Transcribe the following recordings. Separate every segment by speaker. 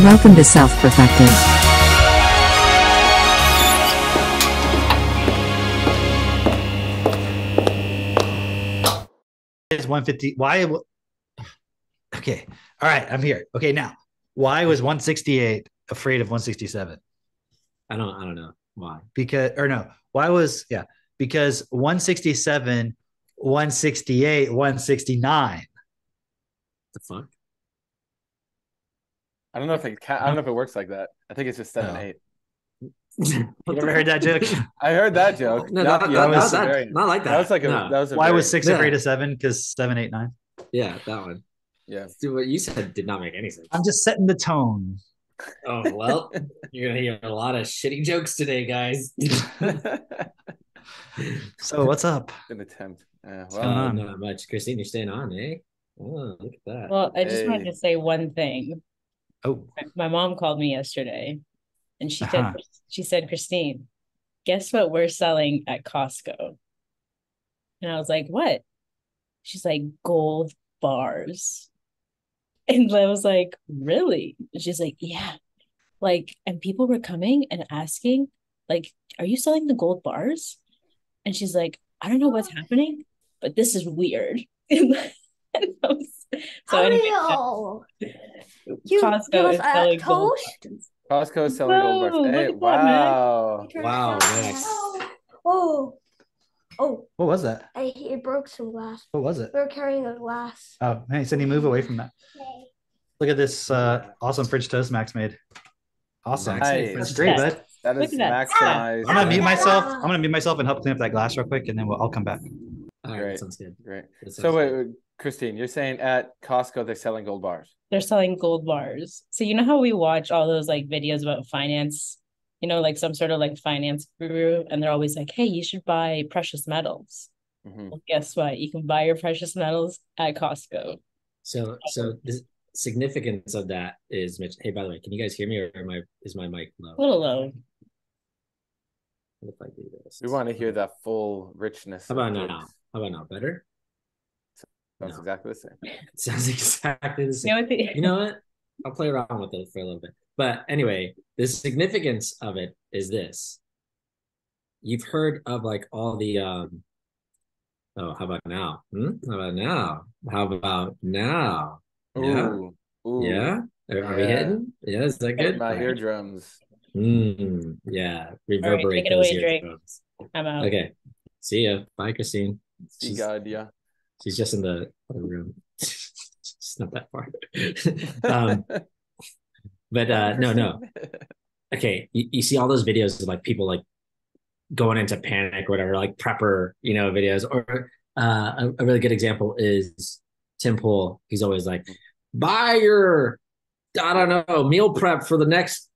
Speaker 1: Welcome to Self Perfected.
Speaker 2: is 150 why okay all right i'm here okay now why was 168 afraid of 167
Speaker 3: I don't I don't know why.
Speaker 2: because or no why was yeah because 167 168 169
Speaker 3: The fuck?
Speaker 4: I don't know if it ca- I don't know if it works like that. I think it's just seven
Speaker 2: No.
Speaker 4: eight.
Speaker 2: you ever heard that joke
Speaker 4: I heard that joke.
Speaker 3: No,
Speaker 4: Not
Speaker 3: that, that,
Speaker 4: other
Speaker 3: that, that-
Speaker 4: variant.
Speaker 3: not like that.
Speaker 4: That was like a
Speaker 3: No.
Speaker 4: that was a
Speaker 2: why was
Speaker 4: variant.
Speaker 2: six
Speaker 3: Yeah.
Speaker 2: afraid of seven because seven eight nine
Speaker 3: yeah, that one.
Speaker 4: yeah.
Speaker 3: Dude, what you said did not make any sense.
Speaker 2: i'm just setting the tone
Speaker 3: Oh well, you're gonna hear a lot of shitty jokes today, guys.
Speaker 2: so what's up
Speaker 4: An attempt. Uh,
Speaker 2: going
Speaker 4: well,
Speaker 2: on?
Speaker 3: Not much. Christine, you're staying on, eh? Oh, look at that.
Speaker 5: Well, I just wanted to say one thing.
Speaker 2: Oh
Speaker 5: My mom called me yesterday and she
Speaker 2: Uh-huh.
Speaker 5: said she said, Christine, guess what we're selling at Costco? And I was like, what? She's like, gold bars. And I was like, really? And she's like, yeah. Like, and people were coming and asking, like, are you selling the gold bars? And she's like, I don't know what's happening, but this is weird. And I was- so anyway,
Speaker 6: You
Speaker 5: Costco
Speaker 6: give
Speaker 5: is
Speaker 6: a
Speaker 5: selling
Speaker 6: toast?
Speaker 4: Costco is selling gold bars. Hey,
Speaker 5: look at that,
Speaker 4: wow.
Speaker 3: Wow, Max.
Speaker 6: Oh, oh!
Speaker 2: what was that
Speaker 6: I it broke some glass.
Speaker 2: what was it
Speaker 6: We were carrying a glass.
Speaker 2: oh hey Cindy, move away from that look at this uh awesome french toast max made awesome
Speaker 4: Nice.
Speaker 2: that's great
Speaker 5: Yes.
Speaker 2: bud
Speaker 4: That
Speaker 5: Look
Speaker 4: is maximized.
Speaker 2: i'm gonna mute myself i'm gonna mute myself and help clean up that glass real quick and then we'll, i'll come back
Speaker 3: All right,
Speaker 4: Great.
Speaker 3: sounds good.
Speaker 4: Great.
Speaker 3: That
Speaker 4: So
Speaker 3: sounds
Speaker 4: wait,
Speaker 3: good.
Speaker 4: wait, Christine, you're saying at Costco they're selling gold bars.
Speaker 5: they're selling gold bars. So you know how we watch all those like videos about finance, you know, like some sort of like finance guru, and they're always like, "Hey, you should buy precious metals."
Speaker 4: Mhm.
Speaker 5: Well, guess what? You can buy your precious metals at Costco.
Speaker 3: So, so the significance of that is, Mitch. Hey, by the way, can you guys hear me, or am I is my mic low?
Speaker 5: A little low.
Speaker 3: What if I do this?
Speaker 4: We want to hear that full richness.
Speaker 3: How about now? How about now? Better?
Speaker 4: That's
Speaker 3: No.
Speaker 4: exactly the same.
Speaker 3: It sounds exactly the
Speaker 5: You
Speaker 3: same.
Speaker 5: know? The,
Speaker 3: you know what? I'll play around with it for a little bit. But anyway, the significance of it is this. You've heard of like all the um oh, how about now? Hmm? How about now? How about now? Yeah.
Speaker 4: Ooh, ooh.
Speaker 3: Yeah? Are, are we
Speaker 4: Yeah.
Speaker 3: hitting? Yeah, is that good?
Speaker 4: My eardrums.
Speaker 3: Mm, yeah. Reverberate
Speaker 5: take it
Speaker 3: those
Speaker 5: away, Drake.
Speaker 3: eardrums.
Speaker 5: I'm out.
Speaker 3: Okay. See ya. Bye, Christine.
Speaker 4: See
Speaker 3: She's,
Speaker 4: God, yeah.
Speaker 3: She's just in the other room. She's not that far. um, but uh no, no. okay you, you see all those videos of like people like going into panic or whatever like prepper you know videos or uh a, a really good example is tim pool he's always like buy your i don't know meal prep for the next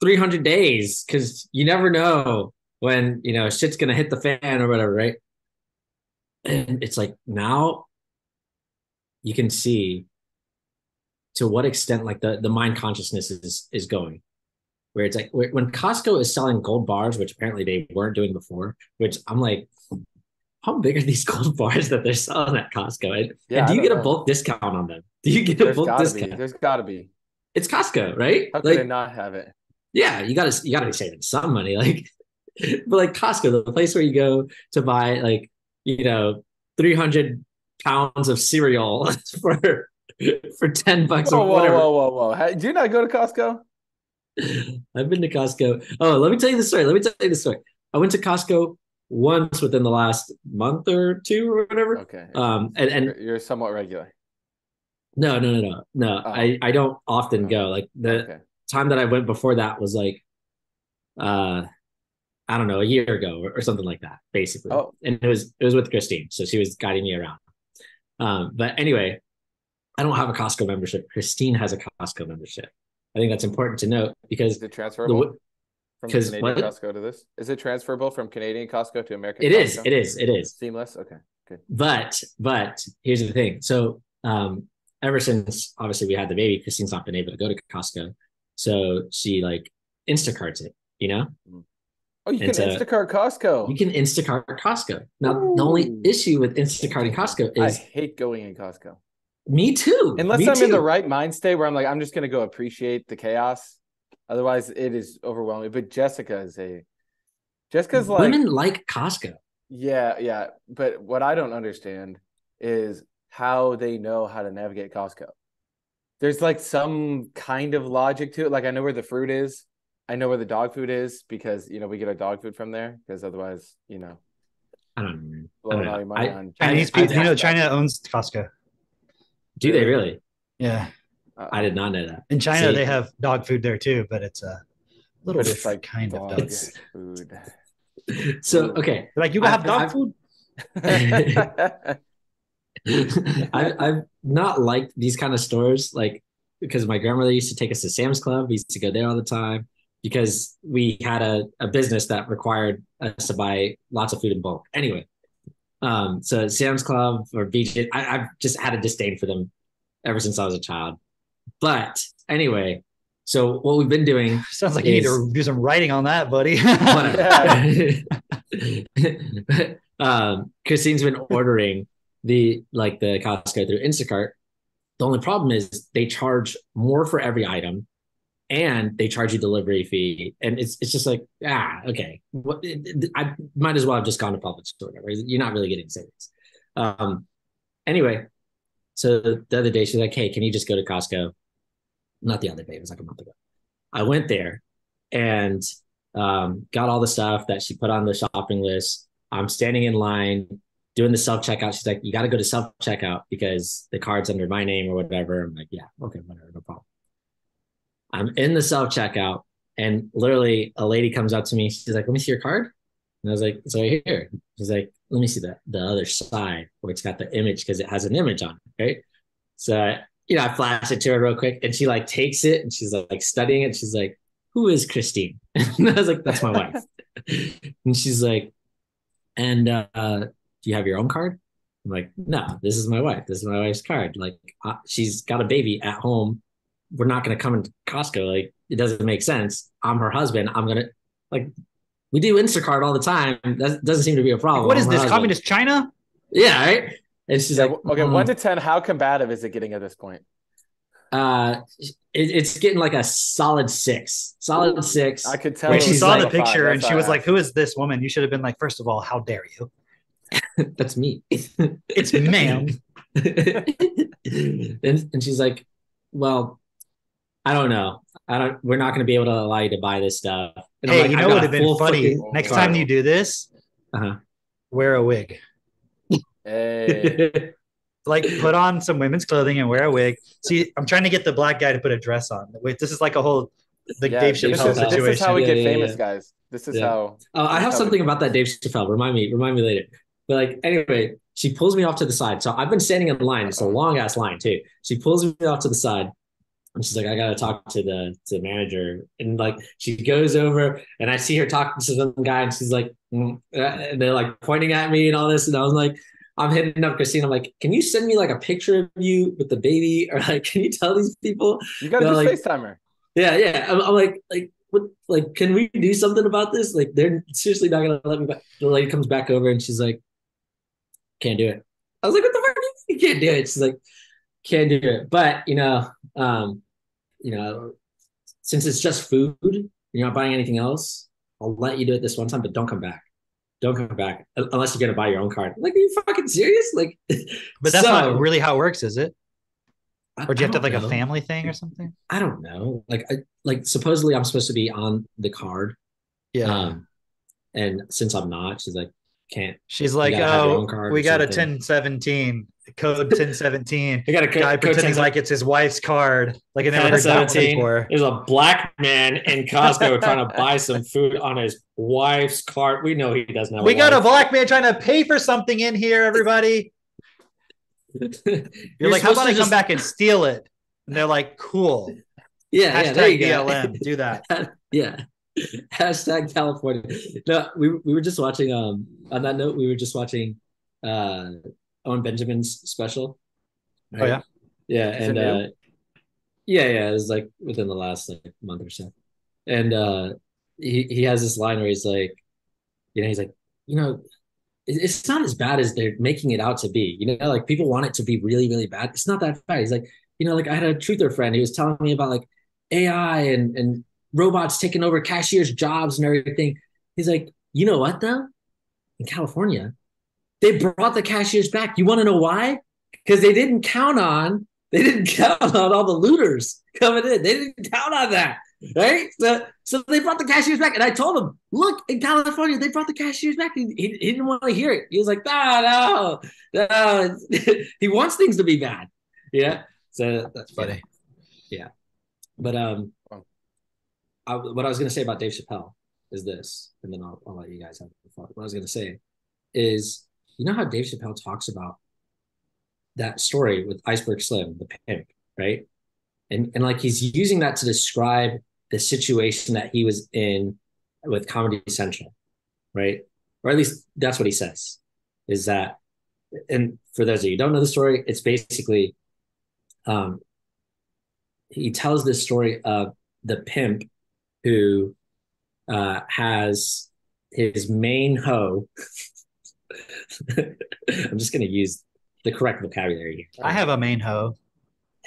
Speaker 3: 300 days because you never know when you know shit's gonna hit the fan or whatever right and it's like now you can see to what extent like the the mind consciousness is is going where it's like where, when Costco is selling gold bars, which apparently they weren't doing before, which I'm like, how big are these gold bars that they're selling at Costco? And,
Speaker 4: Yeah,
Speaker 3: and do you get a bulk discount on them? Do you get a bulk
Speaker 4: gotta be.
Speaker 3: discount?
Speaker 4: There's gotta be.
Speaker 3: It's Costco, right?
Speaker 4: How could
Speaker 3: like,
Speaker 4: they not have it?
Speaker 3: yeah, you gotta you gotta be saving some money. Like, but like Costco, the place where you go to buy like you know 300 pounds of cereal for for 10 bucks
Speaker 4: Whoa,
Speaker 3: or whatever.
Speaker 4: whoa, whoa, whoa! Hey, Do you not go to Costco?
Speaker 3: I've been to Costco. Oh, let me tell you the story. Let me tell you the story. I went to Costco once within the last month or two or whatever.
Speaker 4: Okay.
Speaker 3: Um, and, and
Speaker 4: You're- somewhat regular.
Speaker 3: no, no, no, no, no.
Speaker 4: Oh.
Speaker 3: I, I don't often go. Like the
Speaker 4: Okay.
Speaker 3: time that I went before that was like, uh, I don't know, a year ago or, or something like that, basically.
Speaker 4: Oh.
Speaker 3: And it was it was with Christine, so she was guiding me around. Um, but anyway, I don't have a Costco membership. Christine has a Costco membership. I think that's important to note because
Speaker 4: Is it transferable
Speaker 3: the,
Speaker 4: from
Speaker 3: 'cause
Speaker 4: Canadian
Speaker 3: what?
Speaker 4: Costco to this? Is it transferable from Canadian Costco to American?
Speaker 3: it is,
Speaker 4: Costco?
Speaker 3: it is, it is.
Speaker 4: seamless. Okay, good.
Speaker 3: But but here's the thing. So um ever since obviously we had the baby, Christine's not been able to go to Costco. So she like Instacarts it, you know?
Speaker 4: Oh, you can Instacart Costco.
Speaker 3: You can Instacart Costco. Now the only issue with Instacarting Costco is I
Speaker 4: hate going in Costco.
Speaker 3: Me too.
Speaker 4: Unless
Speaker 3: Me
Speaker 4: I'm in the right mind state where I'm like, I'm just gonna go appreciate the chaos. Otherwise, it is overwhelming. But Jessica is a Jessica's like
Speaker 3: Women like Costco.
Speaker 4: Yeah, yeah. But what I don't understand is how they know how to navigate Costco. There's like some kind of logic to it. Like I know where the fruit is. I know where the dog food is because you know we get our dog food from there. Because otherwise, you know,
Speaker 3: I don't know. I
Speaker 4: blowing
Speaker 3: don't know.
Speaker 4: money
Speaker 3: I-
Speaker 4: on
Speaker 2: Chinese
Speaker 3: I-
Speaker 2: people, you know, China owns Costco.
Speaker 3: Do they really?
Speaker 2: Yeah,
Speaker 4: Uh,
Speaker 3: I did not know that.
Speaker 2: in China
Speaker 3: See?
Speaker 2: they have dog food there too, but it's a little
Speaker 4: but it's
Speaker 2: different
Speaker 4: like
Speaker 2: kind of
Speaker 4: dog
Speaker 2: dog.
Speaker 4: Food.
Speaker 3: So okay,
Speaker 2: Like you
Speaker 3: I've-
Speaker 2: have dog
Speaker 3: I've-
Speaker 2: food?
Speaker 3: I, I've not liked these kind of stores, like because my grandmother used to take us to Sam's Club. We used to go there all the time because we had a, a business that required us to buy lots of food in bulk. Anyway, um, so Sam's Club or BJ, I, I've just had a disdain for them ever since I was a child. But anyway, so what we've been doing
Speaker 2: Sounds like you need to do some writing on that, buddy.
Speaker 3: um, Christine's been ordering the like the Costco through Instacart. The only problem is they charge more for every item, and they charge you delivery fee, and it's it's just like ah okay, what I might as well have just gone to public or whatever. You're not really getting savings. Um, anyway, so the other day she's like, hey, can you just go to Costco? Not the other day, it was like a month ago. I went there and um, got all the stuff that she put on the shopping list. I'm standing in line doing the self checkout. She's like, "You got to go to self checkout because the card's under my name or whatever." I'm like, "Yeah, okay, whatever, no problem." I'm in the self checkout, and literally a lady comes up to me. She's like, "Let me see your card," and I was like, "It's right here." She's like, "Let me see the the other side where it's got the image because it has an image on it, right?" So you know, I flash it to her real quick, and she like takes it and she's like studying it. She's like, "Who is Christine?" and I was like, "That's my wife." and she's like, "And uh, do you have your own card?" I'm like, "No, this is my wife. This is my wife's card. Like, uh, she's got a baby at home. We're not gonna come into Costco. Like, it doesn't make sense. I'm her husband. I'm gonna like." We do Instacart all the time. That doesn't seem to be a problem.
Speaker 2: what is
Speaker 3: I'm
Speaker 2: this?
Speaker 3: husband.
Speaker 2: Communist China?
Speaker 3: Yeah, right. And she's
Speaker 4: Yeah,
Speaker 3: like,
Speaker 4: okay,
Speaker 3: "Mm."
Speaker 4: one to ten, how combative is it getting at this point?
Speaker 3: uh it, it's getting like a solid six solid six
Speaker 4: I could tell.
Speaker 2: When she saw
Speaker 3: like
Speaker 2: the
Speaker 4: a five,
Speaker 2: picture and she was
Speaker 4: I
Speaker 2: like, "Who is this woman?" You should have been like, first of all, how dare you?
Speaker 3: that's me
Speaker 2: It's ma'am.
Speaker 3: and, and she's like well i don't know i don't we're not going to be able to allow you to buy this stuff and
Speaker 2: hey,
Speaker 3: like,
Speaker 2: you know what would have been funny? Next
Speaker 3: card."
Speaker 2: time you do this,
Speaker 3: uh-huh.
Speaker 2: wear a wig.
Speaker 4: Hey,
Speaker 2: Like put on some women's clothing and wear a wig. See, I'm trying to get the black guy to put a dress on. Wait, this is like a whole the
Speaker 4: yeah,
Speaker 2: Dave
Speaker 4: this
Speaker 2: Chappelle
Speaker 4: is, this is how we
Speaker 3: Yeah,
Speaker 4: get
Speaker 3: yeah,
Speaker 4: famous,
Speaker 3: yeah.
Speaker 4: guys. This is
Speaker 3: Yeah.
Speaker 4: how.
Speaker 3: Oh, I have
Speaker 4: How
Speaker 3: something about that Dave Chappelle. Remind me, remind me later. But like, anyway, she pulls me off to the side. So I've been standing in line. It's a long ass line too. She pulls me off to the side, and she's like, "I gotta talk to the to the manager." And like, she goes over, and I see her talking to some guy, and she's like, mm, uh, and they're like pointing at me and all this, and I was like. I'm hitting up Christine. I'm like, can you send me like a picture of you with the baby, or like, can you tell these people
Speaker 4: You got to do
Speaker 3: like-
Speaker 4: FaceTime her.
Speaker 3: yeah, yeah. I'm, I'm like, like, what? Like, can we do something about this? Like, they're seriously not gonna let me back. The lady comes back over and she's like, "Can't do it." I was like, "What the fuck? do You mean you can't do it?" She's like, "Can't do it." But you know, um, you know, since it's just food, you're not buying anything else. I'll let you do it this one time, but don't come back. Don't come back unless you're gonna buy your own card. Like, are you fucking serious? Like,
Speaker 2: But that's
Speaker 3: so-
Speaker 2: not really how it works, is it? Or do you have to have like
Speaker 3: don't
Speaker 2: a family thing or something?
Speaker 3: I don't know. Like, I, like supposedly I'm supposed to be on the card.
Speaker 2: Yeah.
Speaker 3: Um, and since I'm not, she's like, can't.
Speaker 2: She's like,
Speaker 3: gotta have your
Speaker 2: oh, we got a
Speaker 3: something."
Speaker 2: 1017, code 1017.
Speaker 3: I got a
Speaker 2: Guy pretending like it's his wife's card. Like I never heard that one
Speaker 3: 1017. There's a black man in Costco trying to buy some food on his wife's card. We know he doesn't have.
Speaker 2: We got a black man trying to pay for something in here, everybody. You're, like, how about I come back and steal it? And they're like, cool.
Speaker 3: Yeah, yeah, there
Speaker 2: Hashtag
Speaker 3: you go.
Speaker 2: BLM. Do that.
Speaker 3: yeah. Hashtag California. No, we we were just watching. Um, on that note, we were just watching uh Owen Benjamin's special.
Speaker 2: Oh, yeah?
Speaker 3: yeah,
Speaker 4: Is
Speaker 3: and uh, yeah, yeah, it was like within the last like month or so, and uh, he he has this line where he's like, you know, he's like, you know, it's not as bad as they're making it out to be. You know, like people want it to be really, really bad. It's not that bad. He's like, you know, like I had a truther friend. He was telling me about like AI and and robots taking over cashiers' jobs and everything. He's like, you know what though? In California, they brought the cashiers back. You want to know why? Because they didn't count on they didn't count on all the looters coming in. They didn't count on that. Right? So so they brought the cashiers back. And I told him, look, in California, they brought the cashiers back. He, he, he didn't want to hear it. He was like, no, no, no. he wants things to be bad. Yeah. So that's
Speaker 2: Funny. Yeah.
Speaker 3: But um I, what I was gonna say about Dave Chappelle is this, and then I'll, I'll let you guys have the thought. What I was gonna say is you know how Dave Chappelle talks about that story with Iceberg Slim, the pimp, right? And and like he's using that to describe the situation that he was in with Comedy Central, right? Or at least that's what he says. Is that and for those of you who don't know the story, it's basically um he tells this story of the pimp who uh has his main hoe I'm just going to use the correct vocabulary.
Speaker 2: I have a main hoe.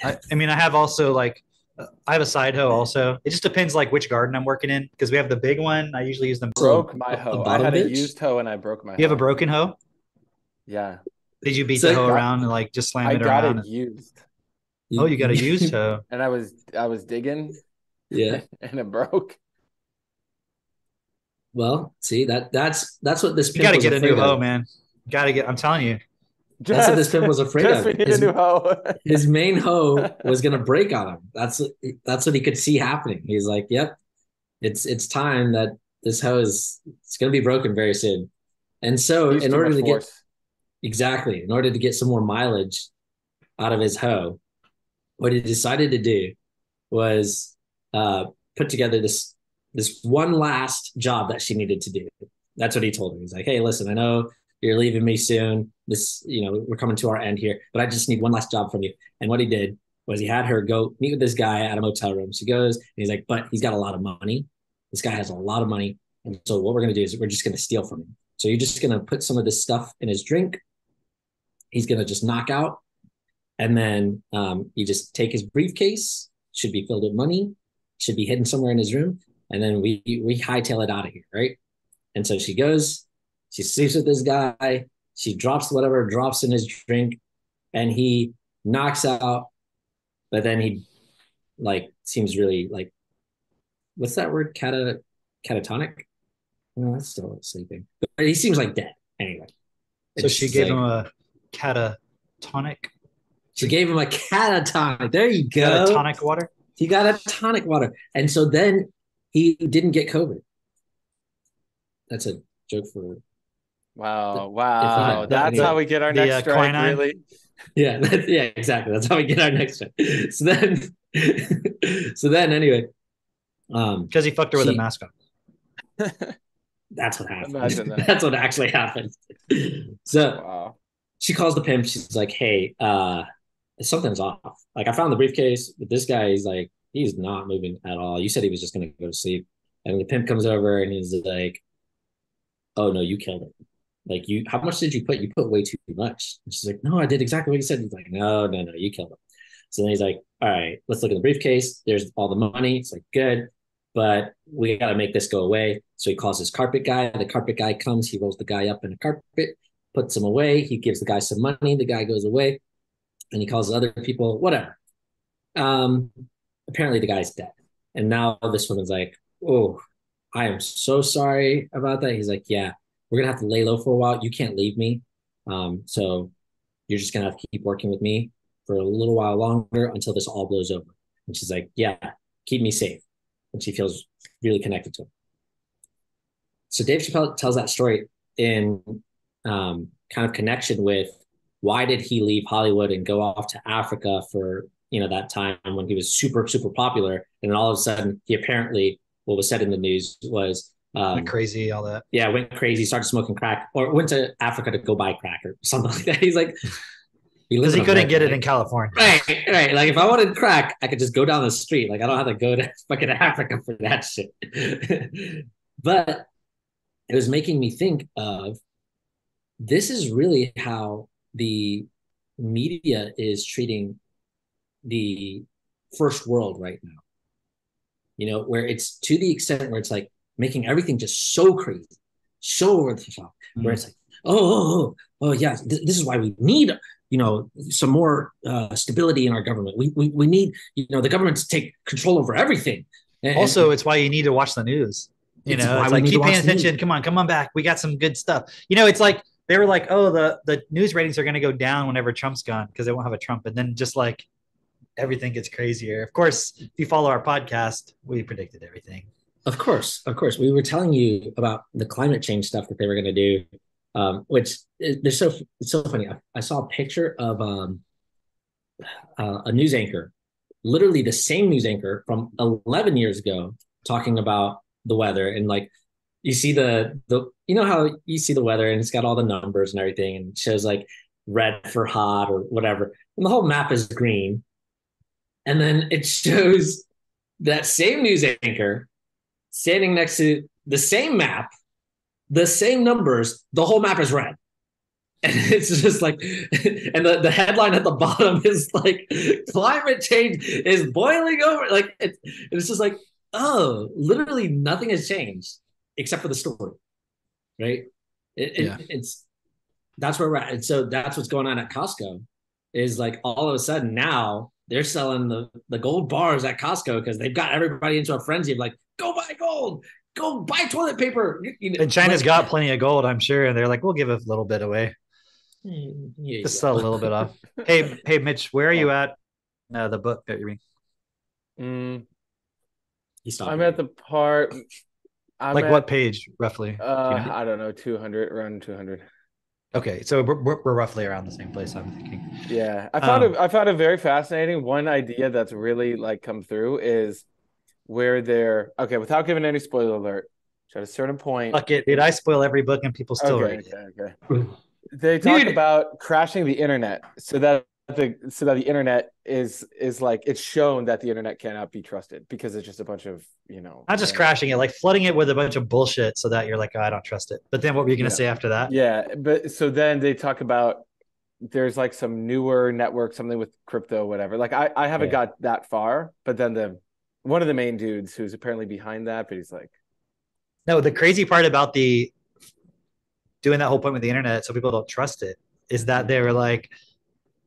Speaker 2: I, I mean, I have also like uh, I have a side hoe also. It just depends like which garden I'm working in because we have the big one. I usually use them.
Speaker 4: broke my hoe. I
Speaker 3: bottom
Speaker 4: had a used hoe and I broke my. Hoe.
Speaker 2: You have a broken hoe?
Speaker 4: Yeah,
Speaker 2: Did you beat
Speaker 3: So-
Speaker 2: the hoe around and like just slam
Speaker 4: I
Speaker 2: it
Speaker 4: got
Speaker 2: around?
Speaker 4: it used,
Speaker 2: Oh, you got a used hoe.
Speaker 4: and I was I was digging,
Speaker 3: yeah.
Speaker 4: and it broke.
Speaker 3: Well, see that that's that's what this
Speaker 2: You got to get a new hoe, man. Got to get. I'm telling you.
Speaker 3: That's what this pimp was afraid
Speaker 4: Just
Speaker 3: of.
Speaker 4: need
Speaker 3: His-
Speaker 4: a new hoe.
Speaker 3: His main hoe was going to break on him. That's that's what he could see happening. He's like, "Yep, it's it's time that this hoe is it's going to be broken very soon." And so,
Speaker 4: Used
Speaker 3: in order
Speaker 4: much
Speaker 3: to get. Exactly. In order to get some more mileage out of his hoe, what he decided to do was uh, put together this this one last job that she needed to do. That's what he told her. He's like, "Hey, listen, I know you're leaving me soon. This, you know, we're coming to our end here, but I just need one last job from you." And what he did was he had her go meet with this guy at a motel room. She goes, and he's like, "But he's got a lot of money. This guy has a lot of money, and so what we're gonna do is we're just gonna steal from him. So you're just gonna put some of this stuff in his drink." he's going to just knock out. And then um, you just take his briefcase, should be filled with money, should be hidden somewhere in his room. And then we we hightail it out of here, right? And so she goes, she sleeps with this guy, she drops whatever drops in his drink, and he knocks out. But then he like seems really like what's that word? Cata catatonic? No, that's still sleeping. But he seems like dead anyway.
Speaker 2: So she gave
Speaker 3: like-
Speaker 2: him a catatonic,
Speaker 3: She gave him a catatonic. There you go.
Speaker 2: catatonic water.
Speaker 3: He got a tonic water. And so then he didn't get COVID. That's a joke for
Speaker 4: Wow,
Speaker 3: If
Speaker 4: wow.
Speaker 3: not-
Speaker 4: That's
Speaker 3: the-
Speaker 4: how we get our
Speaker 2: the,
Speaker 4: next
Speaker 2: uh,
Speaker 4: strike,
Speaker 2: quinine?
Speaker 4: really.
Speaker 3: yeah, that's, yeah, exactly. That's how we get our next one. So then so then anyway, um
Speaker 2: Because he fucked her with a
Speaker 3: She-
Speaker 2: mask on.
Speaker 3: that's what happened.
Speaker 4: That.
Speaker 3: that's what actually happened. So
Speaker 4: Wow.
Speaker 3: she calls the pimp. She's like, "Hey, uh, something's off. Like, I found the briefcase, but this guy is like, he's not moving at all. You said he was just gonna go to sleep." And the pimp comes over and he's like, "Oh no, you killed it. Like, you, how much did you put? You put way too much." And she's like, "No, I did exactly what you said." He's like, "No, no, no, you killed him." So then he's like, "All right, let's look in the briefcase. There's all the money. It's like good." But we got to make this go away. So he calls his carpet guy. The carpet guy comes. He rolls the guy up in a carpet puts him away. He gives the guy some money. The guy goes away, and he calls other people. Whatever. Um, apparently the guy's dead, and now this woman's like, "Oh, I am so sorry about that." He's like, "Yeah, we're gonna have to lay low for a while. You can't leave me, um, so you're just gonna have to keep working with me for a little while longer until this all blows over." And she's like, "Yeah, keep me safe," and she feels really connected to him. So Dave Chappelle tells that story in um, kind of connection with why did he leave Hollywood and go off to Africa for you know that time when he was super super popular, and then all of a sudden he apparently what was said in the news was um,
Speaker 2: Went crazy, all that.
Speaker 3: yeah went crazy, started smoking crack, or went to Africa to go buy crack or something like that. He's like he
Speaker 2: Because he couldn't get it in California.
Speaker 3: Right, right. Like if I wanted crack, I could just go down the street. Like I don't have to go to fucking Africa for that shit. but it was making me think of this is really how the media is treating the first world right now. You know, where it's to the extent where it's like making everything just so crazy, so over the top,
Speaker 2: Mm.
Speaker 3: where it's like, oh, oh, oh, oh yeah, th- this is why we need, you know, some more uh, stability in our government. We, we we need, you know, the government to take control over everything. And-
Speaker 2: Also, it's why you need to watch the news. You
Speaker 3: It's
Speaker 2: know, it's like keep paying attention. Come on, come on back. We got some good stuff. You know, it's like they were like, oh, the the news ratings are going to go down whenever Trump's gone because they won't have a Trump, and then just like everything gets crazier. Of course, if you follow our podcast, we predicted everything.
Speaker 3: Of course, of course. We were telling you about the climate change stuff that they were going to do, um, which is, they're so it's so funny. I, I saw a picture of um, uh, a news anchor, literally the same news anchor from 11 years ago, talking about the weather and like you see the the you know how you see the weather and it's got all the numbers and everything and shows like red for hot or whatever, and the whole map is green, and then it shows that same news anchor standing next to the same map, the same numbers, the whole map is red. And it's just like, and the, the headline at the bottom is like, climate change is boiling over. Like, it, it's just like, oh, literally nothing has changed except for the story, right? It, it-
Speaker 2: Yeah.
Speaker 3: It's that's where we're at. And so that's what's going on at Costco is like all of a sudden now they're selling the, the gold bars at Costco because they've got everybody into a frenzy of like, go buy gold, go buy toilet paper. You- you know,
Speaker 2: And China's
Speaker 3: like-
Speaker 2: got plenty of gold, I'm sure, and they're like, we'll give a little bit away,
Speaker 3: Mm, yeah,
Speaker 2: just
Speaker 3: yeah.
Speaker 2: sell a little bit off. Hey, hey, Mitch, where are you at? Uh, the book that you're reading.
Speaker 4: Mm,
Speaker 3: He's.
Speaker 4: I'm at the part. I'm
Speaker 2: like
Speaker 4: at,
Speaker 2: what page roughly?
Speaker 4: Uh,
Speaker 2: Do you know?
Speaker 4: I don't know, 200, around 200.
Speaker 2: Okay, so we're, we're, roughly around the same place. I'm thinking.
Speaker 4: Yeah, I found
Speaker 2: Um,
Speaker 4: it. I found it very fascinating. One idea that's really like come through is where they're okay without giving any spoiler alert. At a certain point,
Speaker 2: Fuck it, dude. I spoil every book and people still
Speaker 4: okay,
Speaker 2: read it.
Speaker 4: okay, okay. They talk
Speaker 2: Dude.
Speaker 4: about crashing the internet so that the so that the internet is is like it's shown that the internet cannot be trusted because it's just a bunch of you know
Speaker 2: Not just
Speaker 4: uh,
Speaker 2: crashing it, like flooding it with a bunch of bullshit so that you're like, oh, I don't trust it. But then what were you going to
Speaker 4: Yeah.
Speaker 2: say after that?
Speaker 4: Yeah, but so then they talk about there's like some newer network, something with crypto, whatever. Like I, I haven't
Speaker 3: Yeah.
Speaker 4: got that far, but then the one of the main dudes who's apparently behind that, but he's like,
Speaker 2: No, the crazy part about the doing that whole point with the internet so people don't trust it is that they were like,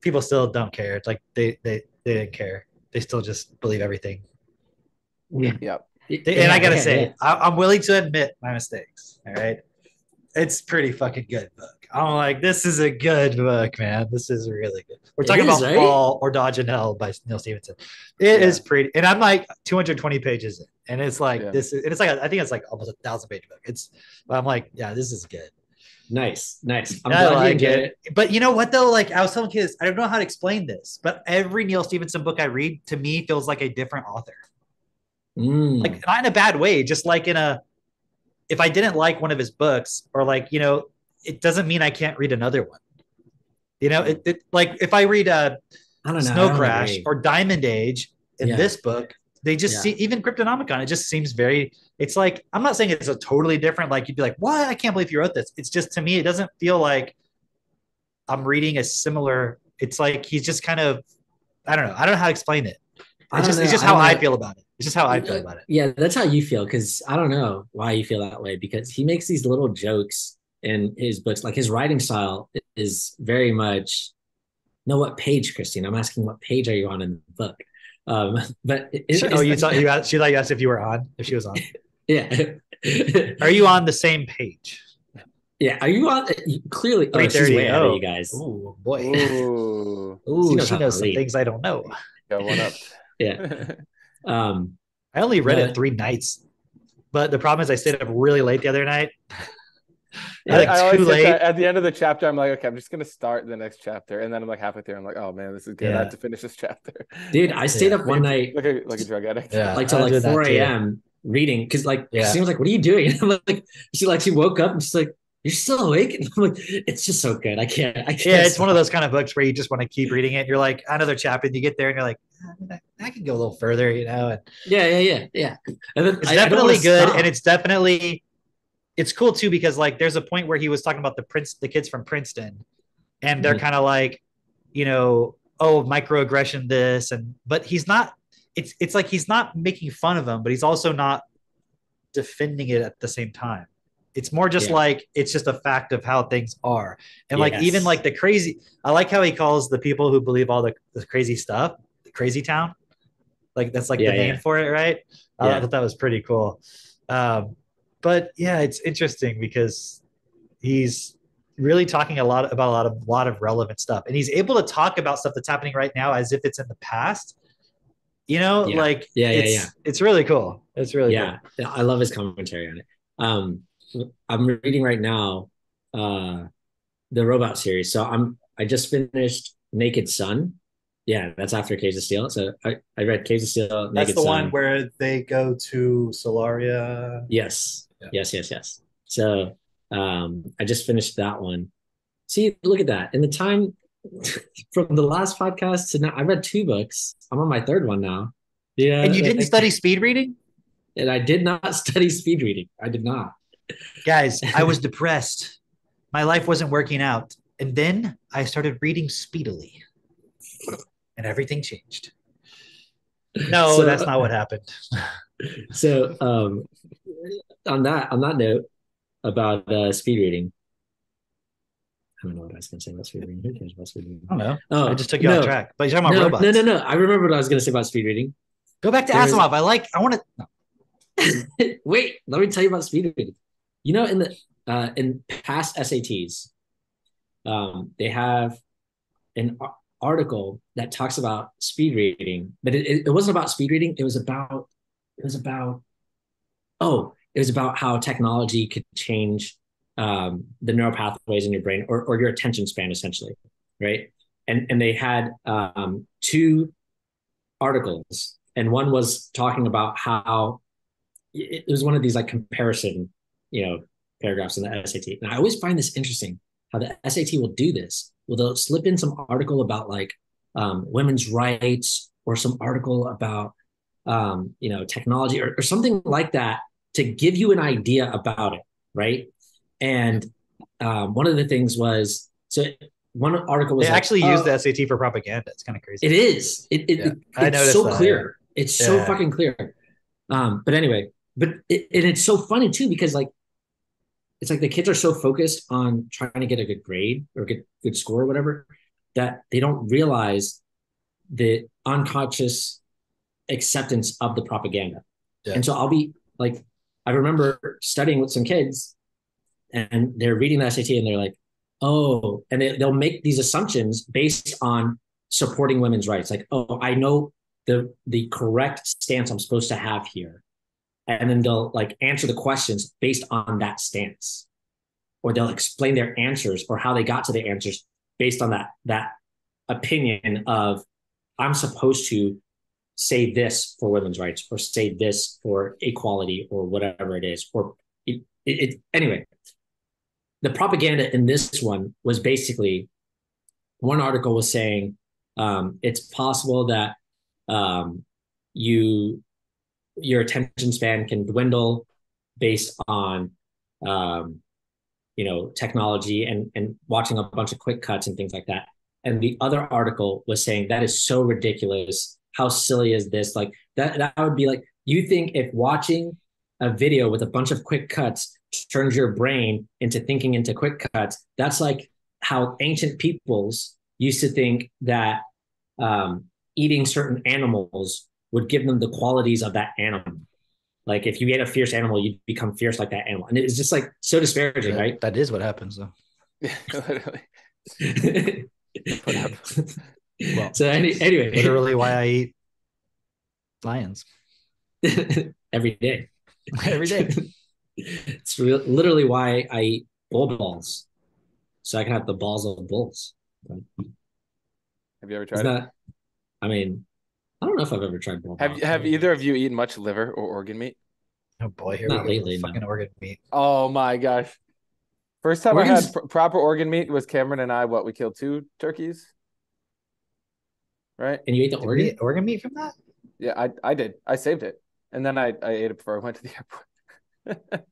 Speaker 2: people still don't care. It's like they they they didn't care. They still just believe everything.
Speaker 3: yeah.
Speaker 4: yep.
Speaker 2: They- and I gotta
Speaker 3: Yeah,
Speaker 2: say,
Speaker 3: yeah.
Speaker 2: I, I'm willing to admit my mistakes. All right, it's pretty fucking good book. I'm like, this is a good book, man. This is really good. We're
Speaker 3: It
Speaker 2: talking
Speaker 3: is,
Speaker 2: about
Speaker 3: right?
Speaker 2: Fall or Dodge in Hell by Neal Stephenson. It is
Speaker 4: Yeah.
Speaker 2: pretty, and I'm like 220 pages in, and it's like
Speaker 4: Yeah.
Speaker 2: this. Is, and it's like I think it's like almost a thousand page book. It's, but I'm like, yeah, this is good.
Speaker 3: Nice, nice. I'm
Speaker 2: I
Speaker 3: glad you
Speaker 2: like
Speaker 3: enjoyed
Speaker 2: it. But you know what though? Like I was telling kids, I don't know how to explain this, but every Neal Stephenson book I read to me feels like a different author.
Speaker 3: Mm.
Speaker 2: Like not in a bad way, just like in a if I didn't like one of his books, or like, you know, it doesn't mean I can't read another one. You know, it, it like if I read uh
Speaker 3: don't know. I
Speaker 2: Snow Crash or Diamond Age in
Speaker 3: Yeah.
Speaker 2: this book, they just
Speaker 3: Yeah.
Speaker 2: see even Cryptonomicon, it just seems very it's like I'm not saying it's a totally different, like you'd be like, what? I can't believe you wrote this. It's just to me, it doesn't feel like I'm reading a similar, it's like he's just kind of I don't know. I don't know how to explain it. It's just it's just
Speaker 3: I
Speaker 2: how I feel about it. It's just how I feel about it.
Speaker 3: Yeah, that's how you feel because I don't know why you feel that way because he makes these little jokes in his books. Like his writing style is very much. No, what page, Christine? I'm asking what page are you on in the book? Um, but it,
Speaker 2: She- oh, you thought you asked, she thought you asked if you were on, if she was on.
Speaker 3: yeah.
Speaker 2: Are you on the same page?
Speaker 3: Yeah, are you on? Clearly, oh, she's
Speaker 2: 3:30.
Speaker 3: way ahead of
Speaker 2: Oh.
Speaker 3: you guys.
Speaker 2: Ooh, boy.
Speaker 4: Ooh,
Speaker 2: Ooh,
Speaker 3: She knows
Speaker 2: she knows some
Speaker 3: read.
Speaker 2: things I don't know.
Speaker 4: got one up.
Speaker 3: Yeah. Um,
Speaker 2: I only read
Speaker 3: Yeah.
Speaker 2: it three nights, but the problem is I stayed up really late the other night.
Speaker 3: Yeah,
Speaker 2: I think
Speaker 4: I always
Speaker 2: too
Speaker 4: get
Speaker 2: late.
Speaker 4: at the end of the chapter. I'm like, okay, I'm just gonna start the next chapter, and then I'm like halfway through. I'm like, oh man, this is good. I have to finish this chapter.
Speaker 3: dude, I stayed
Speaker 2: Yeah.
Speaker 3: up one night
Speaker 4: Like a like a drug addict.
Speaker 2: Yeah.
Speaker 3: like till like 4 a.m. reading because like
Speaker 2: Yeah.
Speaker 3: she was like, "What are you doing?" And I'm like, she like she woke up and she's like, "You're still awake?" And I'm like, "It's just so good. I can't. I can't."
Speaker 2: Yeah, it's one of those kind of books where you just want to keep reading it. You're like another chapter, and you get there, and you're like, "Ah, I, mean, I, I can go a little further, you know. And
Speaker 3: Yeah, yeah, yeah, yeah. And then
Speaker 2: it's
Speaker 3: I- I
Speaker 2: definitely
Speaker 3: wanna
Speaker 2: good,
Speaker 3: stop.
Speaker 2: and it's definitely it's cool too because like there's a point where he was talking about the prince the kids from Princeton and they're
Speaker 3: Mhm.
Speaker 2: kind of like you know oh microaggression this and but he's not it's it's like he's not making fun of them but he's also not defending it at the same time it's more just
Speaker 3: Yeah.
Speaker 2: like it's just a fact of how things are and like even like the crazy i like how he calls the people who believe all the, the crazy stuff the crazy town like that's like
Speaker 3: Yeah,
Speaker 2: the name for it right
Speaker 3: Yeah.
Speaker 2: i thought that was pretty cool um but yeah it's interesting because he's really talking a lot about a lot of lot of relevant stuff and he's able to talk about stuff that's happening right now as if it's in the past you know
Speaker 3: Yeah.
Speaker 2: like
Speaker 3: Yeah, yeah,
Speaker 2: it's,
Speaker 3: yeah.
Speaker 2: it's really cool it's really
Speaker 3: yeah, I love his commentary on it. Um, I'm reading right now uh, the robot series. So I'm I just finished Naked Sun. Yeah, that's after Caves of Steel. So I, I read Caves of Steel. Naked
Speaker 2: that's the
Speaker 3: Sun.
Speaker 2: one where they go to solaria
Speaker 3: Yes.
Speaker 2: Yeah.
Speaker 3: Yes, yes, yes. So um I just finished that one. See, look at that. In the time from the last podcast to now, I read two books. I'm on my third one now. Yeah.
Speaker 2: and you didn't study speed reading
Speaker 3: and I did not study speed reading. I did not.
Speaker 2: guys i was depressed my life wasn't working out and then i started reading speedily and everything changed no
Speaker 3: So-
Speaker 2: that's not what happened
Speaker 3: So um on that on that note about uh speed reading. I don't know what I was gonna say about speed reading. Who cares about speed reading?
Speaker 2: i don't know
Speaker 3: Oh,
Speaker 2: i just took you
Speaker 3: no.
Speaker 2: off track but you're talking about
Speaker 3: no,
Speaker 2: robots
Speaker 3: no, no, no. I remember what I was gonna say about speed reading.
Speaker 2: go back to
Speaker 3: There's-
Speaker 2: asimov i like i want to
Speaker 3: Wait, let me tell you about speed reading. You know, in the uh, in past SATs, um, they have an article that talks about speed reading, but it, it, it wasn't about speed reading. It was about it was about oh, it was about how technology could change um, the neural pathways in your brain or or your attention span, essentially, right? And and they had um, two articles, and one was talking about how it, was one of these like comparison, you know, paragraphs in the SAT. And I always find this interesting how the SAT will do this. Will they'll slip in some article about like um, women's rights or some article about um, you know technology or, or something like that to give you an idea about it, right? And um, one of the things was so one article was
Speaker 2: they
Speaker 3: like,
Speaker 2: actually
Speaker 3: oh,
Speaker 2: use the SAT for propaganda. It's kind of crazy.
Speaker 3: it is. It, it,
Speaker 2: Yeah,
Speaker 3: it- it's so
Speaker 2: that,
Speaker 3: clear. It's so fucking clear. Um, but anyway, but it, and it's so funny too because like it's like the kids are so focused on trying to get a good grade or good good score or whatever that they don't realize the unconscious acceptance of the propaganda.
Speaker 2: Yeah.
Speaker 3: And so I'll be like, I remember studying with some kids and they're reading the SAT and they're like, oh, and they, they'll make these assumptions based on supporting women's rights. Like, oh, I know the the correct stance I'm supposed to have here. And then they'll like answer the questions based on that stance. Or they'll explain their answers or how they got to the answers based on that that opinion of I'm supposed to say this for women's rights or say this for equality or whatever it is or it, it, it anyway. The propaganda in this one was basically one article was saying um, it's possible that um, you your attention span can dwindle based on um, you know technology and and watching a bunch of quick cuts and things like that. And the other article was saying that is so ridiculous how silly is this? Like that that would be like you think if watching a video with a bunch of quick cuts turns your brain into thinking into quick cuts that's like how ancient peoples used to think that um, eating certain animals would give them the qualities of that animal. Like if you ate a fierce animal you'd become fierce like that animal. And it's just like so disparaging right?
Speaker 2: That is what happens though.
Speaker 4: Yeah, Literally.
Speaker 2: Well,
Speaker 3: so any, anyway,
Speaker 2: Literally why I eat lions
Speaker 3: every day.
Speaker 2: every day.
Speaker 3: it's re- literally why I eat bull balls, so I can have the balls of bulls.
Speaker 4: Have you ever tried
Speaker 3: that? I mean, I don't know if I've ever tried bull.
Speaker 4: Have
Speaker 3: balls.
Speaker 4: have either of you eaten much liver or organ meat?
Speaker 2: Oh boy, here
Speaker 3: Not
Speaker 2: we go.
Speaker 3: lately, no.
Speaker 2: Fucking organ meat.
Speaker 4: Oh my gosh. First time I
Speaker 3: Organs-
Speaker 4: had pr- proper organ meat was Cameron and I. What we killed two turkeys, right?
Speaker 3: And you ate the
Speaker 2: Did
Speaker 3: organ?
Speaker 2: organ meat from that?
Speaker 4: Yeah, I I did. I saved it, and then I I ate it before I went to the airport.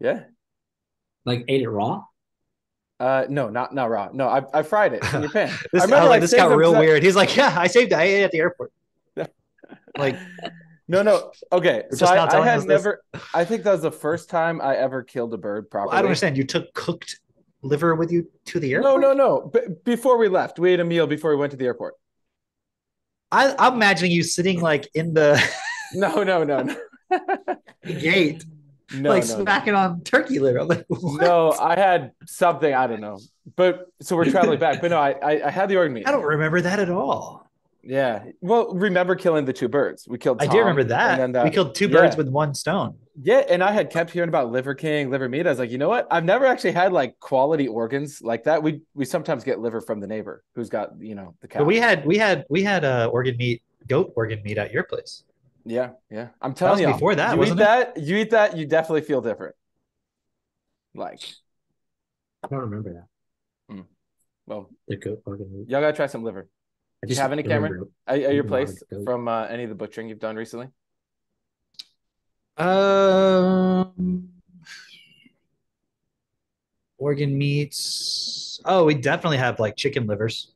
Speaker 4: Yeah.
Speaker 3: Like ate it raw?
Speaker 4: Uh, no, not not raw. No, I, I fried it in your pan.
Speaker 2: This,
Speaker 4: I
Speaker 2: I
Speaker 4: remember I
Speaker 2: like, this got real weird. He's like, yeah, I saved it. I ate it at the airport. Like,
Speaker 4: No, no. Okay, so I, I had
Speaker 2: this?
Speaker 4: never. I think that was the first time I ever killed a bird properly.
Speaker 2: I don't understand. You took cooked liver with you to the
Speaker 4: No,
Speaker 2: airport?
Speaker 4: no, no. B- before we left, we ate a meal before we went to the airport.
Speaker 2: I, I'm imagining you sitting like in the
Speaker 4: No, no, no, no.
Speaker 2: gate,
Speaker 4: No,
Speaker 2: like
Speaker 4: no, no.
Speaker 2: smacking on turkey liver. I'm like, what?
Speaker 4: No, I had something. I don't know. But so we're traveling back. But no, I I, I had the organ meat.
Speaker 2: I don't remember that at all.
Speaker 4: Yeah. Well, remember killing the two birds? We killed.
Speaker 2: I do remember that.
Speaker 4: And then the,
Speaker 2: we killed two birds with one stone.
Speaker 4: Yeah, and I had kept hearing about liver king, liver meat. I was like, you know what? I've never actually had like quality organs like that. We we sometimes get liver from the neighbor who's got you know the cow.
Speaker 2: But we had we had we had uh, organ meat, goat organ meat at your place.
Speaker 4: yeah, yeah. I'm telling you,
Speaker 2: before that,
Speaker 4: you
Speaker 2: wasn't
Speaker 4: eat
Speaker 2: it?
Speaker 4: that, you eat that, you definitely feel different. Like,
Speaker 3: I don't remember that.
Speaker 4: well,
Speaker 3: The goat organ meat.
Speaker 4: y'all gotta try some liver.
Speaker 3: I
Speaker 4: Do you have any, Cameron?
Speaker 3: remember-
Speaker 4: At, at your
Speaker 3: Eating a lot of
Speaker 4: place from uh, any of the butchering you've done recently?
Speaker 2: Um, organ meats. Oh, we definitely have like chicken livers.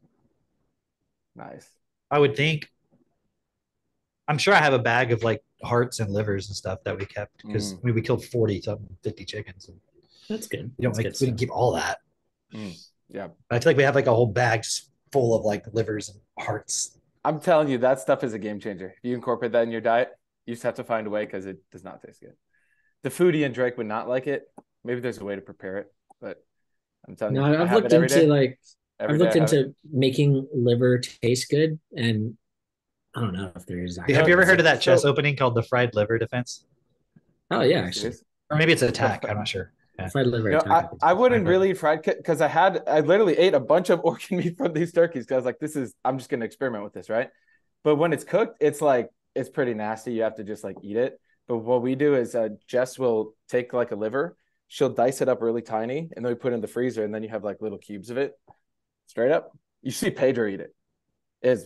Speaker 4: Nice.
Speaker 2: I would think. I'm sure I have a bag of like hearts and livers and stuff that we kept because
Speaker 4: Mm.
Speaker 2: I mean we killed 40 something 50 chickens. And
Speaker 3: That's good.
Speaker 2: we don't
Speaker 3: That's
Speaker 2: like
Speaker 3: good
Speaker 2: we didn't keep all that.
Speaker 4: Yeah.
Speaker 2: I feel like we have like a whole bag just full of like livers and hearts.
Speaker 4: I'm telling you, that stuff is a game changer. If you incorporate that in your diet, you just have to find a way because it does not taste good. The foodie and Drake would not like it. Maybe there's a way to prepare it, but I'm telling
Speaker 3: No,
Speaker 4: you, I
Speaker 3: I've looked into
Speaker 4: day.
Speaker 3: like
Speaker 4: Every
Speaker 3: I've looked
Speaker 4: I have it.
Speaker 3: into making liver taste good, and I don't know if there's.
Speaker 2: have you ever heard of that
Speaker 4: so-
Speaker 2: chess opening called the fried liver defense?
Speaker 3: Oh yeah, actually,
Speaker 2: Or maybe it's attack. I'm not sure.
Speaker 3: Fried liver.
Speaker 4: You know, I, I wouldn't really eat fried because I had I literally ate a bunch of organ meat from these turkeys because I was like, this is I'm just gonna experiment with this, right? But when it's cooked, it's like it's pretty nasty. You have to just like eat it. But what we do is uh, Jess will take like a liver, she'll dice it up really tiny, and then we put it in the freezer, and then you have like little cubes of it, straight up. You see Pedro eat. It's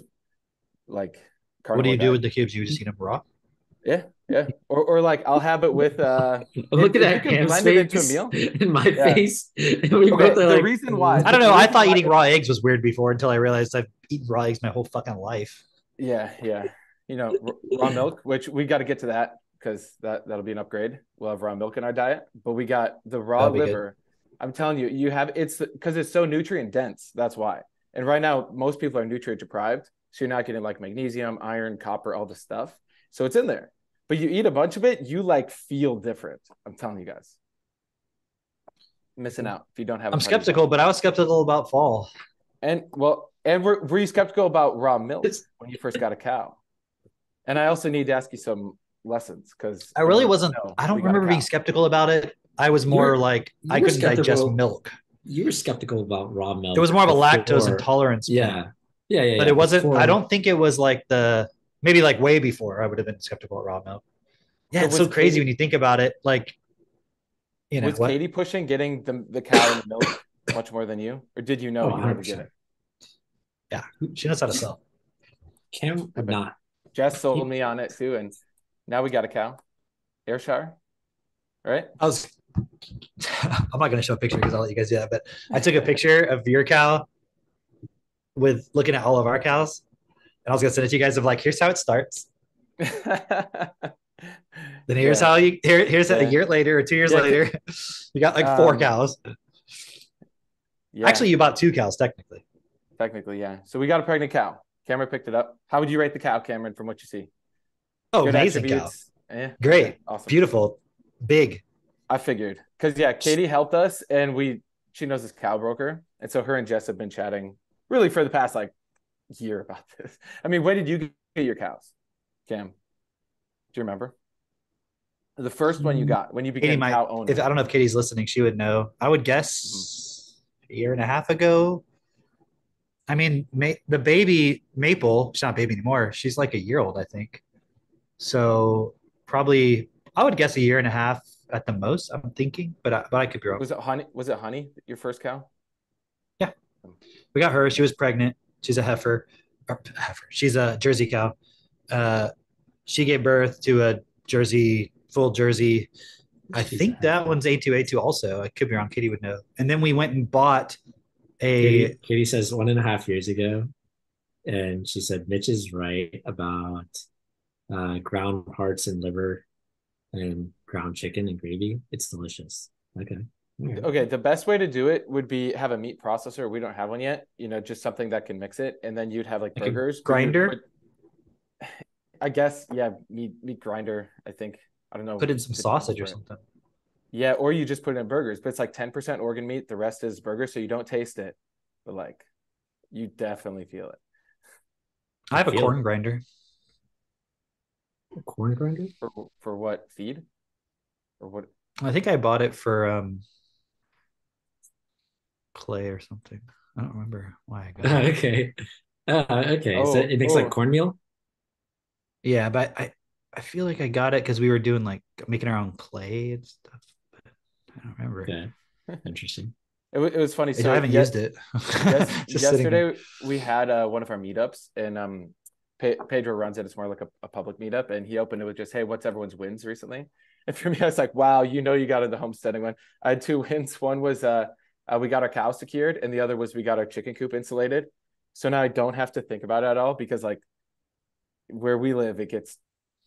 Speaker 4: like
Speaker 2: What do you
Speaker 4: carnivore
Speaker 2: do with the cubes? You just eat them raw?
Speaker 4: Yeah, yeah. Or or like I'll have it with uh
Speaker 3: Look at
Speaker 4: if
Speaker 3: that
Speaker 4: can
Speaker 3: ham
Speaker 4: blend it into a meal.
Speaker 3: in my
Speaker 4: Yeah.
Speaker 3: face. We
Speaker 4: Okay,
Speaker 3: both
Speaker 4: the
Speaker 3: like,
Speaker 4: reason why-
Speaker 2: I don't know. I thought eating raw eggs was weird before until I realized I've eaten raw eggs my whole fucking life.
Speaker 4: Yeah, yeah. You know, raw milk, which we got to get to that because that that'll be an upgrade. We'll have raw milk in our diet, but we got the raw
Speaker 2: That'll good.
Speaker 4: liver. I'm telling you, you have it's because it's so nutrient dense. That's why. And right now, most people are nutrient deprived, so you're not getting like magnesium, iron, copper, all the stuff. So it's in there. But you eat a bunch of it, you like feel different. I'm telling you guys. Missing hmm. out if you don't have.
Speaker 2: I'm skeptical, but I was skeptical about fall.
Speaker 4: And well, and were, were you skeptical about raw milk when you first got a cow? And I also need to ask you some lessons because
Speaker 2: I really wasn't. I don't remember being skeptical about it. I was more
Speaker 3: You're-
Speaker 2: like
Speaker 3: you
Speaker 2: I
Speaker 3: were
Speaker 2: couldn't digest milk.
Speaker 3: you were skeptical about raw milk.
Speaker 2: It was more of a lactose
Speaker 3: before-
Speaker 2: intolerance.
Speaker 3: Yeah, yeah, yeah.
Speaker 2: but it wasn't.
Speaker 3: before-
Speaker 2: I don't think it was like the maybe like way before I would have been skeptical at raw milk. Yeah, it's so crazy
Speaker 4: Katie-
Speaker 2: when you think about it. Like, you know,
Speaker 4: was
Speaker 2: what?
Speaker 4: Katie pushing getting the the cow and the milk much more than you, or did you know
Speaker 3: Oh,
Speaker 4: you had to get it?
Speaker 2: Yeah, she knows how to sell.
Speaker 3: Cam would not.
Speaker 4: Jess sold me on it too, and now we got a cow, Ayrshire, right?
Speaker 2: I was. I'm not going to show a picture because I'll let you guys do that. But I took a picture of your cow with looking at all of our cows, and I was to send it to you guys of like, here's how it starts. Then here's
Speaker 4: Yeah.
Speaker 2: how you here, here's a year later or two years
Speaker 4: Yeah.
Speaker 2: later, you got like four
Speaker 4: Um,
Speaker 2: cows.
Speaker 4: Yeah,
Speaker 2: Actually, you bought two cows technically.
Speaker 4: technically, yeah. So we got a pregnant cow. Cameron picked it up. How would you rate the cow, Cameron, from what you see?
Speaker 2: Oh,
Speaker 4: Good
Speaker 2: amazing cow.
Speaker 4: Yeah.
Speaker 2: Great.
Speaker 4: Okay, Awesome.
Speaker 2: beautiful, big.
Speaker 4: I figured because yeah, Katie helped us, and we she knows this cow broker, and so her and Jess have been chatting really for the past like year about this. I mean, when did you get your cows, Cam? Do you remember the first one you mm-hmm. got when you
Speaker 2: Katie
Speaker 4: became
Speaker 2: might.
Speaker 4: cow owner?
Speaker 2: If I don't know if Katie's listening, she would know. I would guess mm-hmm. a year and a half ago. I mean, ma- the baby Maple, she's not a baby anymore. She's like a year old, I think. So probably, I would guess a year and a half at the most. I'm thinking, but I, but I could be wrong.
Speaker 4: was it honey? Was it honey? Your first cow? Yeah, mm.
Speaker 2: we got her. She was pregnant. She's a heifer. Or, heifer. She's a Jersey cow. Uh, she gave birth to a Jersey, full Jersey I think that one's A2A2 also. I could be wrong. Katie would know. And then we went and bought a
Speaker 3: Katie, Katie says one and a half years ago, and she said Mitch is right about uh, ground hearts and liver and ground chicken and gravy. It's delicious. Okay. All right.
Speaker 4: Okay, the best way to do it would be have a meat processor. We don't have one yet. You know, just something that can mix it, and then you'd have like
Speaker 2: Like
Speaker 4: burgers.
Speaker 2: grinder?
Speaker 4: I guess, yeah, meat meat grinder. I think I don't know.
Speaker 2: put in some sausage or
Speaker 4: difference for it.
Speaker 2: something.
Speaker 4: Yeah, or you just put it in burgers, but it's like ten percent organ meat. The rest is burger, so you don't taste it, but like, you definitely feel it.
Speaker 2: I have a corn
Speaker 3: it.
Speaker 2: grinder.
Speaker 3: Corn grinder?
Speaker 4: For for what feed? Or what?
Speaker 2: I think I bought it for um clay or something. I don't remember why I got it.
Speaker 3: okay. Uh, okay. so
Speaker 4: Oh,
Speaker 3: it makes
Speaker 4: oh.
Speaker 3: like cornmeal?
Speaker 2: Yeah, but I I feel like I got it because we were doing like making our own clay and stuff. But I don't remember.
Speaker 3: Okay. Interesting.
Speaker 4: It, wa- it was funny. So I
Speaker 2: haven't
Speaker 4: ye-
Speaker 2: used it.
Speaker 4: yes,
Speaker 2: Just sitting
Speaker 4: yesterday we had uh, one of our meetups, and um, Pe- Pedro runs it. It's more like a, a public meetup, and he opened it with just, "Hey, what's everyone's wins recently?" And for me, I was like, "Wow, you know, you got into the homesteading one." I had two wins. One was uh, uh, we got our cows secured, and the other was we got our chicken coop insulated. So now I don't have to think about it at all because like where we live, it gets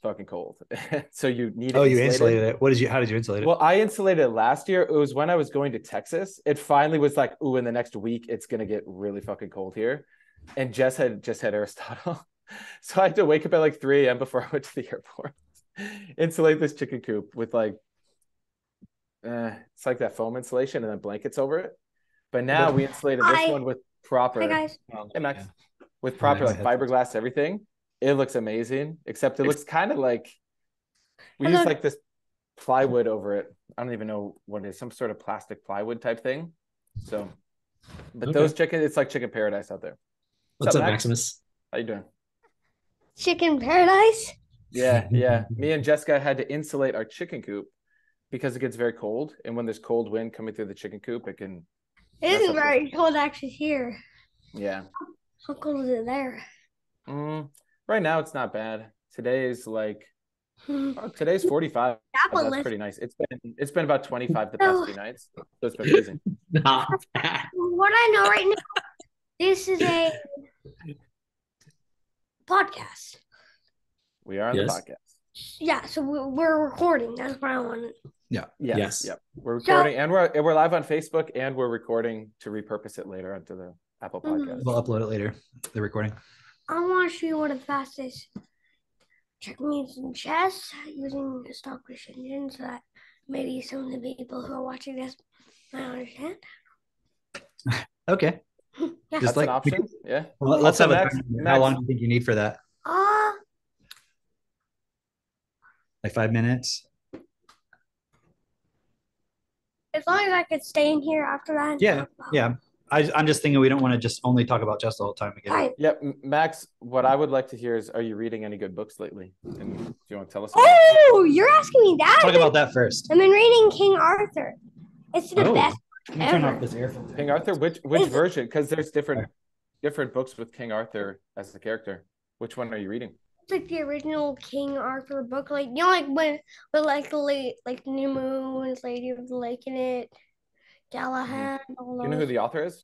Speaker 4: fucking cold. so you need.
Speaker 2: Oh, you
Speaker 4: insulated.
Speaker 2: insulated it. What did you? How did you insulate it?
Speaker 4: Well, I insulated it last year. It was when I was going to Texas. It finally was like, ooh, in the next week, it's gonna get really fucking cold here. And Jess had just had Aristotle. So I had to wake up at like 3 a.m. before I went to the airport. Insulate this chicken coop with like uh, it's like that foam insulation and then blankets over it. But now we insulated this
Speaker 6: Hi.
Speaker 4: one with proper
Speaker 6: Hi guys.
Speaker 4: Hey Max.
Speaker 2: Yeah.
Speaker 4: With proper
Speaker 2: Max
Speaker 4: like fiberglass everything. It looks amazing. Except it looks kind of like we
Speaker 6: Hold
Speaker 4: use like this plywood over it. I don't even know what it is, some sort of plastic plywood type thing. So but
Speaker 3: Okay.
Speaker 4: those chicken, it's like chicken paradise out there.
Speaker 3: What's up,
Speaker 4: Max?
Speaker 3: Maximus?
Speaker 4: How you doing?
Speaker 6: Chicken paradise.
Speaker 4: Yeah, yeah. Me and Jessica had to insulate our chicken coop because it gets very cold. And when there's cold wind coming through the chicken coop, it can
Speaker 6: It
Speaker 4: That's
Speaker 6: isn't
Speaker 4: okay.
Speaker 6: very cold actually here.
Speaker 4: yeah.
Speaker 6: How cold is it there?
Speaker 4: Mm, right now it's not bad. Today is like oh, today's 45.
Speaker 6: Apple
Speaker 4: That's
Speaker 6: list.
Speaker 4: pretty nice. It's been it's been about 25 the
Speaker 6: No.
Speaker 4: past few nights. So it's been freezing.
Speaker 3: Not bad.
Speaker 6: What I know right now, this is a podcast.
Speaker 4: We are on
Speaker 3: Yes.
Speaker 4: the podcast.
Speaker 6: Yeah, so we- we're recording. That's what I wanted.
Speaker 4: Yes.
Speaker 3: Yes.
Speaker 4: Yep. We're
Speaker 6: So-
Speaker 4: recording and we're we're live on Facebook and we're recording to repurpose it later onto the Apple
Speaker 6: Mhm.
Speaker 4: podcast.
Speaker 2: We'll upload it later. The recording.
Speaker 6: I want to show you one of the fastest checkmates in chess using the Stockfish engine so that maybe some of the people who are watching this might understand.
Speaker 2: Okay.
Speaker 6: Yeah.
Speaker 2: Just
Speaker 4: That's
Speaker 2: like-
Speaker 4: an option. Yeah.
Speaker 2: Well, let's
Speaker 4: Also,
Speaker 2: have a
Speaker 4: Max-
Speaker 2: timer.
Speaker 4: Max-
Speaker 2: How long do you think you need for that?
Speaker 6: Uh,
Speaker 2: Like five minutes?
Speaker 6: As long as I could stay in here after that.
Speaker 2: Yeah, Yeah. I, I'm just thinking we don't want to just only talk about chess all the time again.
Speaker 6: Fine.
Speaker 4: Yep. Max, what I would like to hear is are you reading any good books lately? And do you want to tell us? about?
Speaker 6: Oh, you're asking me that?
Speaker 2: Talk about that first.
Speaker 6: I've been reading King Arthur. It's the
Speaker 2: Oh.
Speaker 6: best.
Speaker 2: Let me turn off this air filter.
Speaker 4: King Arthur? Which which
Speaker 6: Is
Speaker 4: version? Because there's different different books with King Arthur as the character. Which one are you reading?
Speaker 6: It's like the original King Arthur book, like you know, like when with like the late, like Nimue, Lady of the Lake in it, mm-hmm. Galahad. All
Speaker 4: Do you know who the author is?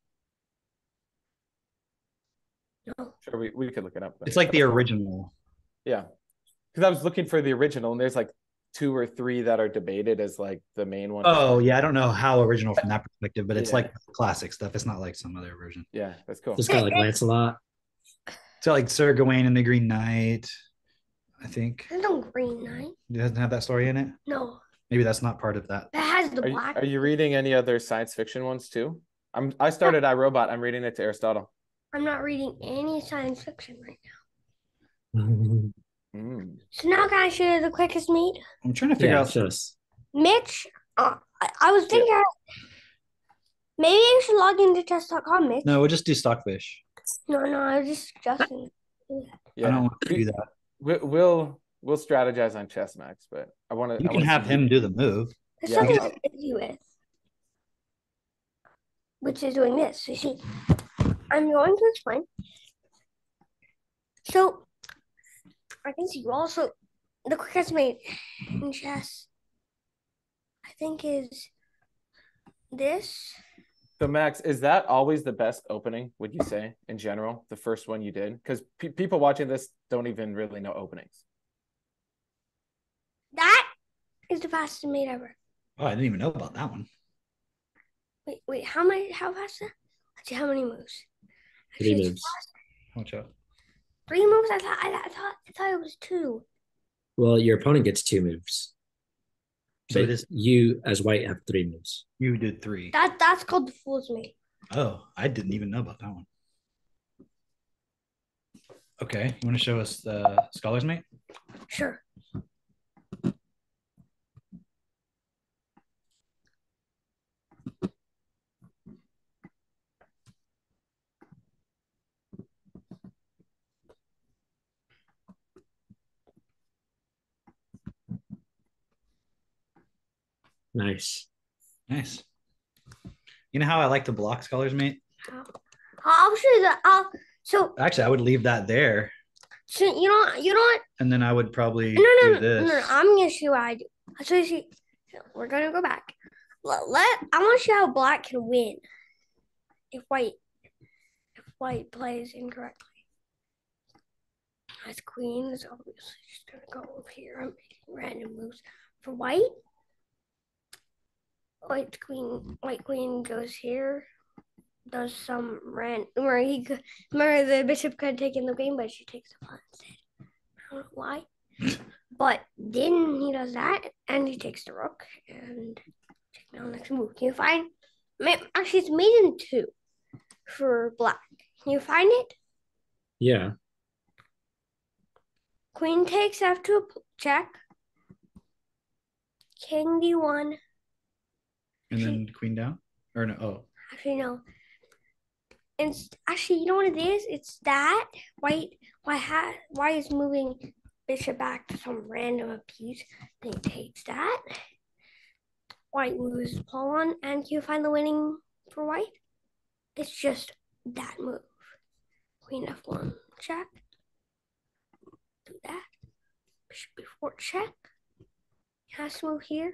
Speaker 6: No.
Speaker 4: Sure, we, we could look it up. but-
Speaker 2: It's like the original.
Speaker 4: Yeah. Because I was looking for the original, and there's like two or three that are debated as like the main one.
Speaker 2: Oh yeah, I don't know how original from that perspective, but it's
Speaker 4: Yeah.
Speaker 2: like classic stuff. It's not like some other version.
Speaker 4: Yeah, that's cool.
Speaker 3: This guy like Lancelot.
Speaker 2: So like Sir Gawain and the Green Knight, I think.
Speaker 6: There's no Green Knight.
Speaker 2: It doesn't have that story in it.
Speaker 6: No,
Speaker 2: Maybe that's not part of that.
Speaker 6: that has the
Speaker 4: Are you,
Speaker 6: black.
Speaker 4: are you reading any other science fiction ones too? I'm I started I, Robot. I'm reading it to Aristotle.
Speaker 6: I'm not reading any science fiction right now.
Speaker 4: Mm.
Speaker 6: So now can I show you the quickest meet?
Speaker 2: I'm trying to figure out.
Speaker 3: show us.
Speaker 6: Mitch, uh, I, I was thinking maybe I should log into chess.com, Mitch.
Speaker 2: No, we'll just do stockfish.
Speaker 6: No, no, I was just suggesting.
Speaker 2: I don't want to do that.
Speaker 4: we, we'll we'll strategize on chess, Max. But I want to.
Speaker 2: You can have him do the move.
Speaker 6: There's
Speaker 4: Yeah,
Speaker 6: something
Speaker 4: I'll-
Speaker 6: I'm busy with, which is doing this. You see, I'm going to explain. So, I can see you also the quickest mate in chess I think is this.
Speaker 4: So Max, is that always the best opening? Would you say in general, the first one you did? Because pe- people watching this don't even really know openings.
Speaker 6: That is the fastest mate ever.
Speaker 2: Oh, I didn't even know about that one.
Speaker 6: Wait, wait, how many? How fast? Let's see how many moves.
Speaker 3: Three moves.
Speaker 6: fast.
Speaker 2: Watch out. Uh?
Speaker 6: Three moves. I thought. I, I thought. I thought it was two.
Speaker 3: Well, your opponent gets two moves.
Speaker 2: So
Speaker 3: but
Speaker 2: this
Speaker 3: you as white have three moves.
Speaker 2: you did three.
Speaker 6: That that's called the fool's mate.
Speaker 2: Oh, I didn't even know about that one. Okay, you want to show us the scholars mate?
Speaker 6: Sure.
Speaker 3: Nice.
Speaker 2: Nice. You know how I like to block scholars mate?
Speaker 6: I'll, I'll show you that. I'll. So
Speaker 2: Actually, I would leave that there,
Speaker 6: so you don't you don't
Speaker 2: and then I would probably
Speaker 6: no no
Speaker 2: do
Speaker 6: no,
Speaker 2: this.
Speaker 6: no no I'm gonna see what I do. So you see, we're gonna go back. Let, let I want to show how black can win if white if white plays incorrectly. As queen is obviously just gonna go over here. I'm making random moves for white. White queen, white queen goes here. Does some ran where he could remember the bishop could have taken the queen, but she takes the pawn instead. I don't know why. But then he does that and he takes the rook and check now next move. Can you find actually it's made in two for black. Can you find it?
Speaker 3: Yeah.
Speaker 6: Queen takes f2 check. King d1.
Speaker 2: And then queen down, or no? Oh,
Speaker 6: Actually no. And actually, you know what it is? It's that white. Why ha- Why is moving bishop back to some random piece? Then he takes that. White moves pawn, and you find the winning for white? It's just that move. Queen f1 check. Do that. Bishop b4 check. Has to move here.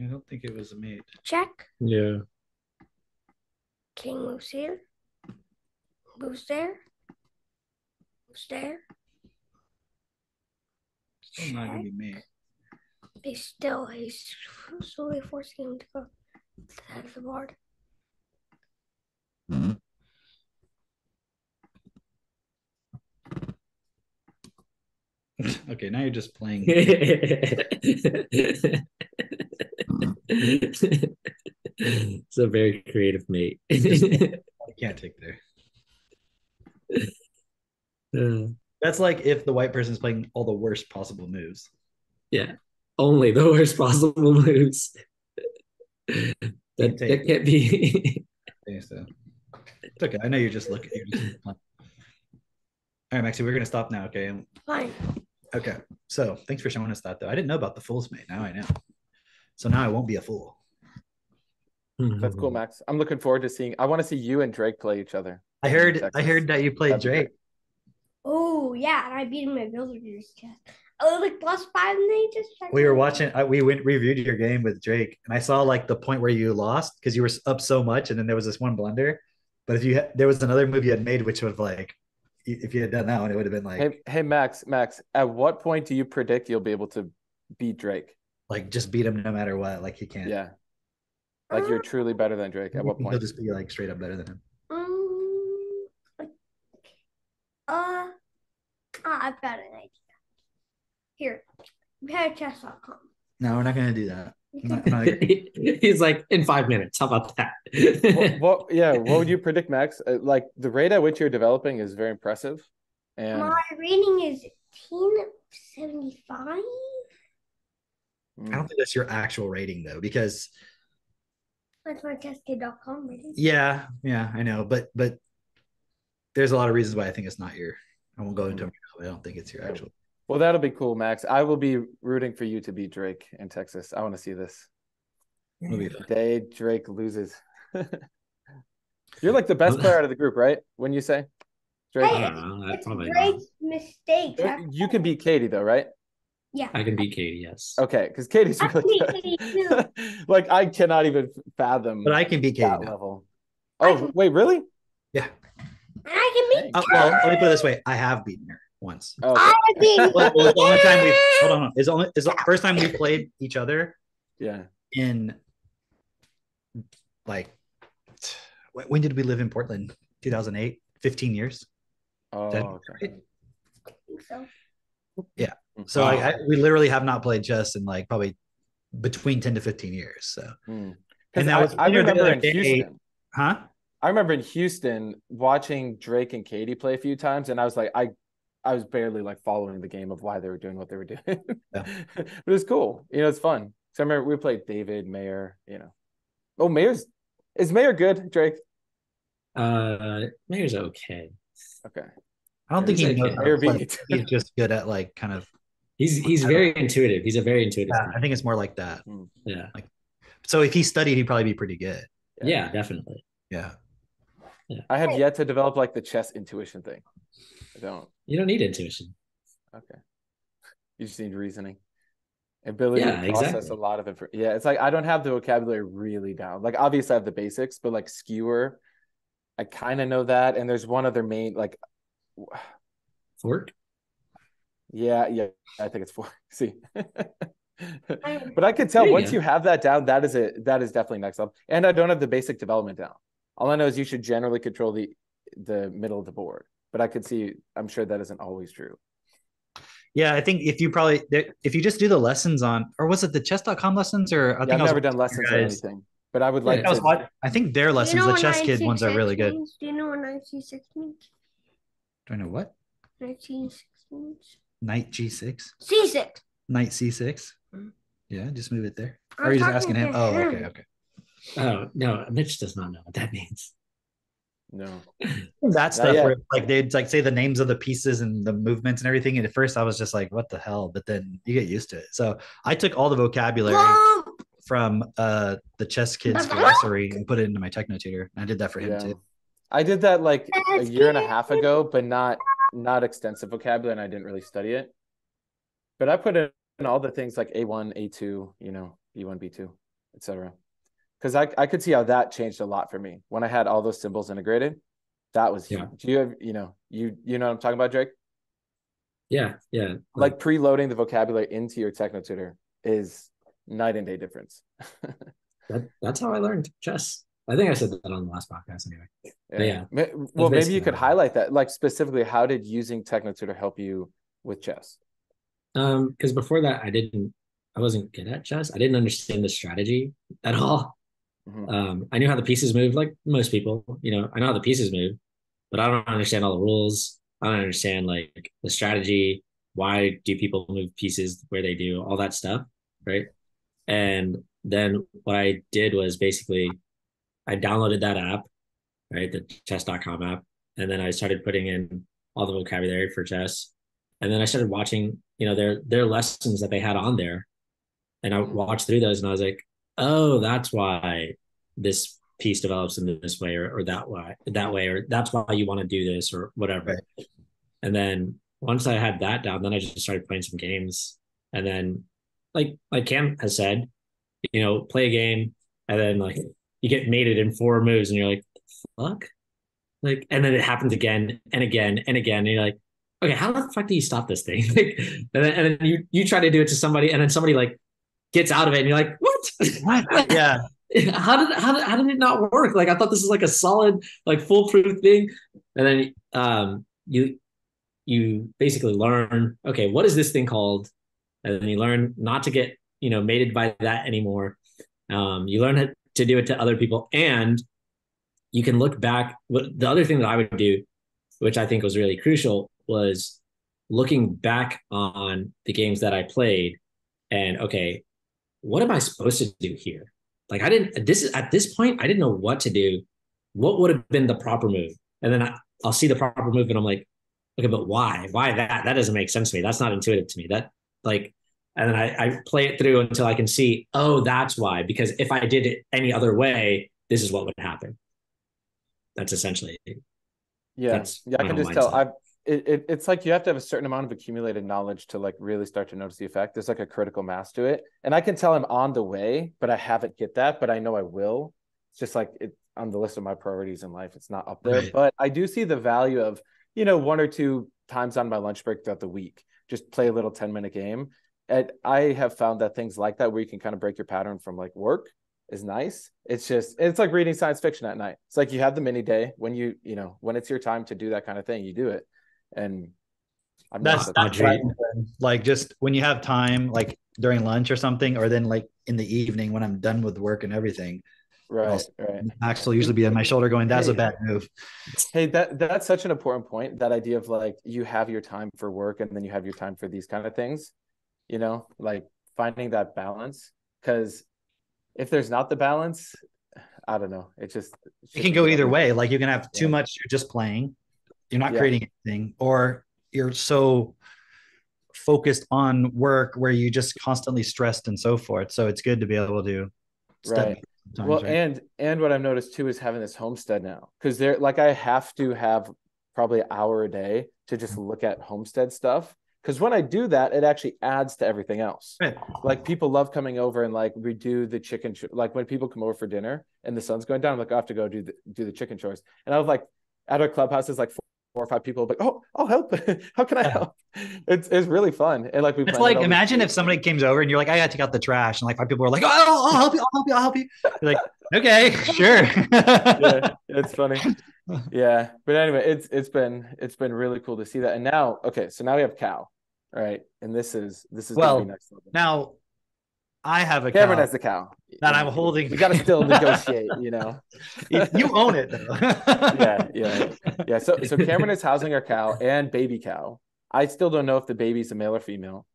Speaker 2: I don't think it was a mate.
Speaker 6: Check.
Speaker 3: Yeah.
Speaker 6: King moves here. Moves there. Moves there.
Speaker 2: Still not gonna be mate.
Speaker 6: He's still he's slowly forcing him to go to the head of the board. Hmm.
Speaker 2: okay, now you're just playing.
Speaker 3: it's a very creative mate.
Speaker 2: I can't take there.
Speaker 3: Uh,
Speaker 2: That's like if the white person's playing all the worst possible moves.
Speaker 3: yeah. Only the worst possible moves. That, that can't be.
Speaker 2: Okay, so it's okay. I know you're just looking. You're just all right, Maxie, we're gonna stop now. Okay.
Speaker 6: Fine.
Speaker 2: Okay. So thanks for showing us that, though. I didn't know about the fool's mate. Now I know. So now I won't be a fool.
Speaker 4: That's cool, mm-hmm. Max. I'm looking forward to seeing. I want to see you and Drake play each other.
Speaker 2: I heard. I heard that you played
Speaker 4: That'd
Speaker 2: Drake.
Speaker 6: Oh yeah, and I beat him at Villagers chest. Oh, like plus five, and they just checked
Speaker 2: We were watching. I, we went reviewed your game with Drake, and I saw like the point where you lost because you were up so much, and then there was this one blunder. But if you had, there was another move you had made, which would have like, if you had done that one, it would have been like,
Speaker 4: Hey, hey, Max, Max. At what point do you predict you'll be able to beat Drake?
Speaker 2: Like just beat him no matter what. Like he can't.
Speaker 4: Yeah, like you're truly better than Drake. At what point?
Speaker 2: He'll
Speaker 4: point?
Speaker 2: just be like straight up better than him.
Speaker 6: Um, like, uh, I've got an idea. Here, chess.com.
Speaker 2: No, we're not gonna do that.
Speaker 6: You
Speaker 2: I'm
Speaker 6: can-
Speaker 2: not- not-
Speaker 3: He's like in five minutes. How about
Speaker 4: what,
Speaker 3: that?
Speaker 4: what? Yeah. What would you predict, Max? Uh, Like the rate at which you're developing is very impressive, and
Speaker 6: My rating is 1075.
Speaker 2: I don't mm. think that's your actual rating though, because
Speaker 6: That's my chesskid.com rating.
Speaker 2: yeah, yeah, I know, but but there's a lot of reasons why I think it's not your. I won't go into them. now, but I don't think it's your actual.
Speaker 4: well, that'll be cool, Max. I will be rooting for you to beat Drake in Texas. I want to see this.
Speaker 2: Be fun.
Speaker 4: The day Drake loses. you're like the best player out of the group, right? When you say Drake,
Speaker 3: I don't know. I
Speaker 6: It's
Speaker 3: probably
Speaker 6: great
Speaker 3: not.
Speaker 4: you can beat Katie though, right?
Speaker 3: I can beat Katie. Yes.
Speaker 4: Okay, because Katie's really
Speaker 6: can Katie, too.
Speaker 4: good. like I cannot even fathom
Speaker 2: But I can beat Katie.
Speaker 4: level. Oh
Speaker 6: can-
Speaker 4: wait, really?
Speaker 6: Yeah. I can beat
Speaker 2: Uh, well, let me put it this way: I have beaten her once.
Speaker 4: Oh,
Speaker 6: I can beat
Speaker 2: Well, well, it's the only time we hold on. It's only it's the first time we played each other
Speaker 4: yeah.
Speaker 2: in like wh- when did we live in Portland? 2008, 15 years.
Speaker 4: Oh,
Speaker 2: That-
Speaker 4: okay.
Speaker 6: so.
Speaker 2: So
Speaker 3: Wow.
Speaker 2: I, I, we literally have not played chess in like probably between 10 to 15 years. So.
Speaker 4: 'Cause
Speaker 2: And that
Speaker 4: I,
Speaker 2: was
Speaker 4: I
Speaker 2: winter the
Speaker 4: remember
Speaker 2: other
Speaker 4: in
Speaker 2: day.
Speaker 4: Houston.
Speaker 2: huh?
Speaker 4: I remember in Houston watching Drake and Katie play a few times, and I was like, I, I was barely like following the game of why they were doing what they were doing. yeah. but it was cool. You know, it's fun. So I remember we played David Mayer. You know, oh Mayer's is Mayer good, Drake?
Speaker 3: Uh, Mayor's okay.
Speaker 4: Okay,
Speaker 2: I don't think he
Speaker 3: He's
Speaker 2: knows.
Speaker 3: okay.
Speaker 2: how
Speaker 4: Mayor
Speaker 2: to play.
Speaker 4: beat.
Speaker 2: He's just good at like kind of.
Speaker 3: He's he's very intuitive. He's a very intuitive.
Speaker 2: Yeah. I think it's more like that. Hmm.
Speaker 3: Yeah.
Speaker 2: So if he studied, he'd probably be pretty good.
Speaker 3: Yeah, definitely.
Speaker 2: Yeah.
Speaker 4: I have yet to develop like the chess intuition thing. I don't.
Speaker 3: You don't need intuition.
Speaker 4: Okay. You just need reasoning. Ability
Speaker 3: Yeah,
Speaker 4: to process
Speaker 3: exactly.
Speaker 4: a lot of information. Yeah, it's like I don't have the vocabulary really down. Like obviously I have the basics, but like skewer, I kind of know that. And there's one other main like
Speaker 3: Fork.
Speaker 4: Yeah, yeah, I think it's four. See. but I could tell
Speaker 3: There you
Speaker 4: once
Speaker 3: go.
Speaker 4: you have that down, that is it. That is definitely next level. And I don't have the basic development down. All I know is you should generally control the the middle of the board. But I could see, I'm sure that isn't always true.
Speaker 2: Yeah, I think if you probably if you just do the lessons on, or was it the chess.com lessons, or I
Speaker 4: Yeah,
Speaker 2: think
Speaker 4: I've
Speaker 2: I was
Speaker 4: never done lessons
Speaker 2: your
Speaker 4: or anything. But I would like
Speaker 2: I was
Speaker 4: to.
Speaker 2: watching- I think their lessons,
Speaker 6: you know
Speaker 2: the chess kid ones, are really good.
Speaker 6: means? Do you know what 926 means?
Speaker 2: Do I know what?
Speaker 6: 926 means?
Speaker 2: Knight G6,
Speaker 6: C6.
Speaker 2: Knight C6.
Speaker 6: Mhm.
Speaker 2: Yeah, just move it there.
Speaker 6: I'm
Speaker 2: Or are you just asking him?
Speaker 6: to
Speaker 2: Oh,
Speaker 6: him.
Speaker 2: okay, okay.
Speaker 3: Oh no, Mitch does not know what that means.
Speaker 4: No.
Speaker 2: That stuff
Speaker 4: yet.
Speaker 2: where like they'd like say the names of the pieces and the movements and everything. And at first I was just like, what the hell? But then you get used to it. So I took all the vocabulary
Speaker 6: Lump.
Speaker 2: from uh the chess kids glossary and put it into my techno tutor. And I did that for him
Speaker 4: Yeah.
Speaker 2: too.
Speaker 4: I did that like a year and a half ago, but not not extensive vocabulary, and I didn't really study it. But I put in all the things like A1, A2, you know, B1, B2, etc. Because I I could see how that changed a lot for me when I had all those symbols integrated. That was
Speaker 3: Yeah.
Speaker 4: huge. Do you have you know you you know what I'm talking about, Drake?
Speaker 3: Yeah, yeah.
Speaker 4: Like preloading the vocabulary into your techno tutor is night and day difference.
Speaker 3: that, that's how I learned chess. I think I said that on the last podcast anyway. yeah.
Speaker 4: Ma- Well, maybe you could
Speaker 3: what I-
Speaker 4: highlight that. Like specifically, how did using techno tutor help you with chess?
Speaker 3: Um, because before that I didn't I wasn't good at chess. I didn't understand the strategy at all.
Speaker 4: Mhm.
Speaker 3: Um, I knew how the pieces moved, like most people. You know, I know how the pieces move, but I don't understand all the rules. I don't understand like the strategy. Why do people move pieces where they do? All that stuff, right? And then what I did was basically I downloaded that app, right, the chess.com app, and then I started putting in all the vocabulary for chess. And then I started watching, you know, their their lessons that they had on there. And I watched through those and I was like, oh, that's why this piece develops in this way or, or that way, that way, or that's why you want to do this or whatever. And then once I had that down, then I just started playing some games. And then like like Cam has said, you know, play a game and then like you get mated in four moves and you're like, fuck. Like, and then it happens again and again and again. And you're like, okay, how the fuck do you stop this thing? like, and then, and then you you try to do it to somebody, and then somebody like gets out of it, and you're like, what?
Speaker 2: What? Yeah.
Speaker 3: how did how did how did it not work? Like I thought this was like a solid, like foolproof thing, and then um you you basically learn okay, what is this thing called, and then you learn not to get you know mated by that anymore. Um, you learn to do it to other people, and you can look back. The other thing that I would do, which I think was really crucial, was looking back on the games that I played, and okay, what am I supposed to do here? Like I didn't this is at this point I didn't know what to do. What would have been the proper move? And then I, I'll see the proper move and I'm like, okay, but why? Why that? That doesn't make sense to me. That's not intuitive to me. That like and then I, I play it through until I can see, oh, that's why. Because if I did it any other way, this is what would happen. That's essentially
Speaker 4: Yeah,
Speaker 3: That's
Speaker 4: yeah, I can just tell. I've it, it it's like you have to have a certain amount of accumulated knowledge to like really start to notice the effect. There's like a critical mass to it, and I can tell I'm on the way, but I haven't get that, but I know I will. It's just like it on the list of my priorities in life. It's not up there,
Speaker 2: Right.
Speaker 4: but I do see the value of you know one or two times on my lunch break throughout the week, just play a little ten minute game. And I have found that things like that where you can kind of break your pattern from like work is nice. It's just it's like reading science fiction at night. It's like you have the mini day when you you know when it's your time to do that kind of thing, you do it. And I'm
Speaker 2: That's,
Speaker 4: not
Speaker 2: what like just when you have time, like during lunch or something, or then like in the evening when I'm done with work and everything.
Speaker 4: right, right.
Speaker 2: Max will usually be on my shoulder going, "That's a bad move."
Speaker 4: Hey, that that's such an important point. That idea of like you have your time for work and then you have your time for these kind of things. You know, like finding that balance. Because if there's not the balance, I don't know. It just
Speaker 2: It can go either way. Like you can have too
Speaker 4: Yeah.
Speaker 2: much, you're just playing, you're not
Speaker 4: Yeah.
Speaker 2: creating anything, or you're so focused on work where you just constantly stressed and so forth. So it's good to be able to
Speaker 4: Right. well
Speaker 2: right?
Speaker 4: and and what i've noticed too is having this homestead now because they're like i have to have probably an hour a day to just mm-hmm. look at homestead stuff because when i do that it actually adds to everything else
Speaker 2: Right.
Speaker 4: like people love coming over and like we do the chicken ch- like when people come over for dinner and the sun's going down i'm like i have to go do the do the chicken chores and i was like at our clubhouse is like four, four or five people like oh i'll help how can i help it's it's really fun and like we
Speaker 2: It's
Speaker 4: plan it
Speaker 2: like imagine if somebody came over and you're like, I gotta take out the trash, and like five people are like, Oh, I'll, I'll help you, I'll help you, I'll help you. You're like, okay, sure.
Speaker 4: yeah, it's funny. Yeah, but anyway, it's it's been it's been really cool to see that. And now, okay, so now we have cow, right? And this is this is
Speaker 2: Well,
Speaker 4: next level.
Speaker 2: now, I have a
Speaker 4: Cameron
Speaker 2: cow
Speaker 4: has the cow
Speaker 2: that I'm holding.
Speaker 4: We got to still negotiate, you know.
Speaker 2: you own it though.
Speaker 4: Yeah, yeah, Yeah, so so Cameron is housing our cow and baby cow. I still don't know if the baby's a male or female,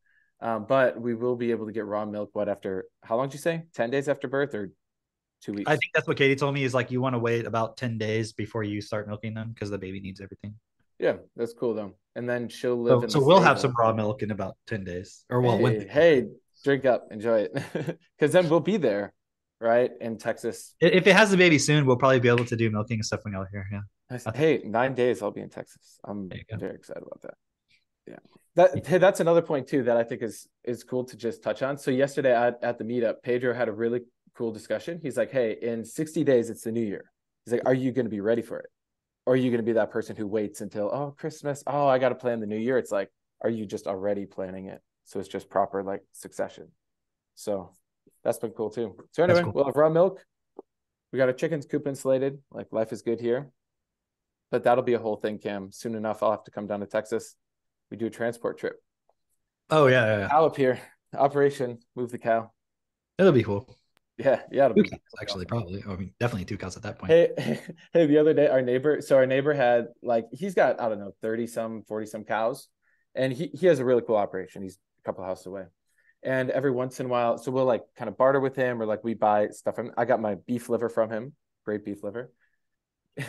Speaker 4: um, but we will be able to get raw milk. What after? How long did you say? Ten days after birth or two weeks?
Speaker 2: I think that's what Katie told me is like you want to wait about 10 days before you start milking them because the baby needs everything.
Speaker 4: yeah, that's cool though. And then she'll live.
Speaker 2: So,
Speaker 4: in
Speaker 2: so we'll have some raw milk in about 10 days. Or well,
Speaker 4: hey,
Speaker 2: when
Speaker 4: hey, drink up, enjoy it, because then we'll be there, right in Texas.
Speaker 2: if it has the baby soon, we'll probably be able to do milking and stuff when you're here. Yeah.
Speaker 4: Hey, nine days, I'll be in Texas. I'm
Speaker 2: There you go.
Speaker 4: very excited about that. Yeah, that hey, that's another point too that I think is is cool to just touch on. So yesterday at, at the meetup, Pedro had a really cool discussion. He's like, "Hey, in 60 days, it's the new year." He's like, "Are you going to be ready for it, or are you going to be that person who waits until oh Christmas? Oh, I got to plan the new year." It's like, are you just already planning it? So it's just proper like succession. So that's been cool too. So anyway,
Speaker 2: cool.
Speaker 4: we'll have raw milk. We got our chickens coop insulated. Like life is good here. But that'll be a whole thing, Cam. Soon enough, I'll have to come down to Texas. We do a transport trip.
Speaker 2: Oh, yeah. yeah, yeah.
Speaker 4: Cow up here. Operation Move the Cow.
Speaker 2: It'll be cool.
Speaker 4: Yeah, yeah. It'll
Speaker 2: Two
Speaker 4: be
Speaker 2: cows, actually, probably. I mean, definitely two cows at that point.
Speaker 4: Hey, hey, the other day, our neighbor, so our neighbor had like, he's got, I don't know, 30 some, 40 some cows. And he, he has a really cool operation. He's a couple houses away. And every once in a while, so we'll like kind of barter with him or like we buy stuff from I got my beef liver from him. Great beef liver.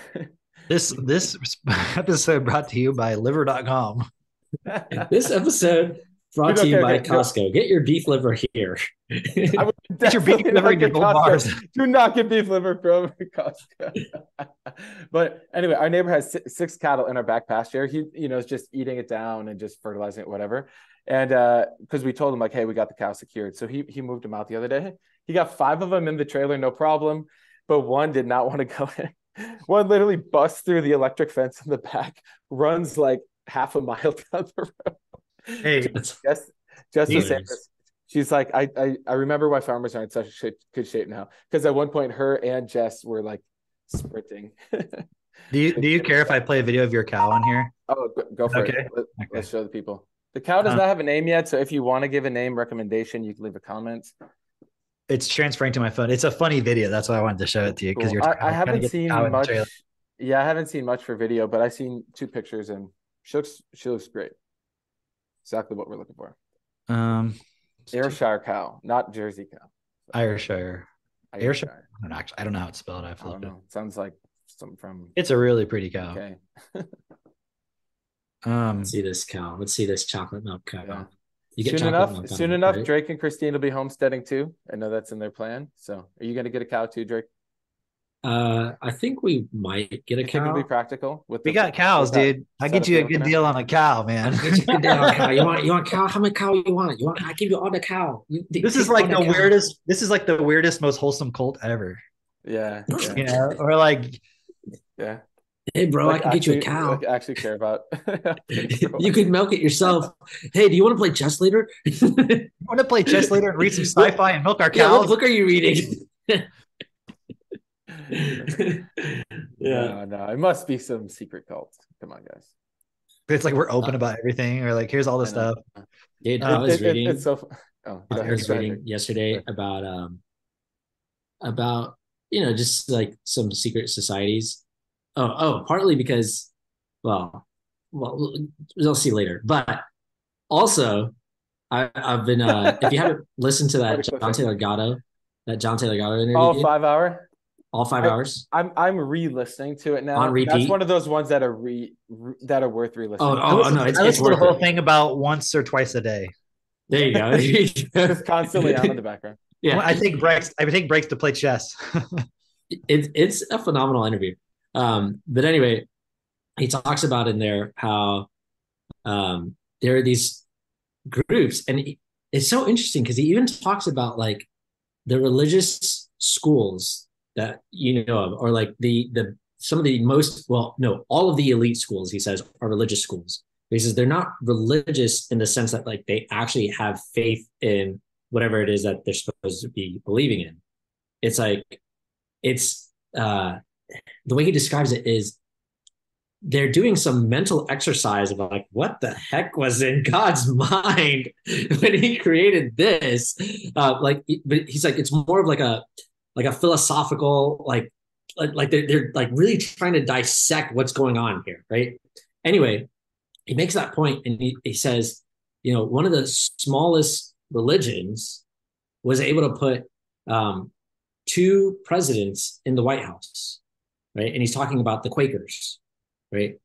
Speaker 2: This this episode brought to you by liver.com.
Speaker 3: This episode brought to
Speaker 4: Okay,
Speaker 3: you by
Speaker 4: okay.
Speaker 3: Costco. Get your beef liver here.
Speaker 2: Get your beef liver and your
Speaker 4: get
Speaker 2: gold
Speaker 4: Costco.
Speaker 2: bars.
Speaker 4: Do not get beef liver from Costco. but anyway, our neighbor has six cattle in our back pasture. He, you know, is just eating it down and just fertilizing it, whatever. And uh, because we told him like, hey, we got the cow secured, so he he moved them out the other day. He got five of them in the trailer, no problem. But one did not want to go in. One literally busts through the electric fence in the back, runs like half a mile down the road.
Speaker 2: Hey,
Speaker 4: Just just to
Speaker 3: Hilarious.
Speaker 4: She's like, I, I I remember why farmers are in such shape, good shape now. Because at one point, her and Jess were like sprinting.
Speaker 2: do you do you care if I play a video of your cow on here?
Speaker 4: oh, go, go for
Speaker 2: Okay.
Speaker 4: it. Let,
Speaker 2: Okay.
Speaker 4: us show the people. The cow does
Speaker 2: Um,
Speaker 4: not have a name yet, so if you want to give a name recommendation, you can leave a comment.
Speaker 2: It's transferring to my phone. It's a funny video. That's why I wanted to show it to you because
Speaker 4: Cool.
Speaker 2: you're.
Speaker 4: I, I haven't seen
Speaker 2: cow in the
Speaker 4: much. Yeah, I haven't seen much for video, but I've seen two pictures and she looks she looks great. Exactly what we're looking for.
Speaker 2: Um,
Speaker 4: Ayrshire cow, not Jersey cow.
Speaker 2: Ayrshire. Ayrshire?
Speaker 4: Ayrshire.
Speaker 2: I don't know, actually. I don't know how it's spelled. I
Speaker 4: I
Speaker 2: flipped
Speaker 4: don't
Speaker 2: it.
Speaker 4: Sounds like something from
Speaker 2: It's a really pretty cow.
Speaker 4: okay.
Speaker 2: Um,
Speaker 3: Let's see this cow. Let's see this chocolate milk cow.
Speaker 4: Yeah.
Speaker 3: You get
Speaker 4: soon enough,
Speaker 3: milk on
Speaker 4: soon
Speaker 3: it,
Speaker 4: enough,
Speaker 3: right?
Speaker 4: Drake and Christine will be homesteading too. I know that's in their plan. So, are you going to get a cow too, Drake?
Speaker 3: Uh, I think we might get a
Speaker 4: think it'd be
Speaker 3: cow.
Speaker 4: practical with
Speaker 2: We
Speaker 4: the-
Speaker 2: got cows,
Speaker 4: with that
Speaker 2: dude. I get you a good deal on a cow, man.
Speaker 3: You a good deal on a cow. You want you want cow? How many cow you want? You want? I give you all the cow. You,
Speaker 2: This is like the
Speaker 3: cow.
Speaker 2: weirdest. This is like the weirdest, most wholesome cult ever.
Speaker 4: Yeah, yeah,
Speaker 2: You know, or like
Speaker 4: yeah.
Speaker 3: Hey, bro,
Speaker 4: Like,
Speaker 3: I can get you a
Speaker 4: actually-
Speaker 3: cow.
Speaker 4: like, actually care about.
Speaker 3: you could milk it yourself. Hey, do you want to play chess later?
Speaker 2: you want to play chess later and read some sci-fi and milk our
Speaker 3: Yeah, what book are you reading? yeah.
Speaker 4: No, no, it must be some secret cult. Come on, guys.
Speaker 2: It's like we're open about everything, or like here's all the stuff.
Speaker 3: Dude,
Speaker 2: Uh,
Speaker 3: I was
Speaker 4: It- it-
Speaker 3: reading.
Speaker 4: it's so. Oh, go
Speaker 3: I
Speaker 4: ahead,
Speaker 3: was reading yesterday about um about you know just like some secret societies. Oh, oh, partly because well, well, we'll see later. But also, I, I've been uh if you haven't listened to that
Speaker 4: What
Speaker 3: John Taylor Gatto, that John Taylor Gatto interview,
Speaker 4: Oh, five hour.
Speaker 3: All five
Speaker 4: I-
Speaker 3: hours.
Speaker 4: I'm I'm re-listening to it now.
Speaker 3: On repeat.
Speaker 4: That's one of those ones that are re, re- that are worth re-listening.
Speaker 3: Oh,
Speaker 4: to.
Speaker 2: I
Speaker 3: oh, no, it's-
Speaker 2: I
Speaker 3: it's
Speaker 2: listen to the whole
Speaker 3: it.
Speaker 2: thing about once or twice a day.
Speaker 3: There you go. There you go.
Speaker 4: just constantly on in the background.
Speaker 3: yeah,
Speaker 2: I take breaks. I take breaks to play chess.
Speaker 3: it's it's a phenomenal interview. Um, but anyway, he talks about in there how um, there are these groups, and it- it's so interesting because he even talks about like the religious schools that you know of, or like the the some of the most well, no, all of the elite schools. He says are religious schools. He says they're not religious in the sense that like they actually have faith in whatever it is that they're supposed to be believing in. It's like it's uh the way he describes it is they're doing some mental exercise of like what the heck was in god's mind when he created this uh like but he's like it's more of like a like a philosophical like like, they're, they're like really trying to dissect what's going on here right anyway he makes that point and he, he says you know one of the smallest religions was able to put um two presidents in the White House, right? And he's talking about the Quakers, right?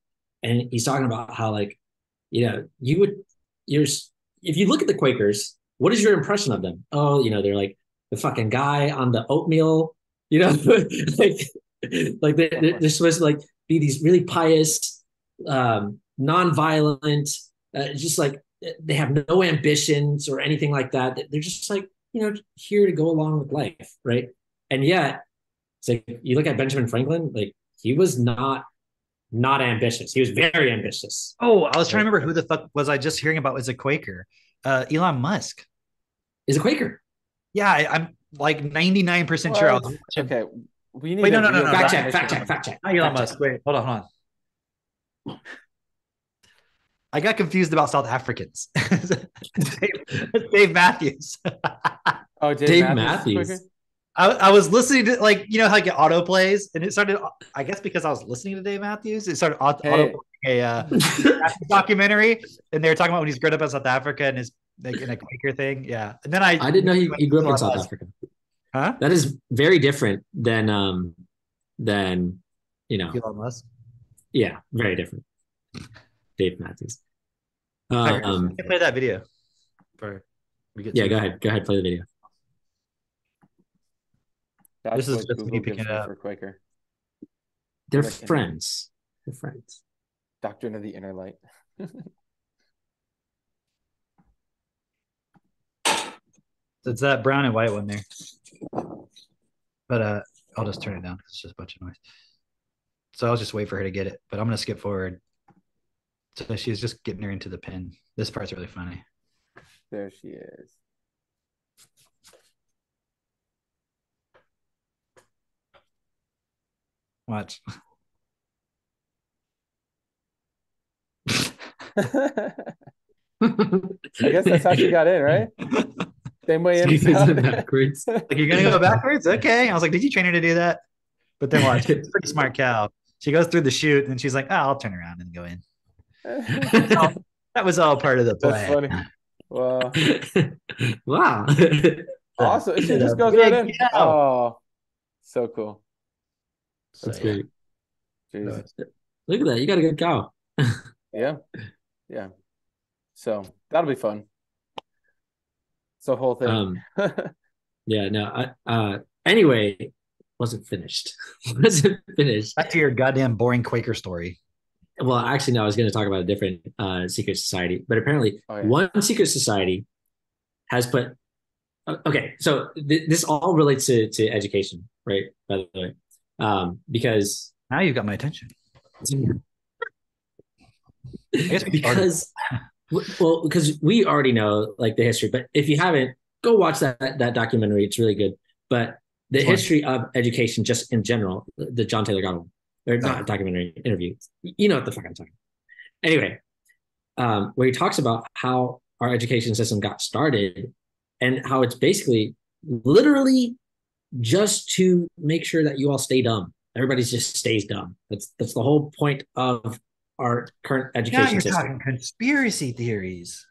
Speaker 3: And he's talking about how, like, you know, you would, you're, if you look at the Quakers, what is your impression of them? Oh, you know, they're like the fucking guy on the oatmeal, you know, like, like they're, they're supposed to like be these really pious, um, non-violent, uh, just like they have no ambitions or anything like that. They're just like, you know, here to go along with life, right? and yet it's like you look at benjamin franklin like he was not not ambitious he was very ambitious
Speaker 2: oh, I was trying to remember who the fuck was I just hearing about was a Quaker. Uh, Elon Musk.
Speaker 3: is a quaker
Speaker 2: Yeah, I, I'm like 99% sure. I was
Speaker 4: Okay, we need
Speaker 2: Wait, no, no, no, no,
Speaker 3: fact check fact check fact check
Speaker 2: Not Elon
Speaker 3: fact check.
Speaker 2: Musk. Wait, hold on, hold on. I got confused about South Africans. Dave, Dave Matthews.
Speaker 4: Oh, Dave,
Speaker 3: Dave
Speaker 4: Matthews.
Speaker 3: Matthews.
Speaker 2: I, I was listening to like you know how like it auto plays and it started I guess because I was listening to Dave Matthews it started auto,
Speaker 4: Hey.
Speaker 2: auto playing a uh, documentary and they were talking about when he's grown up in South Africa and his like in a Quaker thing? Yeah. And then I
Speaker 3: i didn't know he, he grew up in south
Speaker 2: Musk.
Speaker 3: africa.
Speaker 2: Huh?
Speaker 3: That is very different than um than you know.
Speaker 2: Elon Musk?
Speaker 3: Yeah very different. Dave matthews.
Speaker 2: Here,
Speaker 3: um
Speaker 2: I can play that video for we get
Speaker 3: yeah go ahead. Go ahead play the video.
Speaker 4: That's
Speaker 2: This is
Speaker 4: what
Speaker 2: just me picking it up.
Speaker 4: for Quaker.
Speaker 3: they're
Speaker 4: Like-
Speaker 3: friends. They're friends.
Speaker 4: Doctrine of the Inner Light.
Speaker 2: it's that brown and white one there. But uh I'll just turn it down it's just a bunch of noise. So I'll just wait for her to get it but I'm gonna skip forward. So she's just getting her into the pin this part's really funny.
Speaker 4: There she is.
Speaker 2: watch.
Speaker 4: I guess that's how she got in, right? Same way in.
Speaker 3: Backwards
Speaker 2: like you're gonna go backwards okay i was like did you train her to do that but then watch it's a pretty smart cow she goes through the chute and she's like oh i'll turn around and go in that was all part of the
Speaker 4: That's
Speaker 2: plan
Speaker 4: funny. Wow.
Speaker 3: wow
Speaker 4: Awesome. She just goes
Speaker 2: Big
Speaker 4: right in.
Speaker 2: cow.
Speaker 4: Oh, so cool.
Speaker 3: That's
Speaker 2: yeah.
Speaker 3: great
Speaker 4: Jeez.
Speaker 3: look at that you got a good cow
Speaker 4: Yeah. Yeah. So that'll be fun. It's a whole thing.
Speaker 3: um Yeah, no. I, uh, anyway, wasn't finished. wasn't finished.
Speaker 2: Back to your goddamn boring Quaker story.
Speaker 3: Well, actually, no. I was going to talk about a different uh, secret society, but apparently,
Speaker 4: Oh, yeah.
Speaker 3: one secret society has put. uh, Okay, so th- this all relates to to education, right? By the way, um, because
Speaker 2: Now you've got my attention. guess
Speaker 3: because well because we already know like the history but if you haven't go watch that that documentary. It's really good. But the history of education just in general the john taylor Gatto one or not
Speaker 2: Oh.
Speaker 3: documentary interview. You know what the fuck i'm talking about. anyway um where he talks about how our education system got started and how it's basically literally just to make sure that you all stay dumb. Everybody just stays dumb. That's that's the whole point of our current education
Speaker 2: Now you're
Speaker 3: system
Speaker 2: talking conspiracy theories.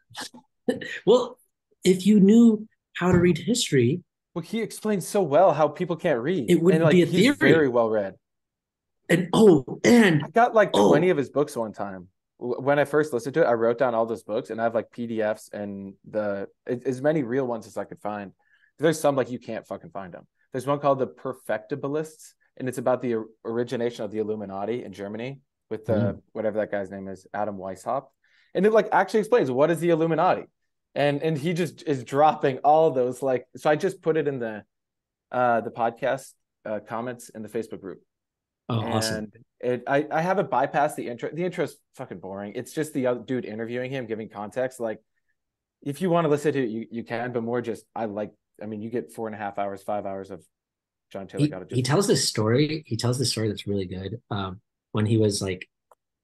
Speaker 3: well, if you knew how to read history,
Speaker 4: Well, he explains so well how people can't read.
Speaker 3: It wouldn't
Speaker 4: and, like,
Speaker 3: be a
Speaker 4: he's
Speaker 3: theory.
Speaker 4: very well read.
Speaker 3: and oh, and
Speaker 4: I got like
Speaker 3: Oh.
Speaker 4: 20 of his books one time. When I first listened to it, I wrote down all those books and I have like PDFs and the as many real ones as I could find. There's some like you can't fucking find them. There's one called the Perfectibilists, and it's about the origination of the Illuminati in Germany with the
Speaker 3: Mm.
Speaker 4: whatever that guy's name is, Adam Weishaupt. And it like actually explains what is the Illuminati. And and he just is dropping all those like so I just put it in the uh the podcast uh comments in the Facebook group
Speaker 3: oh, awesome.
Speaker 4: and it I, I haven't bypass the intro. The intro is fucking boring. It's just the other dude interviewing him, giving context. Like, if you want to listen to it, you, you can, but more just I like. I mean, you get four and a half hours, five hours of John Taylor.
Speaker 3: He, he tells this story. He tells this story that's really good. Um, when he was like,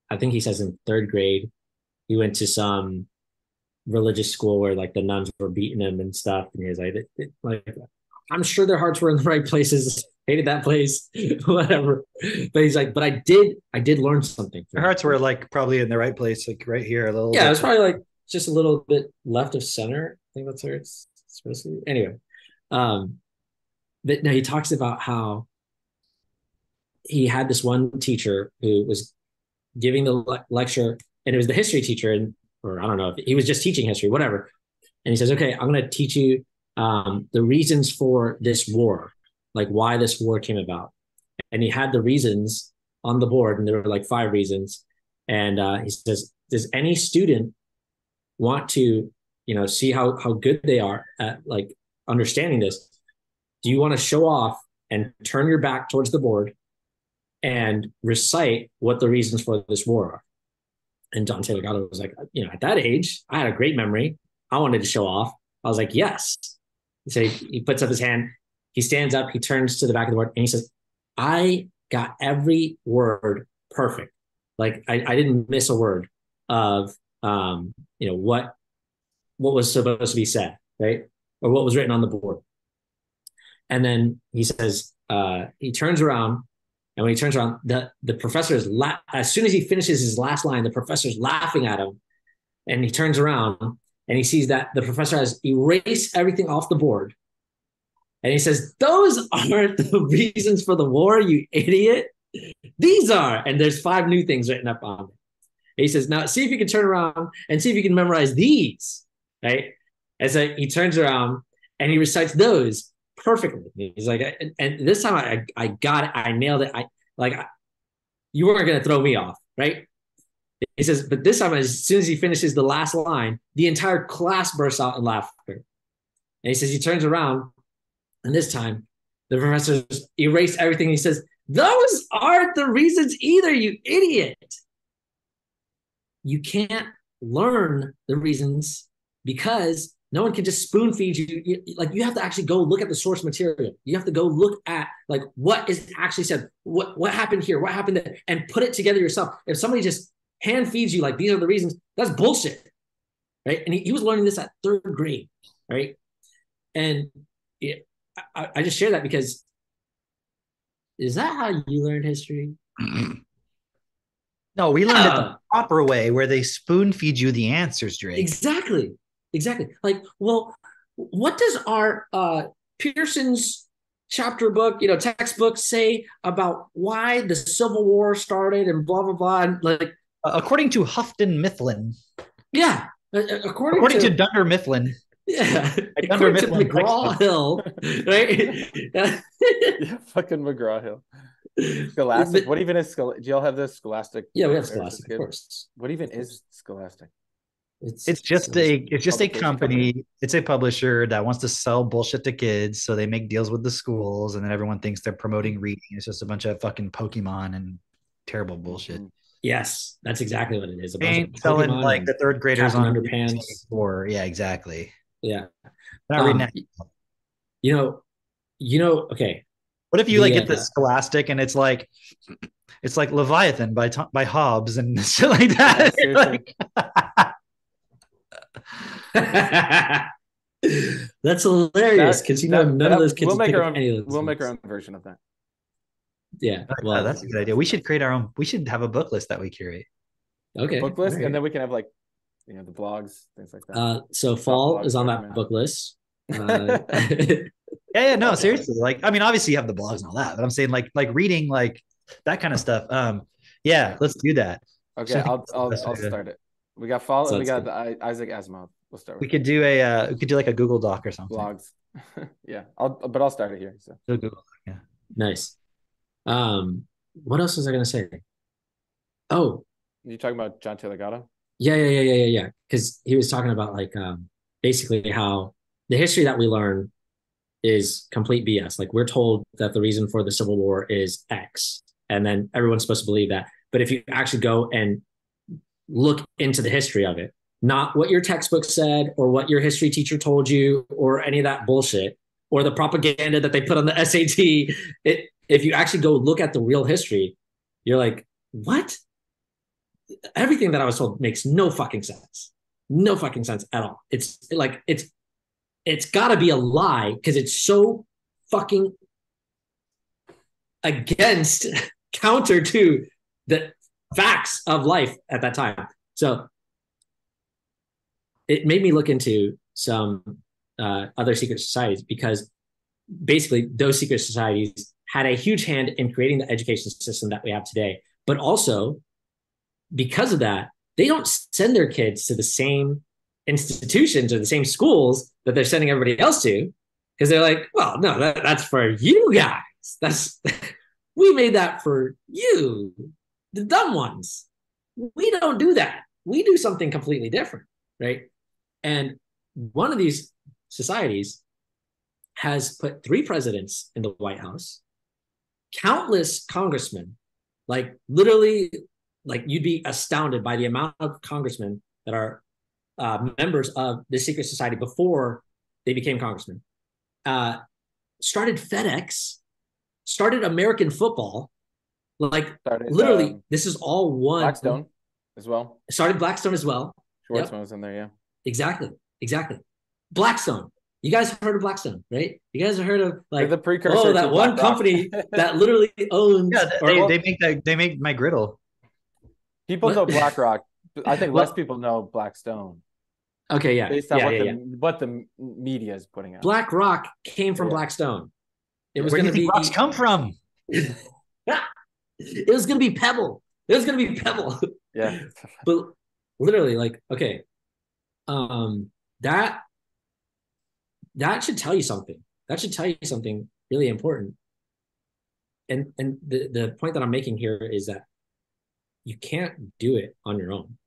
Speaker 3: I think he says in third grade, he went to some religious school where like the nuns were beating him and stuff, and he was like, it- it- like, I'm sure their hearts were in the right places. Hated that place, whatever. But he's like, but I did, I did learn something.
Speaker 2: Their hearts were like probably in the right place, like right here, a little.
Speaker 3: Yeah,
Speaker 2: bit.
Speaker 3: it's probably like just a little bit left of center. I think that's where it's supposed to be. Anyway, um, but now he talks about how he had this one teacher who was giving the le- lecture, and it was the history teacher, and or I don't know if he was just teaching history, whatever. And he says, "Okay, I'm going to teach you um, the reasons for this war, like why this war came about." And he had the reasons on the board, and there were like five reasons. And uh, he says, "Does any student want to, you know, see how how good they are at like understanding this? Do you want to show off and turn your back towards the board and recite what the reasons for this war are?" And John Taylor Gatto was like, you know, at that age, I had a great memory. I wanted to show off. I was like, yes. So he, he puts up his hand. He stands up. He turns to the back of the board and he says, I got every word perfect. Like I, I didn't miss a word of um, you know, what what was supposed to be said, right? Or what was written on the board. And then he says, uh, he turns around, and when he turns around, the the professor is la- as soon as he finishes his last line, the professor's laughing at him, and he turns around and he sees that the professor has erased everything off the board. And he says, Those aren't the reasons for the war, you idiot. These are. And there's five new things written up on it. And he says, Now see if you can turn around and see if you can memorize these. Right. And so he turns around and he recites those perfectly. He's like, and, and this time I, I got it. I nailed it. I like, you weren't going to throw me off. Right. He says, but this time, as soon as he finishes the last line, the entire class bursts out in laughter. And he says, he turns around, and this time, the professor erased everything. He says, Those aren't the reasons either, you idiot. You can't learn the reasons because no one can just spoon feed you. you. Like, you have to actually go look at the source material. You have to go look at, like, what is actually said, what, what happened here, what happened there, and put it together yourself. If somebody just hand feeds you like these are the reasons that's bullshit right and he, he was learning this at third grade right and it, I, I just share that because is that how you learned history
Speaker 2: No, we learned it the
Speaker 3: uh,
Speaker 2: proper way where they spoon feed you the answers, Drake.
Speaker 3: exactly exactly like well what does our uh pearson's chapter book you know textbook say about why the civil war started and blah blah blah and like
Speaker 2: Uh, according to Houghton Mifflin,
Speaker 3: yeah according,
Speaker 2: according to,
Speaker 3: to
Speaker 2: Dunder Mifflin,
Speaker 3: Yeah,
Speaker 2: Like under
Speaker 3: according to
Speaker 2: Mifflin
Speaker 3: McGraw Hill, right?
Speaker 4: yeah, fucking McGraw Hill. Scholastic.
Speaker 3: But-
Speaker 4: what even is Schol? Do y'all have this Scholastic?
Speaker 3: yeah, we have Scholastic, of course.
Speaker 4: What even is Scholastic?
Speaker 2: It's it's just a it's just a
Speaker 4: Publication
Speaker 2: company. It's a publisher that wants to sell bullshit to kids, so they make deals with the schools, and then everyone thinks they're promoting reading. It's just a bunch of fucking Pokemon and terrible bullshit.
Speaker 4: Mhm.
Speaker 3: Yes, that's exactly what it is. A bunch
Speaker 2: selling like the third graders on
Speaker 3: Underpants.
Speaker 2: Or yeah, exactly.
Speaker 3: yeah.
Speaker 2: Not reading
Speaker 3: Um,
Speaker 2: that.
Speaker 3: You know, you know. Okay,
Speaker 2: What if you like
Speaker 3: the,
Speaker 2: get the Scholastic and it's like it's like Leviathan by by Hobbes and shit like that?
Speaker 4: Yeah,
Speaker 2: like,
Speaker 3: That's hilarious because you know
Speaker 4: That-
Speaker 3: none
Speaker 4: that-
Speaker 3: of those kids.
Speaker 4: We'll make our own.
Speaker 3: any of those
Speaker 4: We'll make our own version of that.
Speaker 3: Yeah,
Speaker 2: "Oh,
Speaker 3: well,
Speaker 2: that's a good idea. We should create our own. We should have a book list that we curate.
Speaker 3: okay.
Speaker 4: Book list,
Speaker 3: alright.
Speaker 4: and then we can have like, you know, the blogs, things like that.
Speaker 3: Uh, so fall is on that
Speaker 4: recommend.
Speaker 3: book list. Uh,
Speaker 2: Yeah, yeah, no, seriously. Like, I mean, obviously you have the blogs and all that, but I'm saying like like reading like that kind of stuff. Um, yeah, let's do that.
Speaker 4: okay,
Speaker 2: I think
Speaker 4: I'll I'll, I'll start it. We got follow.
Speaker 3: Sounds
Speaker 4: we got
Speaker 3: good.
Speaker 4: the Isaac Asimov. We'll start
Speaker 2: We
Speaker 4: with
Speaker 2: could do a uh, we could do like a Google Doc or something.
Speaker 4: blogs. yeah, I'll but I'll start it here. So
Speaker 2: Do Google Doc, yeah.
Speaker 3: nice. Um, what else was I gonna say? Oh,
Speaker 4: you talking about John Taylor Gatto?
Speaker 3: Yeah, yeah, yeah, yeah, yeah, yeah. Because he was talking about like um basically how the history that we learn is complete BS. Like we're told that the reason for the Civil War is X, and then everyone's supposed to believe that. But if you actually go and look into the history of it, not what your textbook said or what your history teacher told you or any of that bullshit or the propaganda that they put on the SAT, it if you actually go look at the real history, you're like, what? everything that I was told makes no fucking sense. No fucking sense at all. It's like it's it's got to be a lie because it's so fucking against counter to the facts of life at that time. So it made me look into some uh, other secret societies because basically those secret societies had a huge hand in creating the education system that we have today, but also because of that, they don't send their kids to the same institutions or the same schools that they're sending everybody else to because they're like, well, no, that, that's for you guys. That's we made that for you, the dumb ones. We don't do that. We do something completely different, right? And one of these societies has put three presidents in the White House, countless congressmen, like literally like you'd be astounded by the amount of congressmen that are uh, members of the secret society before they became congressmen. Uh, started FedEx, started American football. Like
Speaker 4: Started,
Speaker 3: literally,
Speaker 4: um,
Speaker 3: this is all one.
Speaker 4: Blackstone as well.
Speaker 3: Started Blackstone as well.
Speaker 4: Schwarzman was in there. Yeah.
Speaker 3: Exactly. Exactly. Blackstone. You guys have heard of Blackstone, right? You guys have heard of
Speaker 4: They're
Speaker 3: like
Speaker 4: the precursor.
Speaker 3: oh that one
Speaker 4: BlackRock.
Speaker 3: company that literally owns
Speaker 2: Yeah, they,
Speaker 3: or-
Speaker 2: they make that they make my griddle.
Speaker 4: people
Speaker 3: What?
Speaker 4: know BlackRock. I think less people know Blackstone
Speaker 3: okay yeah
Speaker 4: based on
Speaker 3: yeah,
Speaker 4: what
Speaker 3: yeah,
Speaker 4: the
Speaker 3: yeah.
Speaker 4: what the media is putting out.
Speaker 3: BlackRock came from
Speaker 4: Yeah.
Speaker 3: Blackstone. It was
Speaker 2: Where do
Speaker 3: going
Speaker 2: you
Speaker 3: to
Speaker 2: think
Speaker 3: be.
Speaker 2: rocks come from?
Speaker 3: it was going to be Pebble. It was going to be Pebble.
Speaker 4: Yeah.
Speaker 3: but literally, like, okay, um, that that should tell you something. That should tell you something really important. And and the the point that I'm making here is that you can't do it on your own.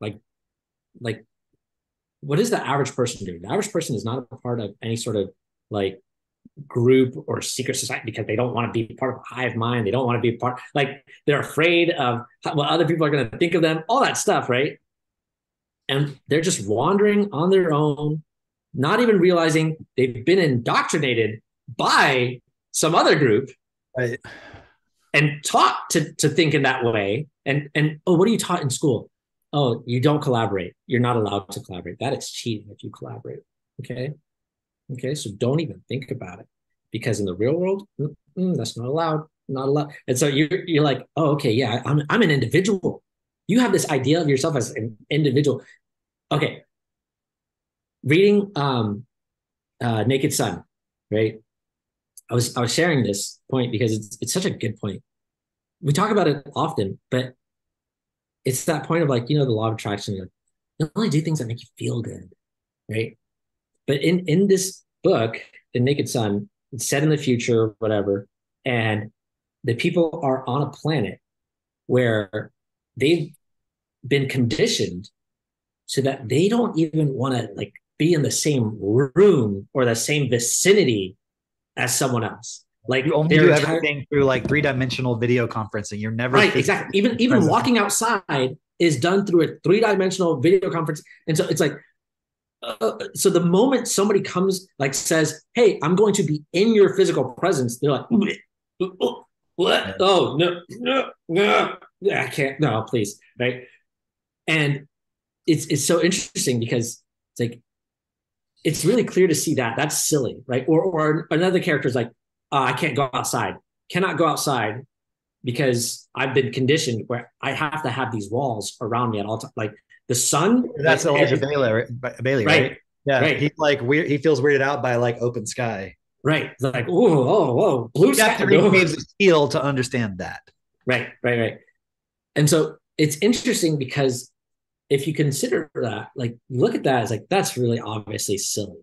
Speaker 3: Like, like, what does the average person do? The average person is not a part of any sort of like group or secret society because they don't want to be part of a hive mind. They don't want to be part like they're afraid of what other people are going to think of them, all that stuff, right? And they're just wandering on their own, not even realizing they've been indoctrinated by some other group
Speaker 2: Right.
Speaker 3: and taught to to think in that way. And and oh, what are you taught in school? Oh, you don't collaborate. You're not allowed to collaborate. That is cheating if you collaborate. Okay. Okay. So don't even think about it because in the real world, that's not allowed. Not allowed. And so you're you're like, oh, okay, yeah, I'm I'm an individual. You have this idea of yourself as an individual. Okay. Reading um uh Naked Sun, right? I was I was sharing this point because it's it's such a good point. We talk about it often, but it's that point of like, you know, the law of attraction. Like, you only do things that make you feel good. right? But in in this book, The Naked Sun, it's set in the future, whatever, and the people are on a planet where they've been conditioned so that they don't even want to like be in the same room or the same vicinity as someone else. Like
Speaker 2: You only do
Speaker 3: entire-
Speaker 2: everything through like three dimensional video conferencing. You're never
Speaker 3: right exactly even even
Speaker 2: present.
Speaker 3: walking outside is done through a three-dimensional video conference and so it's like uh, so the moment somebody comes like says hey i'm going to be in your physical presence they're like "Oh, what oh no no no i can't no please right and it's it's so interesting because it's like it's really clear to see that that's silly right or or another character is like uh, i can't go outside cannot go outside because I've been conditioned where I have to have these walls around me at all times. Like the sun.
Speaker 2: That's
Speaker 3: like,
Speaker 2: Elijah Baley, right? Baley, right?
Speaker 3: Right.
Speaker 2: Yeah,
Speaker 3: Right.
Speaker 2: he's like weird. He feels weirded out by like open sky.
Speaker 3: Right. It's like, whoa, whoa, whoa. Blue
Speaker 2: You have
Speaker 3: sky.
Speaker 2: to read
Speaker 3: no.
Speaker 2: Caves of Steel to understand that.
Speaker 3: Right, right, right. And so it's interesting because if you consider that, like, look at that as like, that's really obviously silly.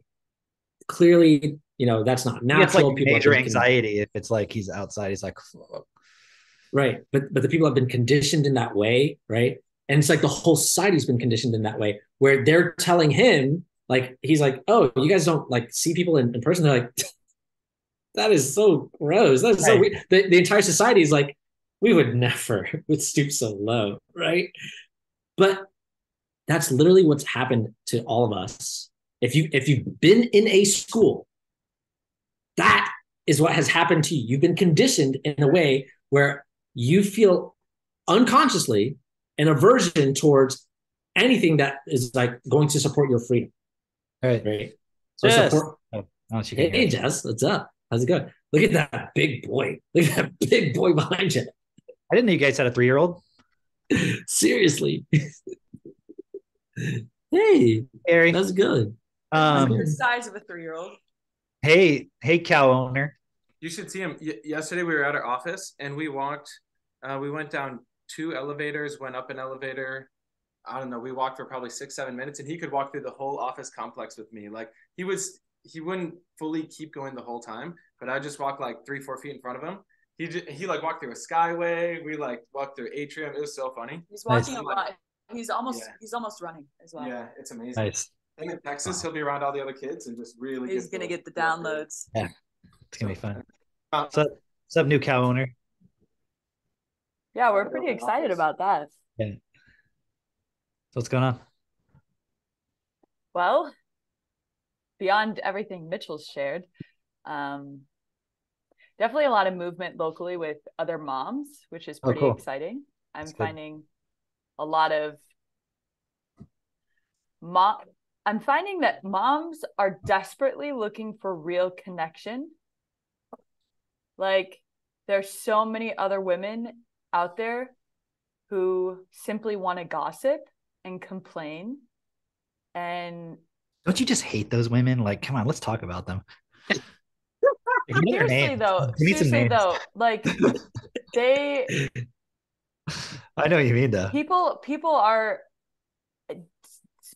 Speaker 3: Clearly, you know, that's not natural.
Speaker 2: like
Speaker 3: People
Speaker 2: major anxiety if it's like he's outside. He's like, "Fuck."
Speaker 3: Right. But but the people have been conditioned in that way, right? And it's like the whole society's been conditioned in that way, where they're telling him, like, he's like, Oh, you guys don't like see people in, in person. They're like, that is so gross. That is so weird. The, the entire society is like, we would never would stoop so low, right? But that's literally what's happened to all of us. If you if you've been in a school, that is what has happened to you. You've been conditioned in a way where you feel unconsciously an aversion towards anything that is like going to support your freedom,
Speaker 2: All right.
Speaker 3: right? So
Speaker 2: Yes.
Speaker 3: support.
Speaker 2: I don't know if you can
Speaker 3: Hey. Jess, what's up? How's it going? Look at that big boy. Look at that big boy behind you.
Speaker 2: I didn't know you guys had a three year old.
Speaker 3: Seriously. hey,
Speaker 2: Harry.
Speaker 3: that's good.
Speaker 2: Um,
Speaker 1: the size of a three-year-old.
Speaker 2: hey, hey, cow owner.
Speaker 7: You should see him. Y- yesterday we were at our office and we walked. Uh, we went down two elevators, went up an elevator. I don't know. We walked for probably six, seven minutes, and he could walk through the whole office complex with me. Like he was, he wouldn't fully keep going the whole time, but I just walked like three, four feet in front of him. He just, he like walked through a skyway. We like walked through atrium. It was so funny.
Speaker 1: He's
Speaker 2: Nice.
Speaker 1: a lot. He's almost
Speaker 7: Yeah.
Speaker 1: he's almost running as well.
Speaker 7: Yeah, it's amazing.
Speaker 2: Nice.
Speaker 7: And in Texas, he'll be around all the other kids and just really.
Speaker 1: He's
Speaker 7: get
Speaker 1: gonna get the downloads.
Speaker 2: Yeah, it's gonna be fun.
Speaker 7: Uh,
Speaker 2: What's up? What's up, new cow owner?
Speaker 1: Yeah, we're pretty excited about that. Yeah.
Speaker 2: So what's going on?
Speaker 1: Well, beyond everything Mitchell's shared, um, definitely a lot of movement locally with other moms, which is
Speaker 2: Oh,
Speaker 1: pretty
Speaker 2: cool.
Speaker 1: exciting. I'm
Speaker 2: That's good.
Speaker 1: finding a lot of mom. I'm finding that moms are desperately looking for real connection. Like, there's so many other women out there who simply want to gossip and complain and
Speaker 2: Don't you just hate those women? Like, come on, let's talk about them. Give me their
Speaker 1: seriously though
Speaker 2: Give me some
Speaker 1: seriously though like they
Speaker 2: I know what you mean, though.
Speaker 1: people people are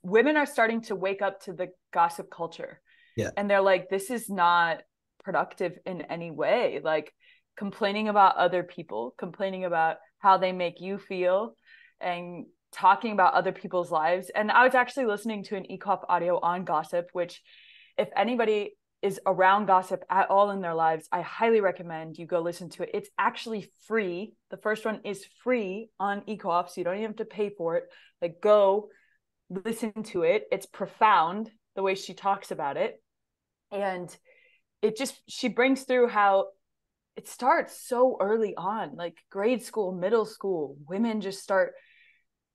Speaker 1: women are starting to wake up to the gossip culture.
Speaker 2: Yeah.
Speaker 1: and they're like this is not productive in any way. Like complaining about other people complaining about how they make you feel and talking about other people's lives. And i was actually listening to an ecop audio on gossip which if anybody is around gossip at all in their lives i highly recommend you go listen to it. It's actually free. The first one is free on ecop so you don't even have to pay for it. Like go listen to it. It's profound the way she talks about it. And it just she brings through how it starts so early on like grade school middle school women just start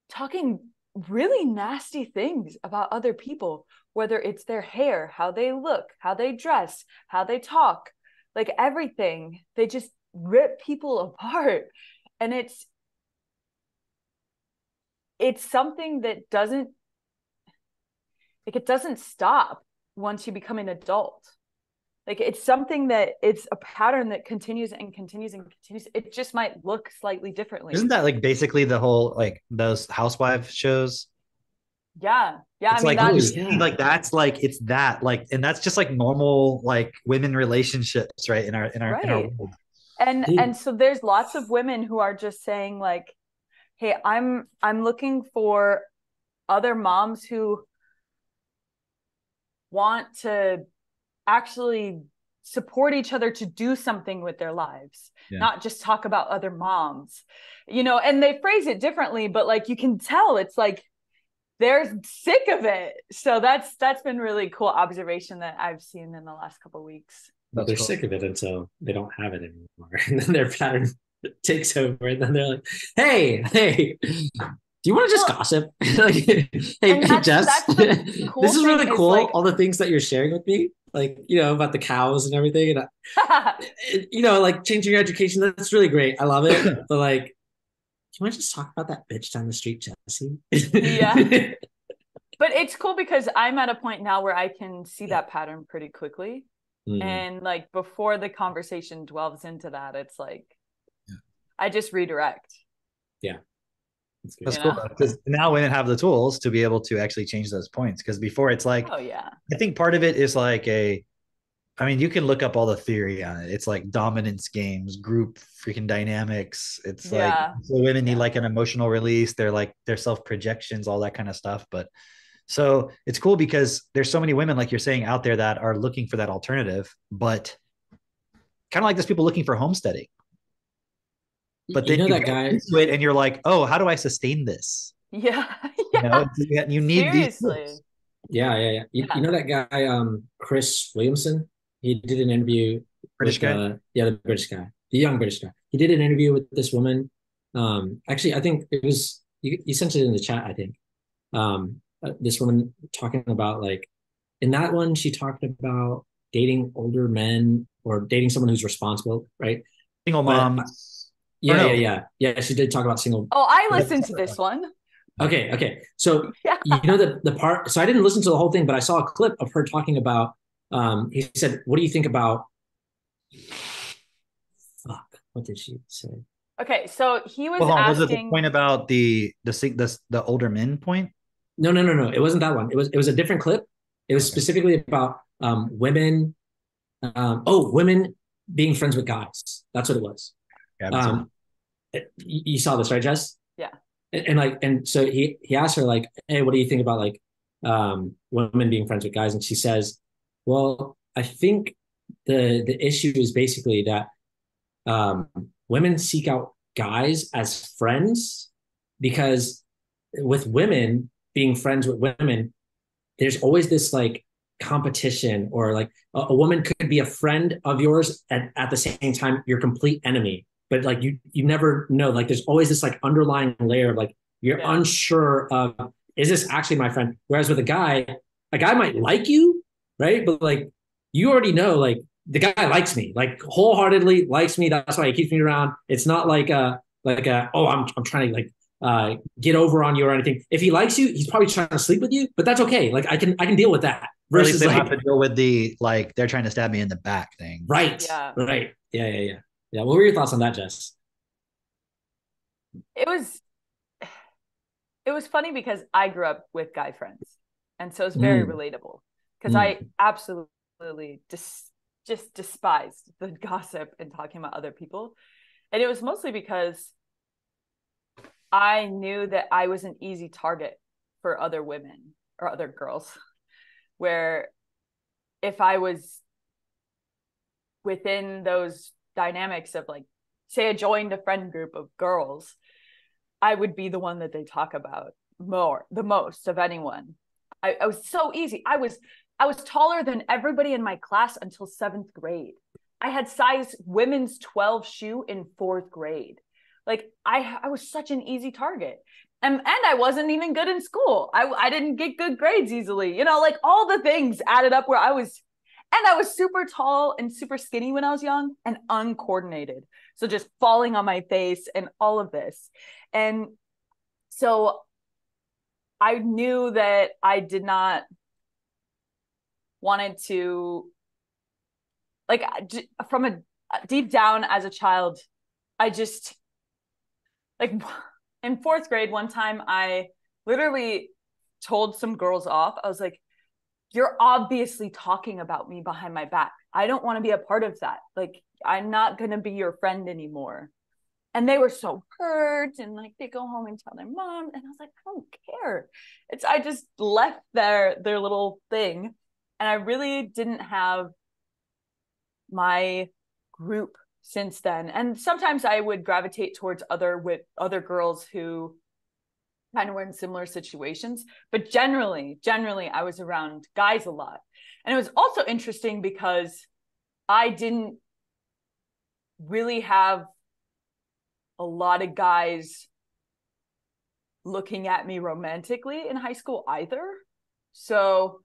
Speaker 1: talking really nasty things about other people whether it's their hair how they look how they dress how they talk like everything they just rip people apart. And it's it's something that doesn't like it doesn't stop once you become an adult. Like it's something that it's a pattern that continues and continues and continues. It just might look slightly differently.
Speaker 2: Isn't that like basically the whole like those housewife shows?
Speaker 1: Yeah. Yeah.
Speaker 2: it's
Speaker 1: I mean,
Speaker 2: like
Speaker 1: that's,
Speaker 3: yeah.
Speaker 2: like that's like it's that like and that's just like normal like women relationships right in our in our in our world.
Speaker 1: and
Speaker 3: Dude.
Speaker 1: and so there's lots of women who are just saying like hey i'm i'm looking for other moms who want to actually support each other to do something with their lives
Speaker 2: Yeah.
Speaker 1: not just talk about other moms you know and they phrase it differently but like you can tell it's like they're sick of it. So that's that's been really cool observation that i've seen in the last couple weeks.
Speaker 3: But they're
Speaker 2: cool.
Speaker 3: sick of it until they don't have it anymore. And then their pattern takes over and then they're like hey hey do you want to just
Speaker 1: Well,
Speaker 3: gossip? Like hey,
Speaker 1: that's-
Speaker 3: jess
Speaker 1: that's cool
Speaker 3: this is really
Speaker 1: thing is,
Speaker 3: cool
Speaker 1: like-
Speaker 3: all the things that you're sharing with me like you know about the cows and everything and I, you know like changing your education that's really great. I love it but like can we just talk about that bitch down the street jesse
Speaker 1: Yeah. but it's cool because i'm at a point now where i can see that pattern pretty quickly
Speaker 3: Mm.
Speaker 1: and like before the conversation dwells into that it's like
Speaker 2: Yeah.
Speaker 1: i just redirect
Speaker 3: That's good.
Speaker 2: That's cool because now women have the tools to be able to actually change those points. Because before it's like
Speaker 1: oh yeah
Speaker 2: I think part of it is like a I mean, you can look up all the theory on it. It's like dominance games, group freaking dynamics. It's
Speaker 1: Yeah.
Speaker 2: like so women need
Speaker 1: Yeah.
Speaker 2: like an emotional release. They're like their self projections, all that kind of stuff. But so it's cool because there's so many women, like you're saying, out there that are looking for that alternative, but kind of like there's people looking for homesteading. But
Speaker 3: you
Speaker 2: then
Speaker 3: know
Speaker 2: you
Speaker 3: that guy
Speaker 2: into it and you're like, oh, how do I sustain this?
Speaker 1: yeah
Speaker 2: You
Speaker 1: yeah
Speaker 2: know, you, you need these tools.
Speaker 3: Yeah, yeah, yeah. You,
Speaker 1: Yeah.
Speaker 3: you know that guy, um, Chris Williamson? He did an interview.
Speaker 2: British
Speaker 3: with,
Speaker 2: guy?
Speaker 3: Uh, yeah, the British guy, the young British guy. He did an interview with this woman. Um, actually, I think it was you, you sent it in the chat. I think um, uh, this woman talking about like in that one, she talked about dating older men or dating someone who's responsible, right?
Speaker 2: Single
Speaker 3: But- Yeah,
Speaker 2: no.
Speaker 3: yeah, yeah, yeah. She did talk about single.
Speaker 1: oh i listened to this one
Speaker 3: Okay, okay. So
Speaker 1: yeah
Speaker 3: you know the the part so i didn't listen to the whole thing but i saw a clip of her talking about um he said what do you think about fuck what did she say?
Speaker 1: Okay so he was
Speaker 2: Well, hold on, was it the
Speaker 1: asking
Speaker 2: point about the the the the older men point?
Speaker 3: no no no no it wasn't that one. It was it was a different clip. It was specifically about um women um oh women being friends with guys. That's what it was.
Speaker 2: Yeah, I haven't seen
Speaker 3: um you, you saw this right jess?
Speaker 1: Yeah.
Speaker 3: and, and like and so he he asked her like hey what do you think about like um women being friends with guys? And she says well i think the the issue is basically that um women seek out guys as friends because with women being friends with women there's always this like competition or like a, a woman could be a friend of yours and at the same time your complete enemy. But like you you never know. Like there's always this like underlying layer of like you're
Speaker 1: Yeah.
Speaker 3: unsure of is this actually my friend? Whereas with a guy a guy might like you right? But like you already know like the guy likes me like wholeheartedly likes me. That's why he keeps me around. It's not like a like a oh i'm, I'm trying to like uh get over on you or anything. If he likes you he's probably trying to sleep with you but that's okay. Like i can i can deal with that
Speaker 2: Or at
Speaker 3: versus
Speaker 2: they don't
Speaker 3: like
Speaker 2: have to deal with the like they're trying to stab me in the back thing.
Speaker 3: right.
Speaker 1: Yeah.
Speaker 3: right. Yeah yeah yeah. Yeah. What were your thoughts on that jess?
Speaker 1: It was it was funny because I grew up with guy friends, and so it's very
Speaker 3: Mm.
Speaker 1: relatable. Because
Speaker 3: Mm.
Speaker 1: I absolutely dis- just despised the gossip and talking about other people, and it was mostly because I knew that I was an easy target for other women or other girls, where if I was within those dynamics of like say I joined a friend group of girls, I would be the one that they talk about more, the most of anyone. I, I was so easy. I was I was taller than everybody in my class until seventh grade. I had size women's 12 shoe in fourth grade. Like I I was such an easy target. And and I wasn't even good in school. I I didn't get good grades easily. You know, like all the things added up where I was and I was super tall and super skinny when I was young and uncoordinated. So just falling on my face and all of this. And so I knew that I did not wanted to like from a deep down as a child I just like in 4th grade one time I literally told some girls off. I was like, you're obviously talking about me behind my back. I don't want to be a part of that. Like, I'm not going to be your friend anymore. And they were so hurt and like they go home and tell their mom. And I was like, I don't care. It's, I just left their, their little thing. And I really didn't have my group since then. And sometimes I would gravitate towards other with other girls who kind of were in similar situations. But generally, generally, I was around guys a lot. And it was also interesting because I didn't really have a lot of guys looking at me romantically in high school either. So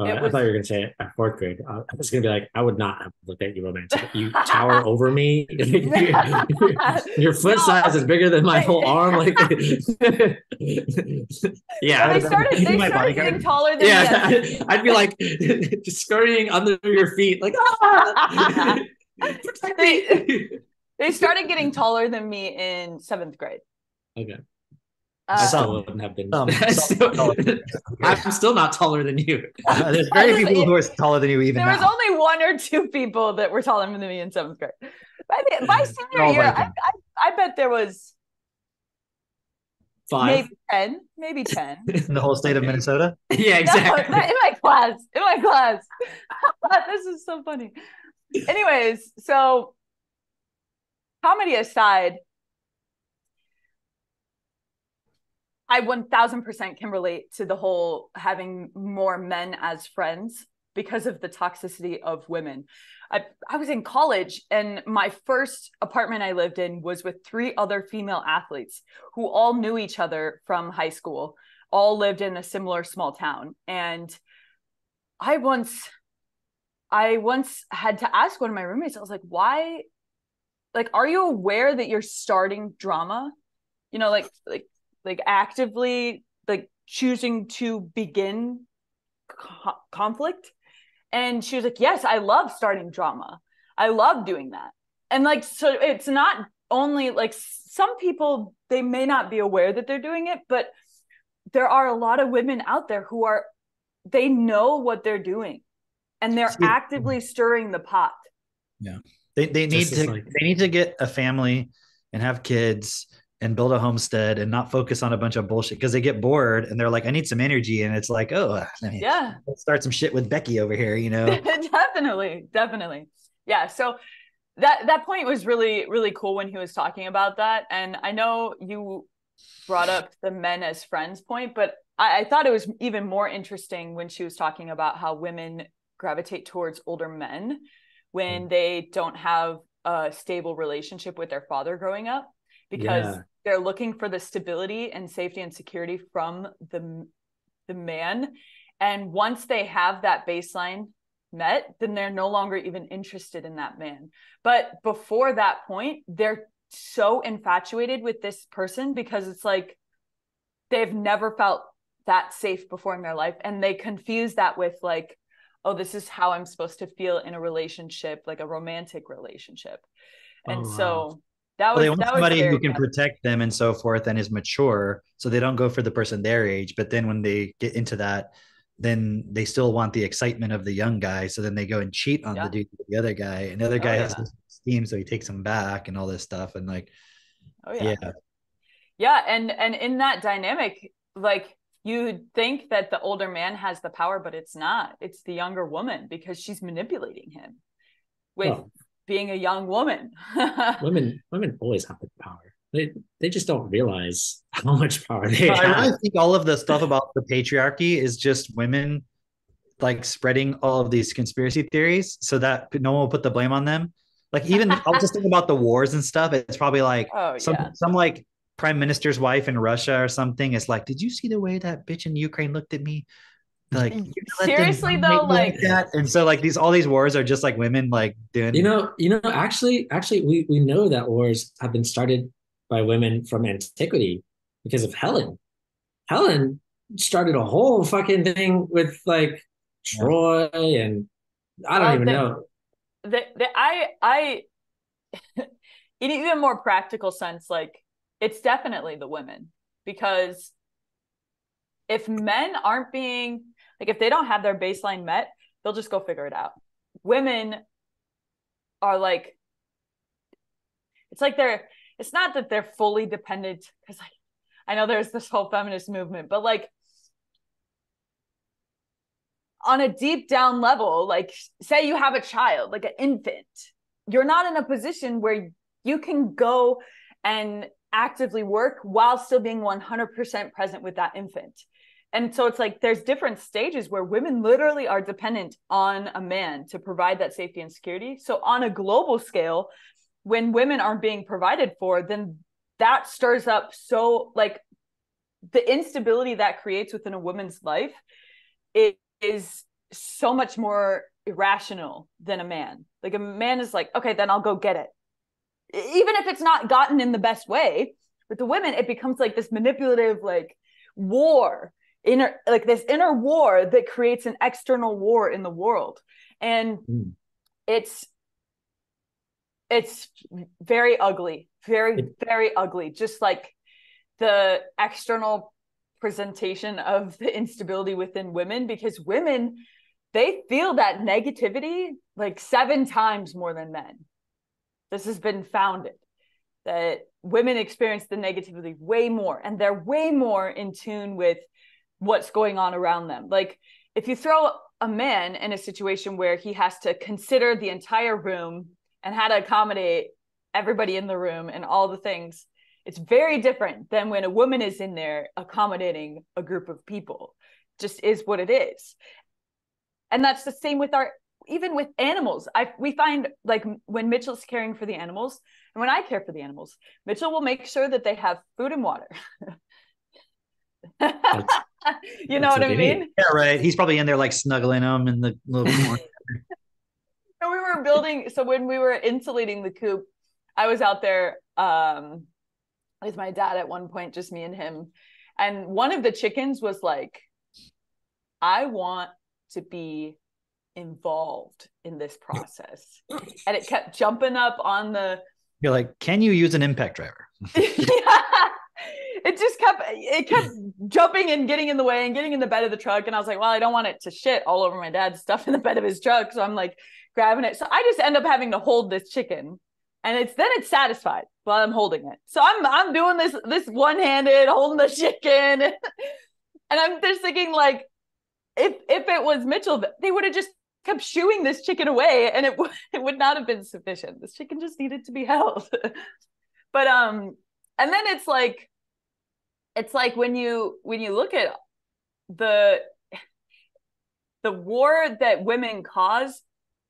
Speaker 3: Oh,
Speaker 1: It
Speaker 3: I thought you were gonna say at fourth grade. I I was gonna be like, I would not have looked at you romantic. You tower over me. Your foot
Speaker 1: No.
Speaker 3: size is bigger than my whole arm. Like, yeah,
Speaker 1: they started, they
Speaker 2: my
Speaker 1: started getting taller than
Speaker 3: yeah.
Speaker 1: me.
Speaker 3: I'd be like just scurrying under your feet, like ah! me.
Speaker 1: They started getting taller than me in seventh grade.
Speaker 3: okay,
Speaker 1: Uh,
Speaker 3: I
Speaker 2: Some.
Speaker 3: still wouldn't have been.
Speaker 2: Some-
Speaker 3: still, I'm still not taller than you.
Speaker 2: Uh, there's very few people who are taller than you even
Speaker 1: there was only one or two people that were taller than me in seventh grade. By, the, by senior
Speaker 2: all
Speaker 1: year, I, I, I bet there was
Speaker 3: Five.
Speaker 1: maybe 10, maybe 10.
Speaker 2: in the whole state of Minnesota.
Speaker 3: Yeah,
Speaker 1: No,
Speaker 3: exactly.
Speaker 1: in my class, in my class. this is so funny. Anyways, so comedy aside, I 1000% can relate to the whole having more men as friends because of the toxicity of women. I, I was in college and my first apartment I lived in was with three other female athletes who all knew each other from high school, all lived in a similar small town. And I once I once had to ask one of my roommates, I was like, why like are you aware that you're starting drama? You know, like like like actively like choosing to begin co- conflict. And she was like yes i love starting drama. I love doing that. And like so it's not only like some people they may not be aware that they're doing it but there are a lot of women out there who are they know what they're doing and they're
Speaker 2: See-
Speaker 1: actively stirring the pot. Yeah.
Speaker 2: They they need to
Speaker 3: like-
Speaker 2: they need to get a family and have kids and build a homestead and not focus on a bunch of bullshit because they get bored and they're like, I need some energy, and it's like, oh, ah, let me
Speaker 1: yeah.
Speaker 2: start some shit with Becky over here, you know.
Speaker 1: definitely definitely. Yeah so that that point was really really cool when he was talking about that and i know you brought up the men as friends point but I, I thought it was even more interesting when she was talking about how women gravitate towards older men when mm. they don't have a stable relationship with their father growing up because
Speaker 3: Yeah.
Speaker 1: they're looking for the stability and safety and security from the the man and once they have that baseline met then they're no longer even interested in that man but before that point they're so infatuated with this person because it's like they've never felt that safe before in their life and they confuse that with like oh this is how i'm supposed to feel in a relationship like a romantic relationship and
Speaker 3: Oh, wow.
Speaker 1: so that
Speaker 2: Well,
Speaker 1: was
Speaker 2: they want
Speaker 1: that
Speaker 2: somebody
Speaker 1: very
Speaker 2: who can protect them and so forth and is mature so they don't go for the person their age but then when they get into that then they still want the excitement of the young guy so then they go and cheat on
Speaker 1: Yeah.
Speaker 2: the dude the other guy and the other
Speaker 1: Oh,
Speaker 2: guy has
Speaker 1: yeah.
Speaker 2: steam so he takes him back and all this stuff and like
Speaker 1: oh
Speaker 2: yeah,
Speaker 1: yeah. Yeah and and in that dynamic like you'd think that the older man has the power but it's not. It's the younger woman because she's manipulating him with
Speaker 3: Well,
Speaker 1: being a young woman
Speaker 3: women women always have the power. They they just don't realize how much power they
Speaker 2: But I
Speaker 3: have.
Speaker 2: really think all of the stuff about the patriarchy is just women like spreading all of these conspiracy theories so that no one will put the blame on them. Like even I'll just think about the wars and stuff. It's probably like
Speaker 1: oh
Speaker 2: some
Speaker 1: yeah
Speaker 2: some like prime minister's wife in Russia or something. It's like, did you see the way that bitch in Ukraine looked at me? Like you let them
Speaker 1: Seriously, though,
Speaker 2: me
Speaker 1: like-
Speaker 2: that. And so like these all these wars are just like women like doing
Speaker 3: You know, you know, actually, actually, we we know that wars have been started by women from antiquity because of Helen. Helen started a whole fucking thing with like Troy and I don't
Speaker 1: Well,
Speaker 3: even
Speaker 1: the-
Speaker 3: know.
Speaker 1: the, the, I I in even more practical sense, like it's definitely the women because if men aren't being like if they don't have their baseline met they'll just go figure it out. Women are like it's like they're it's not that they're fully dependent because like i know there's this whole feminist movement but like on a deep down level like say you have a child like an infant you're not in a position where you can go and actively work while still being 100% present with that infant and so it's like there's different stages where women literally are dependent on a man to provide that safety and security. So on a global scale when women aren't being provided for then that stirs up so like the instability that creates within a woman's life is so much more irrational than a man. Like a man is like okay then i'll go get it. Even if it's not gotten in the best way with the women it becomes like this manipulative like war inner like this inner war that creates an external war in the world. And mm. it's it's very ugly very very ugly. Just like the external presentation of the instability within women because women they feel that negativity like seven times more than men. This has been founded that women experience the negativity way more and they're way more in tune with what's going on around them. Like if you throw a man in a situation where he has to consider the entire room and how to accommodate everybody in the room and all the things, it's very different than when a woman is in there accommodating a group of people. Just is what it is. And that's the same with our even with animals. I we find like when Mitchell's caring for the animals and when I care for the animals, Mitchell will make sure that they have food and water. you know what I mean?
Speaker 2: Yeah, right. He's probably in there like snuggling them in the little corner.
Speaker 1: so we were building. So when we were insulating the coop, I was out there um, with my dad at one point, just me and him. And one of the chickens was like, I want to be involved in this process. and it kept jumping up on the.
Speaker 2: You're like, can you use an impact driver?
Speaker 1: yeah it just kept it kept jumping and getting in the way and getting in the bed of the truck. And i was like well i don't want it to shit all over my dad's stuff in the bed of his truck. So i'm like grabbing it. So i just end up having to hold this chicken and it's then it's satisfied while i'm holding it. So i'm i'm doing this this one-handed holding the chicken. And i'm just thinking like if if it was mitchell they would have just kept shooing this chicken away and it, w- it would not have been sufficient. This chicken just needed to be held. But um and then it's like it's like when you when you look at the the war that women cause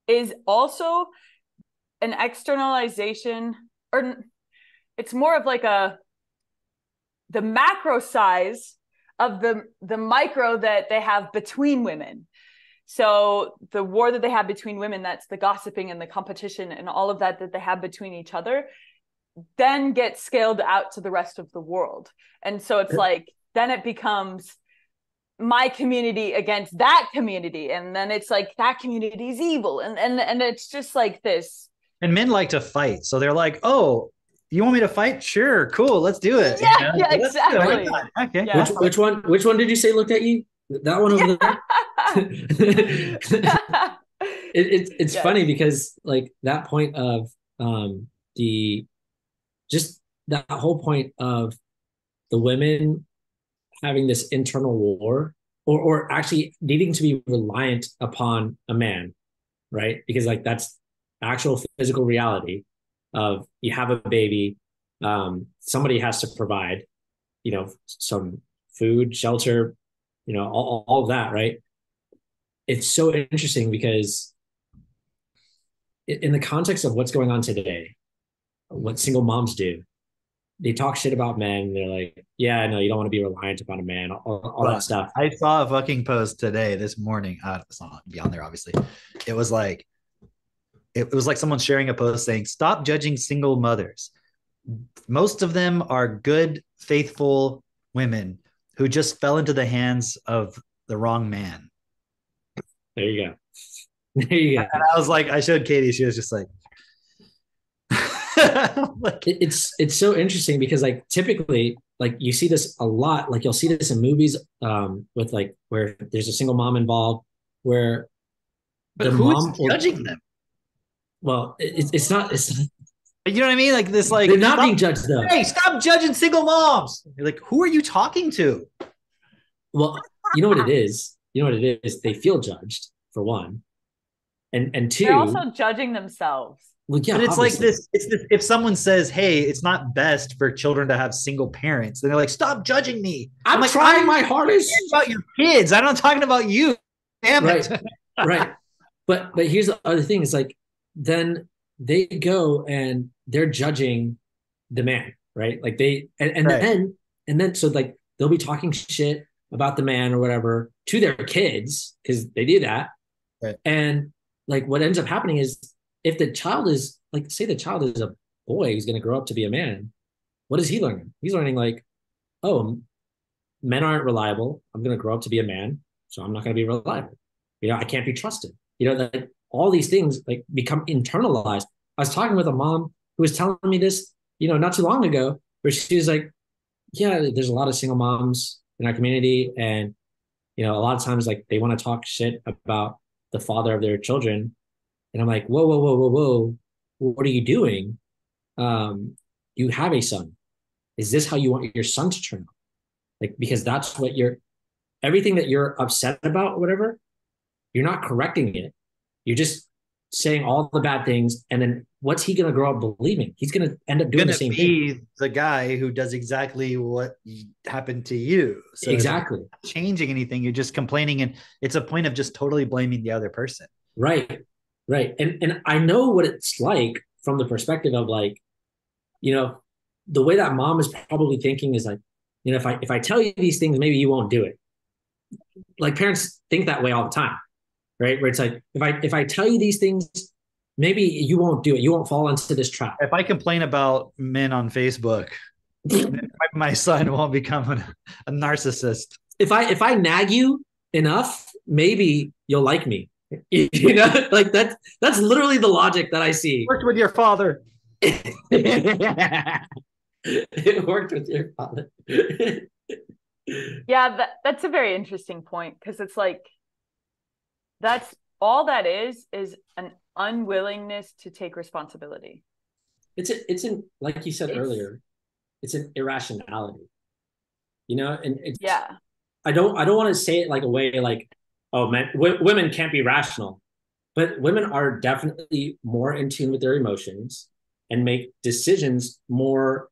Speaker 1: is also an externalization or it's more of like a the macro size of the the micro that they have between women. So the war that they have between women that's the gossiping and the competition and all of that that they have between each other then gets scaled out to the rest of the world. And so it's like then it becomes my community against that community and then it's like that community is evil and and and it's just like this
Speaker 2: and men like to fight so they're like oh you want me to fight sure cool let's do it
Speaker 1: yeah, you know? yeah exactly
Speaker 3: okay yeah. Which, which one which one did you say looked at you that one over yeah. there it, it, it's yeah. funny because like that point of um the just that whole point of the women having this internal war or or actually needing to be reliant upon a man right? Because like that's actual physical reality of you have a baby um somebody has to provide you know some food shelter you know all, all that right? It's so interesting because in the context of what's going on today what single moms do. They talk shit about men. They're like, yeah, no, you don't want to be reliant upon a man, all, all that stuff.
Speaker 2: I saw a fucking post today, this morning. Uh, it's not beyond there, obviously. It was like, it was like someone sharing a post saying, stop judging single mothers. Most of them are good, faithful women who just fell into the hands of the wrong man.
Speaker 3: There you go. There you go.
Speaker 2: And I was like, I showed Katie. She was just like,
Speaker 3: it's it's so interesting because like typically like you see this a lot. Like you'll see this in movies um, with like where there's a single mom involved, where
Speaker 2: But
Speaker 3: the
Speaker 2: who's
Speaker 3: mom will-
Speaker 2: judging them?
Speaker 3: well, it, it's not. It's
Speaker 2: You know what I mean? Like this, like
Speaker 3: they're not
Speaker 2: stop-
Speaker 3: being judged though.
Speaker 2: Hey, stop judging single moms. You're like, who are you talking to?
Speaker 3: Well, you know what it is. You know what it is. They feel judged for one, and and 2
Speaker 1: They're also judging themselves.
Speaker 3: Well, yeah,
Speaker 2: but it's like this. It's this. If someone says, "Hey, it's not best for children to have single parents," then they're like, "Stop judging me."
Speaker 3: I'm,
Speaker 2: like,
Speaker 3: trying
Speaker 2: I'm
Speaker 3: my hardest.
Speaker 2: about your kids. I'm not talking about you. Damn it.
Speaker 3: Right. right but but here's the other thing is like then they go and they're judging the man right like they and, and
Speaker 2: Right.
Speaker 3: then and then so like they'll be talking shit about the man or whatever to their kids because they do that
Speaker 2: Right.
Speaker 3: and like what ends up happening is if the child is like say the child is a boy who's going to grow up to be a man what is he learning? He's learning like oh men aren't reliable. I'm going to grow up to be a man so i'm not going to be reliable. You know i can't be trusted. You know that all these things like become internalized. I was talking with a mom who was telling me this you know not too long ago where she was like yeah there's a lot of single moms in our community and you know a lot of times like they want to talk shit about the father of their children and i'm like whoa whoa whoa whoa whoa what are you doing um you have a son is this how you want your son to turn out like because that's what you're everything that you're upset about or whatever you're not correcting it you're just saying all the bad things and then what's he going to grow up believing he's going to end up doing the same thing
Speaker 2: be the guy who does exactly what happened to you. So
Speaker 3: exactly
Speaker 2: changing anything. You're just complaining, and it's a point of just totally blaming the other person.
Speaker 3: Right. Right. And and I know what it's like from the perspective of like, you know, the way that mom is probably thinking is like, you know, if I if I tell you these things, maybe you won't do it. Like parents think that way all the time, right? Where it's like, if I if I tell you these things, maybe you won't do it. You won't fall into this trap.
Speaker 2: If I complain about men on Facebook, my, son won't become a, a narcissist.
Speaker 3: If I if I nag you enough, maybe you'll like me. You know, like that's that's literally the logic that I see.
Speaker 2: Worked with your father.
Speaker 3: it worked with your father.
Speaker 1: Yeah, that, that's a very interesting point because it's like that's all that is is an unwillingness to take responsibility.
Speaker 3: it's a, it's in like you said
Speaker 1: It's-
Speaker 3: earlier, it's an irrationality. You know, and it's,
Speaker 1: Yeah.
Speaker 3: I don't I don't want to say it like a way like oh men w- women can't be rational, but women are definitely more in tune with their emotions and make decisions more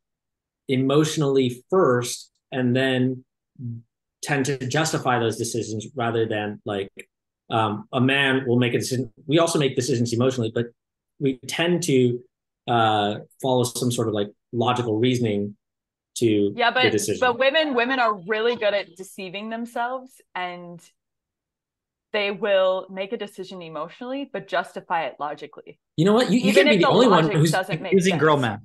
Speaker 3: emotionally first, and then tend to justify those decisions rather than like um, a man will make a decision. We also make decisions emotionally, but we tend to uh, follow some sort of like logical reasoning to
Speaker 1: Yeah, but but women women are really good at deceiving themselves and they will make a decision emotionally but justify it logically.
Speaker 3: you know what? You, you can't be the
Speaker 1: the
Speaker 3: only one who's
Speaker 2: Using
Speaker 1: sense.
Speaker 2: girl math.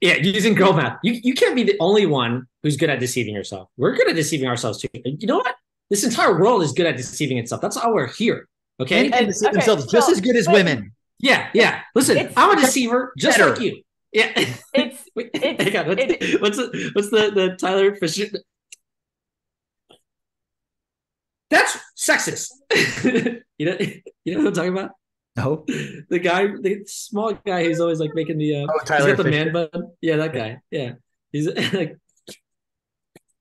Speaker 3: yeah using girl math. You you can't be the only one who's good at deceiving yourself. We're good at deceiving ourselves too. You know what? This entire world is good at deceiving itself. That's how we're here. Okay.
Speaker 2: Men can
Speaker 1: And-
Speaker 2: deceive
Speaker 1: okay,
Speaker 2: themselves just as good as
Speaker 1: but-
Speaker 2: women.
Speaker 3: Yeah, yeah. Listen, I'm a deceiver just
Speaker 2: Better.
Speaker 3: like you. Yeah.
Speaker 1: It's
Speaker 3: Wait,
Speaker 1: it's-
Speaker 3: hang on, what's,
Speaker 1: it-
Speaker 3: what's the what's the the Tyler Fisher? That's sexist. you know, you know what I'm talking about?
Speaker 2: No.
Speaker 3: The guy, the small guy who's always like making the uh,
Speaker 2: Oh, Tyler
Speaker 3: the man bun. Yeah, that guy. Yeah, he's like,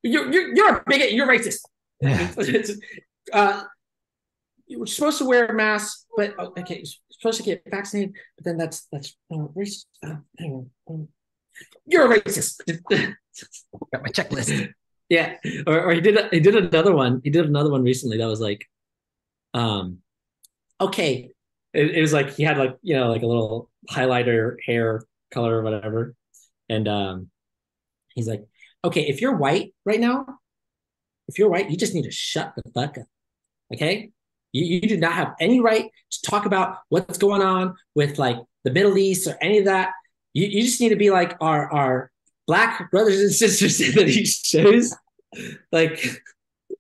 Speaker 3: you're you're you're a bigot. You're racist.
Speaker 2: Yeah.
Speaker 3: Uh, you were supposed to wear a mask, but oh, okay, you're supposed to get vaccinated, but then that's that's uh, racist. Uh, hang on. Um, You're a racist.
Speaker 2: Got my checklist.
Speaker 3: Yeah, or, or he did he did another one. He did another one recently that was like, um, okay, it, it was like he had like you know like a little highlighter hair color or whatever, and um, he's like, okay, if you're white right now, if you're white, you just need to shut the fuck up, okay? You, you do not have any right to talk about what's going on with like the Middle East or any of that. You, you just need to be like our our black brothers and sisters that he shows, like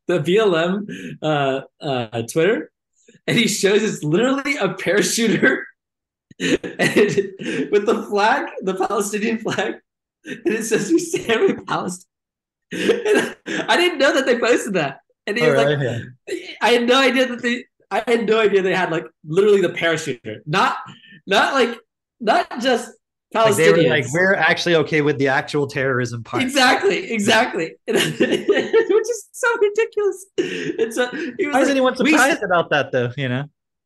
Speaker 3: the BLM uh, uh, Twitter, and he shows it's literally a parachuter and with the flag, the Palestinian flag, and it says we stand with Palestine. And I didn't know that they posted that. And he
Speaker 2: All
Speaker 3: was like,
Speaker 2: right,
Speaker 3: I had no idea that they I had no idea they had like literally the parachuter. Not not like not just
Speaker 2: Like they were like, we're actually okay with the actual terrorism part.
Speaker 3: Exactly, exactly. Which is so ridiculous. It's a he was
Speaker 2: Why is anyone
Speaker 3: "We
Speaker 2: surprised about that though? You know?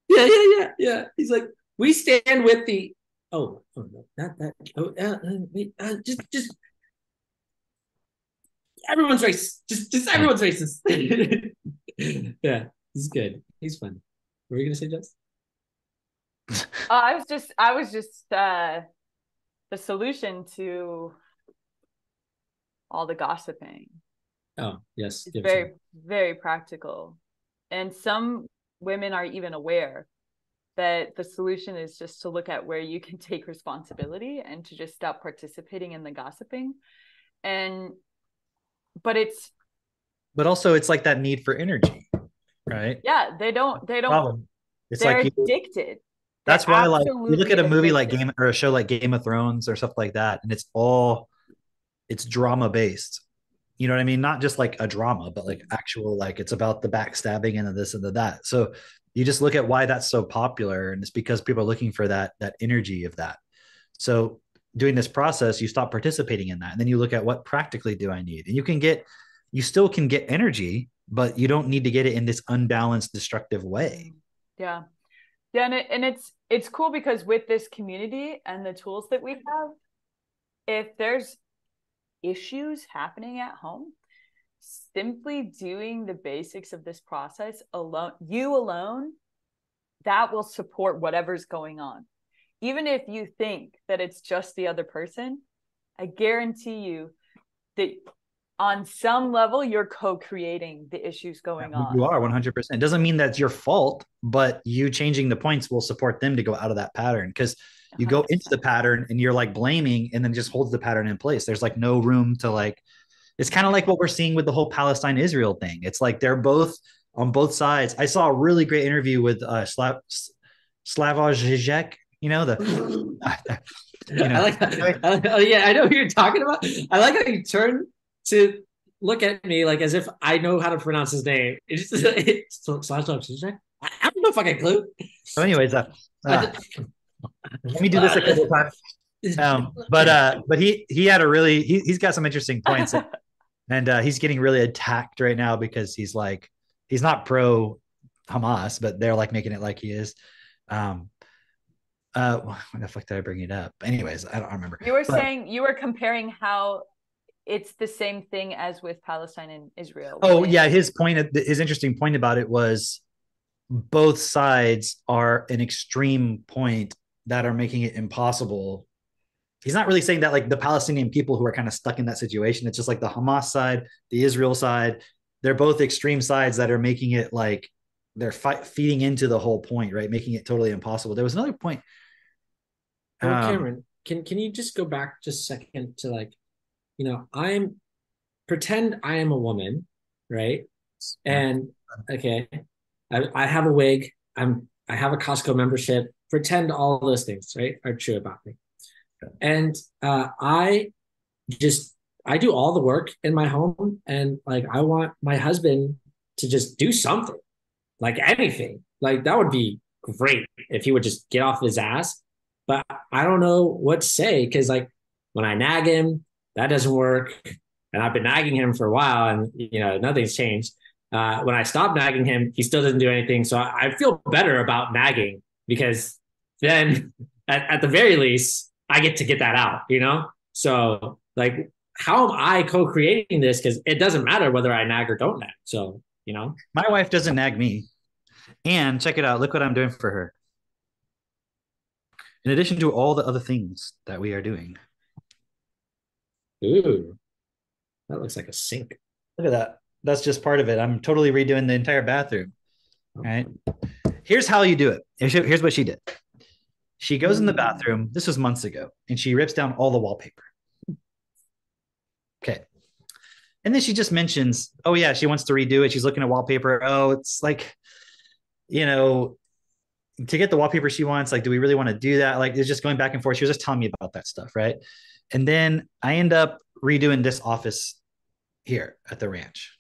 Speaker 3: Yeah, yeah, yeah, yeah. He's like, we stand with the. Oh, oh no, not that. Oh, uh, uh, wait, uh, just, just. Everyone's racist. Just, just everyone's racist. yeah, he's good. He's fun. What were you gonna say, Jess?
Speaker 1: Uh, I was just I was just uh the solution to all the gossiping.
Speaker 3: Oh, yes.
Speaker 1: It's
Speaker 3: give it to
Speaker 1: very very practical. And some women are even aware that the solution is just to look at where you can take responsibility and to just stop participating in the gossiping. And but it's
Speaker 2: But also it's like that need for energy, right?
Speaker 1: yeah, they don't they don't
Speaker 2: Problem. It's
Speaker 1: they're
Speaker 2: like you,
Speaker 1: addicted.
Speaker 2: That's why like you look at a movie like. Game or a show like Game of Thrones or stuff like that, and it's all it's drama based. You know what I mean? Not just like a drama, but like actual like it's about the backstabbing and the this and the that. So you just look at why that's so popular, and it's because people are looking for that that energy of that. So doing this process, you stop participating in that, and then you look at what practically do I need, and you can get you still can get energy, but you don't need to get it in this unbalanced, destructive way.
Speaker 1: Yeah. Yeah, and it, and it's it's cool because with this community and the tools that we have, if there's issues happening at home, simply doing the basics of this process alone, you alone, that will support whatever's going on. Even if you think that it's just the other person, I guarantee you that on some level you're co-creating the issues going on.
Speaker 2: You are 100%. It doesn't mean that's your fault, but you changing the points will support them to go out of that pattern because you go into the pattern and you're like blaming and then just holds the pattern in place. There's like no room to like, it's kind of like what we're seeing with the whole Palestine Israel thing. It's like they're both on both sides. I saw a really great interview with uh, Slav, Slavoj Žižek, you know, the, you know,
Speaker 3: I like that. I like- oh yeah, I know who you're talking about. I like how you turn to look at me like as if I know how to pronounce his name. It's just it's slash slash slash. I I don't know if I got a clue.
Speaker 2: so anyways, uh, uh, let me do this a couple times. um but uh but he he had a really he, he's got some interesting points and uh he's getting really attacked right now because he's like he's not pro hamas but they're like making it like he is um uh why the fuck did i bring it up anyways i don't remember
Speaker 1: You were
Speaker 2: But-
Speaker 1: saying you were comparing how it's the same thing as with Palestine and Israel.
Speaker 2: oh
Speaker 1: When-
Speaker 2: yeah his point his interesting point about it was both sides are an extreme point that are making it impossible he's not really saying that like the Palestinian people who are kind of stuck in that situation. It's just like the Hamas side, the Israel side. They're both extreme sides that are making it like they're fi- feeding into the whole point, right? Making it totally impossible. There was another point.
Speaker 3: Oh,
Speaker 2: Um,
Speaker 3: Cameron, can can you just go back just a second to like, you know, I'm pretend I am a woman, right? And okay, I, I have a wig. I'm I have a Costco membership. Pretend all those things, right, are true about me. And uh, I just I do all the work in my home, and like I want my husband to just do something, like anything. Like that would be great if he would just get off his ass. But I don't know what to say because like when I nag him, that doesn't work, and I've been nagging him for a while, and you know nothing's changed. Uh, when I stop nagging him, he still doesn't do anything. So I, I feel better about nagging because then at, at the very least, I get to get that out, you know? So like, how am I co-creating this? Because it doesn't matter whether I nag or don't nag. So, you know,
Speaker 2: My wife doesn't nag me. And check it out. Look what I'm doing for her. In addition to all the other things that we are doing.
Speaker 3: Ooh, that looks like a sink.
Speaker 2: Look at that. That's just part of it. I'm totally redoing the entire bathroom. All right. Here's how you do it. Here's, here's what she did. She goes in the hmm. bathroom. This was months ago, and she rips down all the wallpaper. Okay. And then she just mentions, oh, yeah, she wants to redo it. She's looking at wallpaper. Oh, it's like, you know, to get the wallpaper she wants, like, do we really want to do that? Like, it's just going back and forth. She was just telling me about that stuff. Right. And then I end up redoing this office here at the ranch.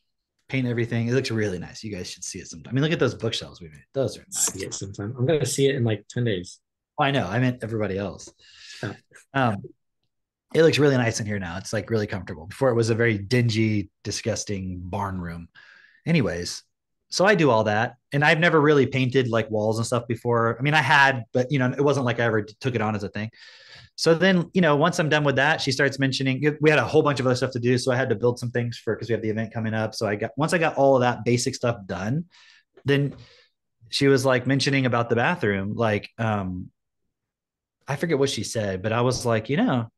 Speaker 2: Paint everything. It looks really nice. You guys should see it sometime. I mean, look at those bookshelves we made. Those are nice.
Speaker 3: See it sometime. I'm gonna see it in like ten days.
Speaker 2: Oh, I know. I meant everybody else.
Speaker 3: Oh.
Speaker 2: Um, it looks really nice in here now. It's like really comfortable. Before it was a very dingy, disgusting barn room. Anyways, so I do all that, and I've never really painted like walls and stuff before. I mean, I had, but you know, it wasn't like I ever took it on as a thing. So then, you know, once I'm done with that, she starts mentioning we had a whole bunch of other stuff to do. So I had to build some things for because we have the event coming up. So I got once I got all of that basic stuff done, then she was like mentioning about the bathroom. Like, um, I forget what she said, but I was like, you know,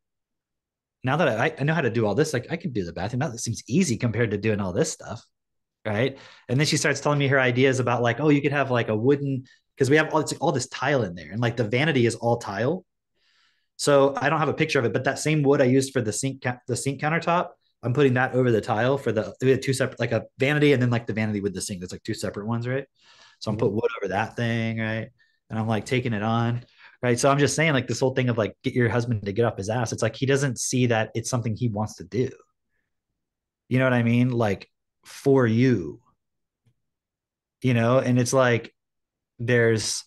Speaker 2: now that I, I know how to do all this, like I can do the bathroom. Now that seems easy compared to doing all this stuff. Right. And then she starts telling me her ideas about like, oh, you could have like a wooden because we have all, all this tile in there and like the vanity is all tile so I don't have a picture of it, but that same wood I used for the sink the sink countertop, I'm putting that over the tile for the we had two separate like a vanity and then like the vanity with the sink. That's like two separate ones, right? So I'm mm-hmm. put wood over that thing, right? And I'm like taking it on. Right. So I'm just saying, like this whole thing of like get your husband to get off his ass. It's like he doesn't see that it's something he wants to do. You know what I mean? Like for you. You know, and it's like there's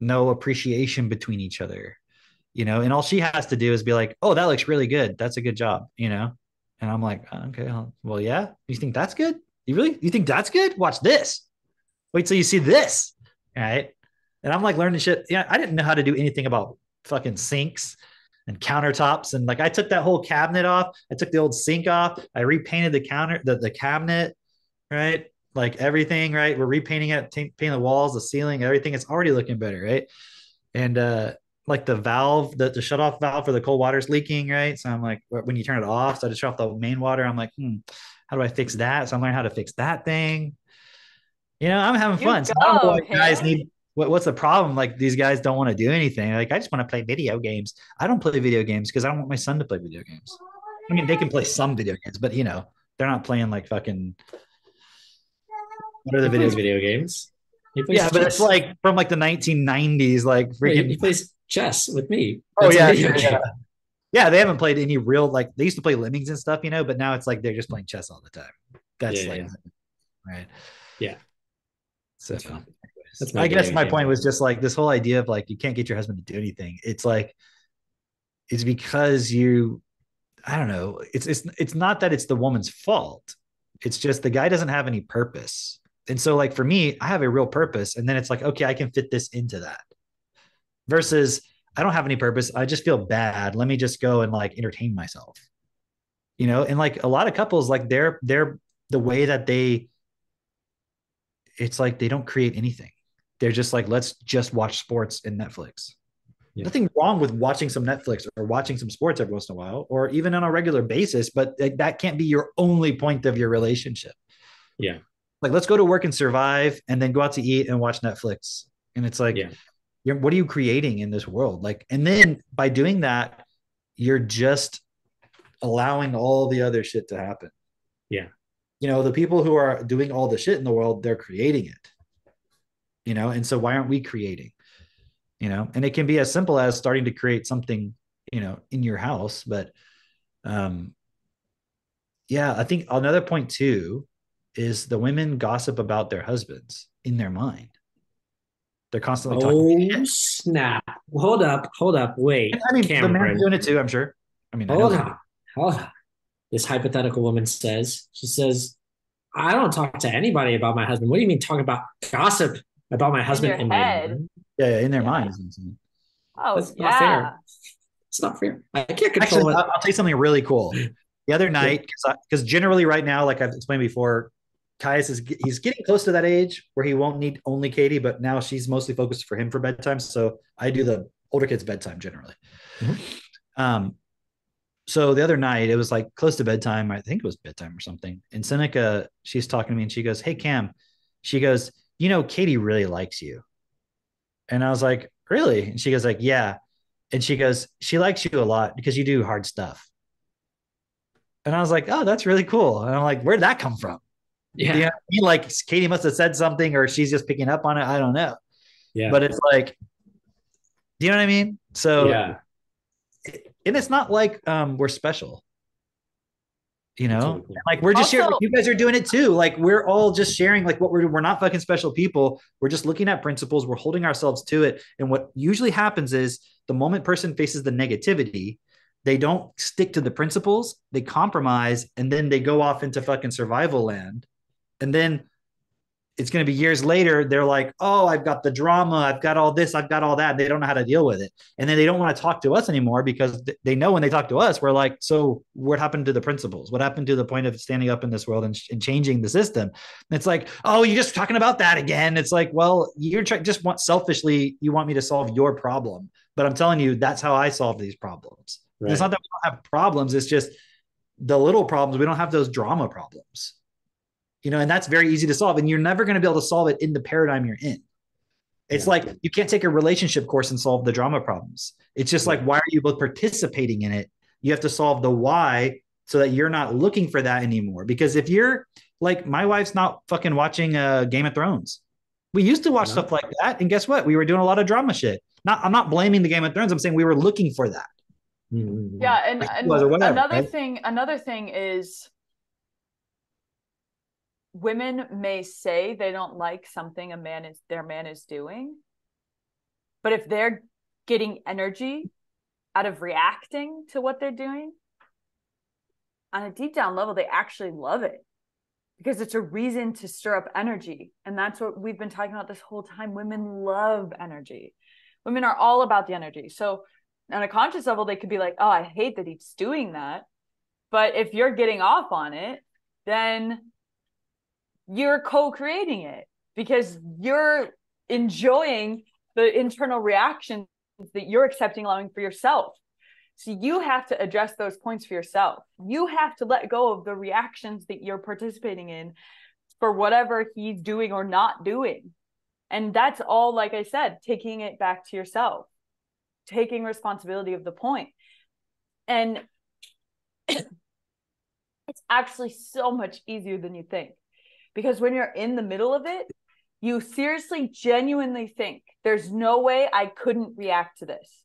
Speaker 2: no appreciation between each other you know, and all she has to do is be like, oh, that looks really good. That's a good job, you know? And I'm like, okay, well, yeah. You think that's good? You really, you think that's good? Watch this. Wait till you see this. Right. And I'm like learning shit. Yeah. I didn't know how to do anything about fucking sinks and countertops. And like, I took that whole cabinet off. I took the old sink off. I repainted the counter, the, the cabinet, right? Like everything, right? We're repainting it, t- painting the walls, the ceiling, everything. It's already looking better, right? And, uh, like the valve, the, the shut off valve for the cold water is leaking, right? So I'm like, when you turn it off, so I just shut off the main water. I'm like, hmm, how do I fix that? So I'm learning how to fix that thing. You know, I'm having fun. So I don't know what you guys need. What, what's the problem? Like these guys don't want to do anything. Like I just want to play video games. I don't play video games because I don't want my son to play video games. I mean, they can play some video games, but you know, they're not playing like fucking.
Speaker 3: What are the videos? Video games.
Speaker 2: Yeah, chess. but it's like from like the 1990s, like freaking.
Speaker 3: he plays chess with me.
Speaker 2: Oh, that's oh yeah, yeah. yeah. They haven't played any real like they used to play lemmings and stuff, you know, but now it's like they're just playing chess all the time. That's yeah, like yeah. right.
Speaker 3: Yeah.
Speaker 2: So that's, that's I guess my point was just like this whole idea of like you can't get your husband to do anything. It's like it's because you I don't know. It's it's it's not that it's the woman's fault. It's just the guy doesn't have any purpose. And so like for me, I have a real purpose and then it's like okay, I can fit this into that versus I don't have any purpose. I just feel bad. Let me just go and like entertain myself. You know, and like a lot of couples, like they're they're the way that they it's like they don't create anything. They're just like, let's just watch sports in Netflix. Yeah. Nothing wrong with watching some Netflix or watching some sports every once in a while, or even on a regular basis, but that can't be your only point of your relationship.
Speaker 3: Yeah.
Speaker 2: Like, let's go to work and survive and then go out to eat and watch Netflix. And it's like, yeah you're what are you creating in this world like and then by doing that you're just allowing all the other shit to happen
Speaker 3: yeah
Speaker 2: you know the people who are doing all the shit in the world they're creating it you know and so why aren't we creating you know and it can be as simple as starting to create something you know in your house but um yeah i think another point too is the women gossip about their husbands in their mind they're constantly talking.
Speaker 3: Oh snap! Hold up, hold up, wait.
Speaker 2: I mean, Cameron. the man's doing it too. I'm sure. I mean,
Speaker 3: hold I on, hold on. This hypothetical woman says, she says, "I don't talk to anybody about my husband." What do you mean talk about gossip about my husband in,
Speaker 1: in
Speaker 2: head? Yeah, yeah, in their yeah. minds.
Speaker 1: Oh, That's yeah. Not fair.
Speaker 3: It's not fair. I can't control
Speaker 2: Actually,
Speaker 3: it.
Speaker 2: I'll, I'll tell you something really cool. The other night, because generally right now, like I've explained before, Caius is he's getting close to that age where he won't need only Katie, but now she's mostly focused for him for bedtime. So I do the older kids' bedtime generally. Mm-hmm. Um, so the other night it was like close to bedtime. I think it was bedtime or something. And Seneca, she's talking to me and she goes, "Hey Cam," she goes, "You know, Katie really likes you." And I was like, "Really?" And she goes, "Like, yeah." And she goes, "She likes you a lot because you do hard stuff." And I was like, "Oh, that's really cool." And I'm like, "Where'd that come from?"
Speaker 3: Yeah.
Speaker 2: You know I mean? Like Katie must have said something or she's just picking up on it. I don't know.
Speaker 3: Yeah.
Speaker 2: But it's like, do you know what I mean? So,
Speaker 3: yeah.
Speaker 2: And it's not like um, we're special. You know?
Speaker 3: Totally
Speaker 2: like we're just sharing you guys are doing it too. Like we're all just sharing like what we're we're not fucking special people. We're just looking at principles. We're holding ourselves to it. And what usually happens is the moment person faces the negativity they don't stick to the principles. They compromise and then they go off into fucking survival land. And then it's going to be years later they're like oh i've got the drama i've got all this i've got all that they don't know how to deal with it. And then they don't want to talk to us anymore because th- they know when they talk to us we're like so what happened to the principles? What happened to the point of standing up in this world and, sh- and changing the system? And it's like oh you're just talking about that again. It's like well you're try- just want selfishly you want me to solve your problem but i'm telling you that's how i solve these problems. And it's not that we don't have problems it's just the little problems we don't have those drama problems you know and that's very easy to solve and you're never going to be able to solve it in the paradigm you're in. It's
Speaker 3: Yeah.
Speaker 2: like you can't take a relationship course and solve the drama problems. It's just like why are you both participating in it? You have to solve the why so that you're not looking for that anymore. Because if you're like my wife's not fucking watching uh game of thrones. We used to watch
Speaker 3: No.
Speaker 2: stuff like that and guess what? We were doing a lot of drama shit. Not i'm not blaming the game of thrones i'm saying we were looking for that.
Speaker 3: Mhm.
Speaker 1: yeah and,
Speaker 2: Like,
Speaker 1: and
Speaker 2: whatever,
Speaker 1: another
Speaker 2: right?
Speaker 1: thing another thing is women may say they don't like something a man is their man is doing but if they're getting energy out of reacting to what they're doing on a deep down level they actually love it because it's a reason to stir up energy. And that's what we've been talking about this whole time. Women love energy. Women are all about the energy. So on a conscious level they could be like oh i hate that he's doing that. But if you're getting off on it then you're co-creating it because you're enjoying the internal reactions that you're accepting allowing for yourself. So you have to address those points for yourself. You have to let go of the reactions that you're participating in for whatever he's doing or not doing. And that's all like i said taking it back to yourself taking responsibility of the point. And it's actually so much easier than you think because when you're in the middle of it you seriously genuinely think there's no way i couldn't react to this.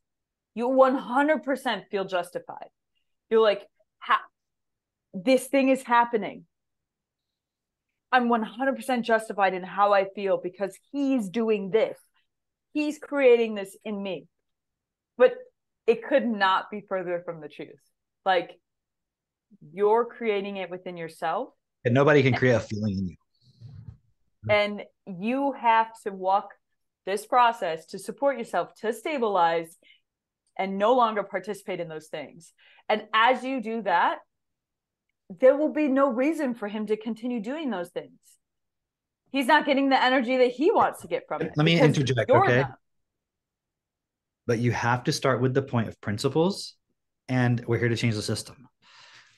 Speaker 1: You 100% feel justified. You're like this thing is happening. I'm 100% justified in how i feel because he's doing this. He's creating this in me. But it could not be further from the truth. Like you're creating it within yourself.
Speaker 2: And nobody can create a feeling in you Mm-hmm.
Speaker 1: and you have to walk this process to support yourself to stabilize and no longer participate in those things and as you do that there will be no reason for him to continue doing those things he's not getting the energy that he wants to get from it
Speaker 2: Let me interject, okay?
Speaker 1: not.
Speaker 2: but you have to start with the point of principles and we're here to change the system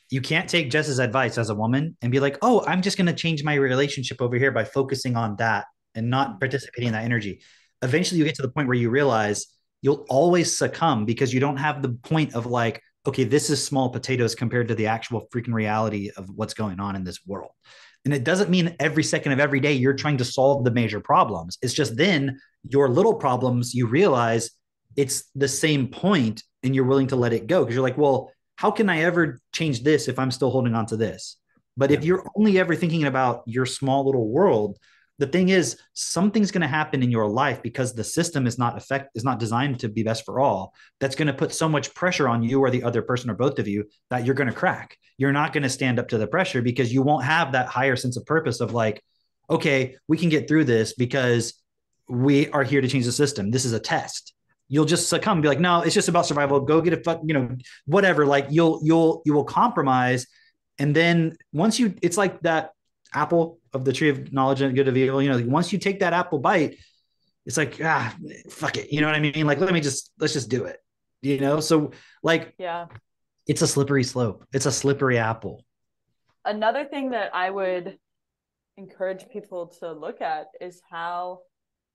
Speaker 2: you can't take jess's advice as a woman and be like oh i'm just going to change my relationship over here by focusing on that and not mm-hmm. participating in that energy. Eventually you get to the point where you realize you'll always succumb because you don't have the point of like okay this is small potatoes compared to the actual freaking reality of what's going on in this world. And it doesn't mean every second of every day you're trying to solve the major problems. It's just then your little problems you realize it's the same point and you're willing to let it go because you're like well how can i ever change this if i'm still holding on to this? But if you're only ever thinking about your small little world the thing is something's going to happen in your life because the system is not effect is not designed to be best for all that's going to put so much pressure on you or the other person or both of you that you're going to crack. You're not going to stand up to the pressure because you won't have that higher sense of purpose of like okay we can get through this because we are here to change the system. This is a test you'll just succumb be like no it's just about survival. Go get a fuck you know whatever like you'll you'll you will compromise. And then once you it's like that apple of the tree of knowledge and good of evil you know once you take that apple bite it's like ah fuck it. You know what i mean? Like let me just let's just do it you know? So like
Speaker 1: yeah.
Speaker 2: it's a slippery slope. It's a slippery apple.
Speaker 1: Another thing that i would encourage people to look at is how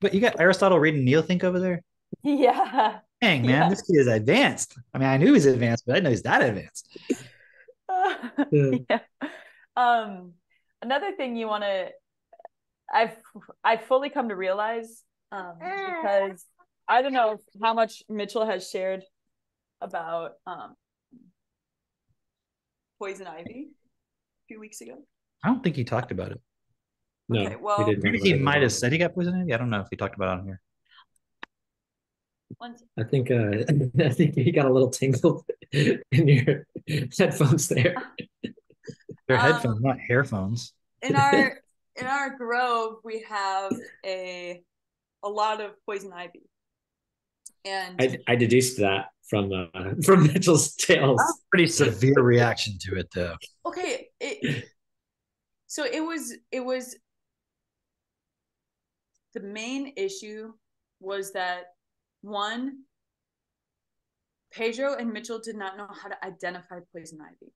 Speaker 2: but you got aristotle reading neothink over there
Speaker 1: yeah
Speaker 2: dang man
Speaker 1: Yeah.
Speaker 2: this kid is advanced i mean i knew he's advanced but i didn't know he's that advanced
Speaker 1: yeah. Um, another thing you want to, I've I've fully come to realize um, because I don't know how much Mitchell has shared about um, poison ivy, a few weeks ago.
Speaker 2: I don't think he talked about it.
Speaker 3: No,
Speaker 1: Okay, well-
Speaker 3: we didn't.
Speaker 2: Maybe he
Speaker 3: about it at
Speaker 2: might have said he got poison ivy. I don't know if he talked about it on here.
Speaker 1: Once
Speaker 3: I think uh, I think you got a little tingle in your headphones there.
Speaker 2: They're
Speaker 1: Um,
Speaker 2: headphones, not hairphones.
Speaker 1: in our in our grove we have a a lot of poison ivy. And
Speaker 3: I, I deduced that from uh, from Mitchell's tales.
Speaker 2: Pretty severe reaction to it, though.
Speaker 1: okay it so it was it was the main issue was that one pedro and mitchell did not know how to identify poison ivy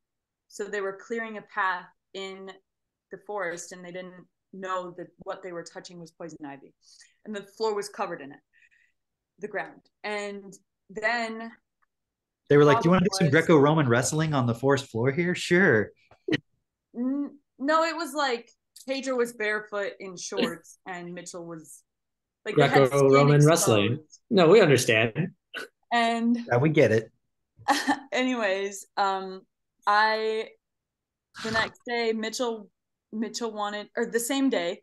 Speaker 1: so they were clearing a path in the forest and they didn't know that what they were touching was poison ivy and the floor was covered in it the ground and then
Speaker 2: They were like, "Do you want to do some Greco-Roman wrestling on the forest floor here?" Sure.
Speaker 1: N- No, it was like Pedro was barefoot in shorts and Mitchell was like they had skin
Speaker 3: Greco-Roman wrestling. No, we understand.
Speaker 1: And
Speaker 2: Yeah, we get it.
Speaker 1: anyways, um I the next day Mitchell Mitchell wanted or the same day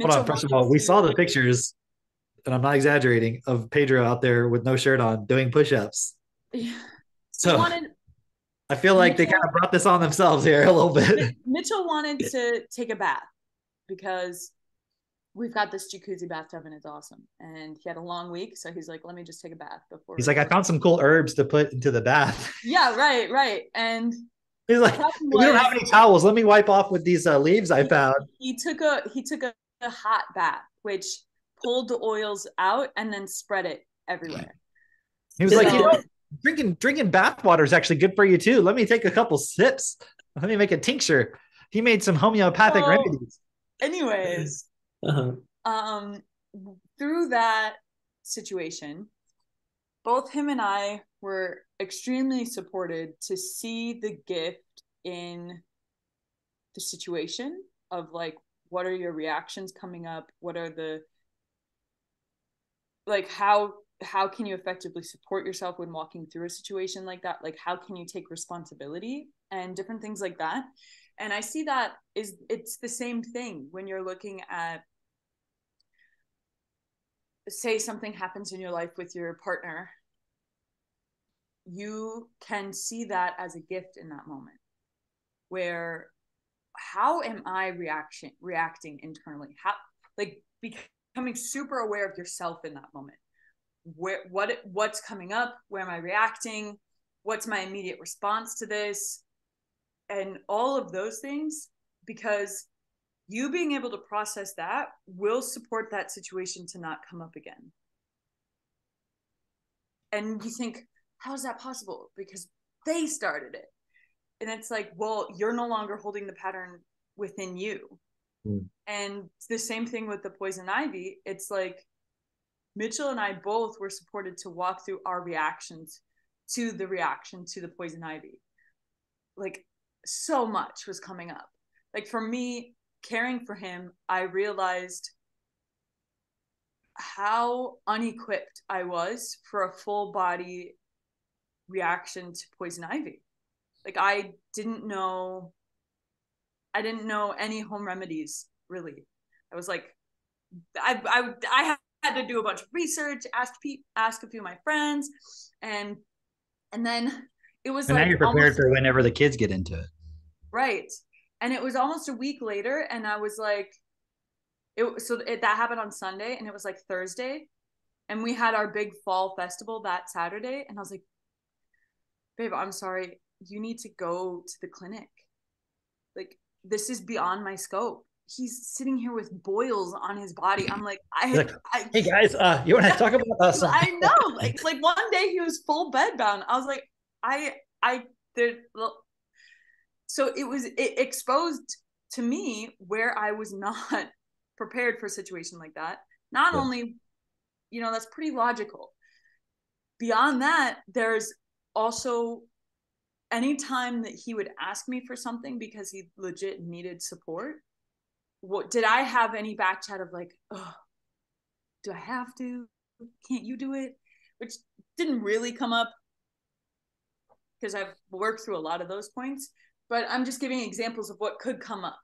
Speaker 2: Hold on. First of all, we saw the pictures, and I'm not exaggerating, of Pedro out there with no shirt on doing push-ups.
Speaker 1: He
Speaker 2: So
Speaker 1: wanted
Speaker 2: I feel like they kind of brought this on themselves here a little bit.
Speaker 1: Mitchell wanted to take a bath because we've got this jacuzzi bathtub and it's awesome. And he had a long week, so he's like, "Let me just take a bath before."
Speaker 2: He's like, I found some cool herbs to put into the bath.
Speaker 1: Yeah, right, right. And
Speaker 2: He's like,
Speaker 1: problem
Speaker 2: we don't have any towels. Let me wipe off with these uh, leaves I found.
Speaker 1: he took a he took a, a hot bath, which pulled the oils out and then spread it everywhere.
Speaker 2: He was like, you know, drinking drinking bath water is actually good for you too. Let me take a couple sips. Let me make a tincture. He made some homeopathic
Speaker 1: So-
Speaker 2: remedies.
Speaker 1: Anyways,
Speaker 3: Uh-huh.
Speaker 1: um, through that situation, both him and I were extremely supported to see the gift in the situation of like what are your reactions coming up? What are the like how how can you effectively support yourself when walking through a situation like that? Like how can you take responsibility and different things like that? And i see that is it's the same thing when you're looking at say something happens in your life with your partner you can see that as a gift in that moment. Where how am i reaction reacting internally? How like becoming super aware of yourself in that moment. Where what what's coming up? Where am i reacting? What's my immediate response to this? And all of those things because you being able to process that will support that situation to not come up again. And you think how is that possible? Because they started it. And it's like well you're no longer holding the pattern within you.
Speaker 3: Mm.
Speaker 1: and it's the same thing with the poison ivy. It's like mitchell and i both were supported to walk through our reactions to the reaction to the poison ivy. Like so much was coming up. Like for me caring for him i realized how unequipped i was for a full body reaction to poison ivy. Like i didn't know i didn't know any home remedies really. I was like i i, I had to do a bunch of research ask pe- ask a few of my friends and and then it was
Speaker 2: And
Speaker 1: like
Speaker 2: now you're prepared
Speaker 1: almost-
Speaker 2: for whenever the kids get into it.
Speaker 1: right and it was almost a week later and i was like it so it, that happened on sunday and it was like thursday and we had our big fall festival that saturday and i was like babe i'm sorry you need to go to the clinic like this is beyond my scope he's sitting here with boils on his body i'm like i,
Speaker 2: Like,
Speaker 1: I
Speaker 2: Hey guys, uh, you want to talk about us?
Speaker 1: I know, like like one day he was full bed bound. I was like, I I there. So it was it exposed to me where I was not prepared for a situation like that. Not
Speaker 2: Yeah.
Speaker 1: only, you know, that's pretty logical. Beyond that, there's also anytime that he would ask me for something because he legit needed support. What did I have any back chat of like, oh, do I have to? Can't you do it? Which didn't really come up because I've worked through a lot of those points. But I'm just giving examples of what could come up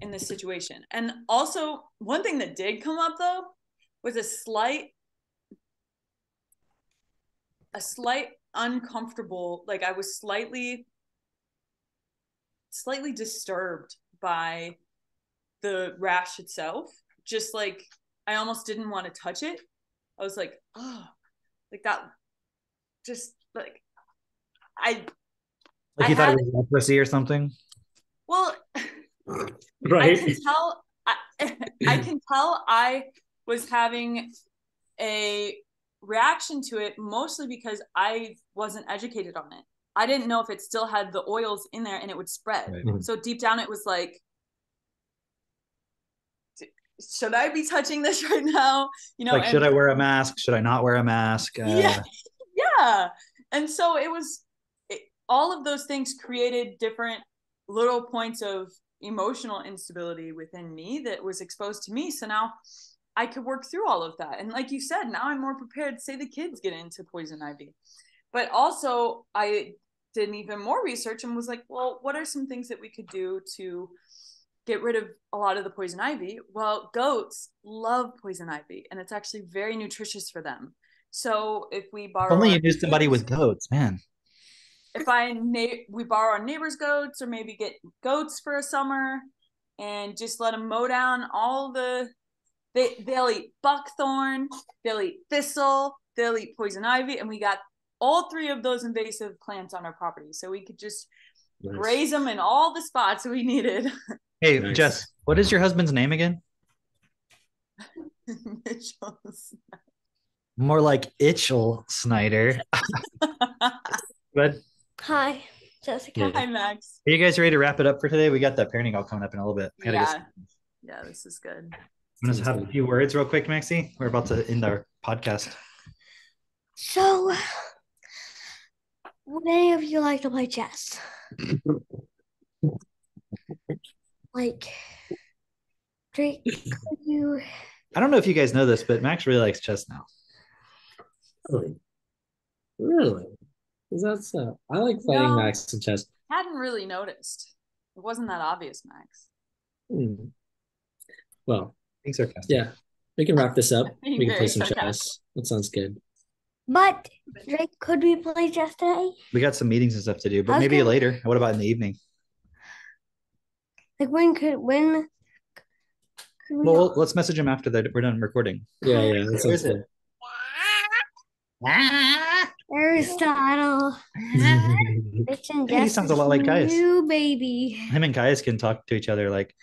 Speaker 1: in this situation. And also, one thing that did come up though was a slight a slight uncomfortable like I was slightly slightly disturbed by the rash itself. Just like I almost didn't want to touch it. I was like, oh, like that just like I
Speaker 2: Like
Speaker 1: I
Speaker 2: you thought
Speaker 1: had-
Speaker 2: it was leprosy or something?
Speaker 1: well
Speaker 3: Right.
Speaker 1: I can tell I, I can tell I was having a reaction to it mostly because I wasn't educated on it. I didn't know if it still had the oils in there and it would spread.
Speaker 2: Right.
Speaker 3: Mhm.
Speaker 1: So deep down it was like should I be touching this right now? You know,
Speaker 2: like,
Speaker 1: and-
Speaker 2: should I wear a mask? Should I not wear a mask? Uh,
Speaker 1: yeah yeah and so it was it, all of those things created different little points of emotional instability within me that was exposed to me. So now i could work through all of that. And like you said now i'm more prepared say the kids get into poison ivy. But also i did even more research and was like well what are some things that we could do to get rid of a lot of the poison ivy? Well goats love poison ivy and it's actually very nutritious for them. So if we borrow,
Speaker 2: If only you knew somebody with goats, man.
Speaker 1: If I na- we borrow our neighbors' goats, or maybe get goats for a summer, and just let them mow down all the. They they'll eat buckthorn, they'll eat thistle, they'll eat poison ivy, and we got all three of those invasive plants on our property, so we could just
Speaker 3: Nice.
Speaker 1: raise them in all the spots we needed.
Speaker 2: Hey,
Speaker 3: Nice.
Speaker 2: Jess, what is your husband's name again?
Speaker 1: Mitchell's.
Speaker 2: More like Itchel Snyder. But
Speaker 6: Hi, Jessica.
Speaker 3: Yeah.
Speaker 1: Hi, Max.
Speaker 2: are you guys ready to wrap it up for today? We got that parenting all coming up in a little bit.
Speaker 1: Yeah,
Speaker 2: get-
Speaker 1: yeah, this is good.
Speaker 2: I'm gonna have a few words real quick, Maxie. We're about to end our podcast.
Speaker 6: So, would any of you like to play chess? like, Drake, could you?
Speaker 2: I don't know if you guys know this, but Max really likes chess now.
Speaker 3: Really? Really? Is that so? I like playing
Speaker 1: No.
Speaker 3: Max and chess.
Speaker 1: Hadn't really noticed. It wasn't that obvious, Max.
Speaker 3: Hmm. Well,
Speaker 2: Being sarcastic.
Speaker 3: yeah, we can wrap this up. We can play some
Speaker 1: sarcastic.
Speaker 3: chess. That sounds good.
Speaker 6: But Drake, could we play chess today?
Speaker 2: We got some meetings and stuff to do, but maybe
Speaker 6: gonna-
Speaker 2: later. What about in the evening?
Speaker 6: Like, when could when? Could we
Speaker 2: Well,
Speaker 6: all-
Speaker 2: let's message him after that we're done recording.
Speaker 3: Yeah, yeah, that
Speaker 2: Where
Speaker 3: sounds
Speaker 2: is it?
Speaker 6: Aristotle,
Speaker 3: good.
Speaker 6: And
Speaker 2: Hey, he sounds a lot like Caius.
Speaker 6: New baby.
Speaker 2: Him and Caius can talk to each other like,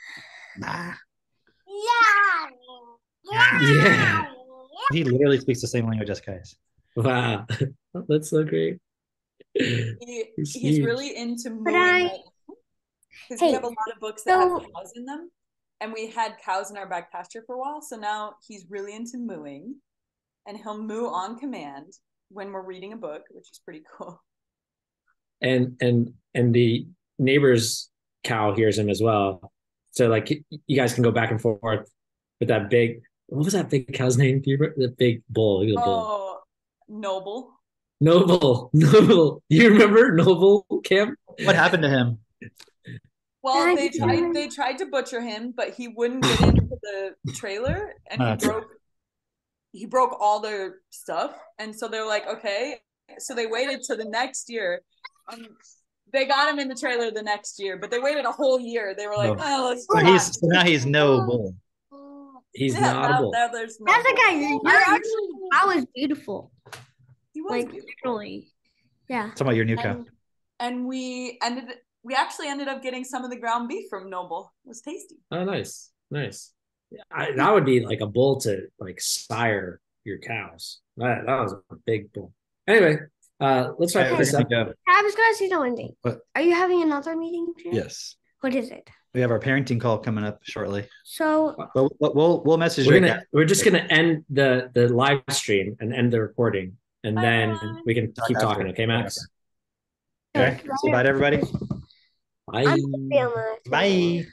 Speaker 2: nah.
Speaker 3: Yeah.
Speaker 2: He literally speaks the same language as Caius.
Speaker 3: Wow, that's so great.
Speaker 1: He,
Speaker 3: He's
Speaker 1: he's really into mooing.
Speaker 6: But I-
Speaker 1: Because
Speaker 6: Hey,
Speaker 1: we have a lot of books that
Speaker 6: so-
Speaker 1: have cows in them. And we had cows in our back pasture for a while. So now he's really into mooing. And he'll moo on command when we're reading a book, which is pretty cool.
Speaker 3: and and and the neighbor's cow hears him as well. So like you guys can go back and forth with that big. What was that big cow's name? Do you remember the big bull? The bull.
Speaker 1: Oh, noble.
Speaker 3: Noble, Noble. You remember Noble Camp?
Speaker 2: What happened to him?
Speaker 1: Well, they tried they tried to butcher him, but he wouldn't get into the trailer and he broke he broke all their stuff. And so they were like, okay. So they waited to the next year. Um, they got him in the trailer the next year, but they waited a whole year. They were like,
Speaker 2: Oh.
Speaker 1: oh, let's
Speaker 2: So
Speaker 1: not
Speaker 2: he's so now he's no bull.
Speaker 3: He's
Speaker 1: Yeah,
Speaker 3: not a
Speaker 1: now-
Speaker 3: bull.
Speaker 1: now there's no
Speaker 6: That's a
Speaker 1: bull.
Speaker 6: guy. You're, you're actually. I was beautiful.
Speaker 1: He was
Speaker 6: Like
Speaker 1: beautiful.
Speaker 6: literally. Yeah.
Speaker 2: Talking about your new cow.
Speaker 1: And, and we ended we actually ended up getting some of the ground beef from Noble. It was tasty.
Speaker 3: Oh, nice, nice. I, that would be like a bull to like sire your cows. That, that was a big bull. Anyway, uh, let's wrap
Speaker 2: Okay,
Speaker 3: this up.
Speaker 2: gonna go.
Speaker 6: I was gonna say something.
Speaker 2: What?
Speaker 6: Are you having another meeting? Jim?
Speaker 2: Yes.
Speaker 6: What is it?
Speaker 2: We have our parenting call coming up shortly.
Speaker 6: So
Speaker 2: we'll we'll, we'll message
Speaker 3: We're
Speaker 2: you.
Speaker 3: gonna we're just gonna end the the live stream and end the recording, and then
Speaker 1: Bye.
Speaker 3: we can
Speaker 2: Talk
Speaker 3: keep
Speaker 2: after.
Speaker 3: talking. Okay, Max.
Speaker 2: Okay. Say bye everybody.
Speaker 3: Bye.
Speaker 6: I'm feeling
Speaker 2: Bye.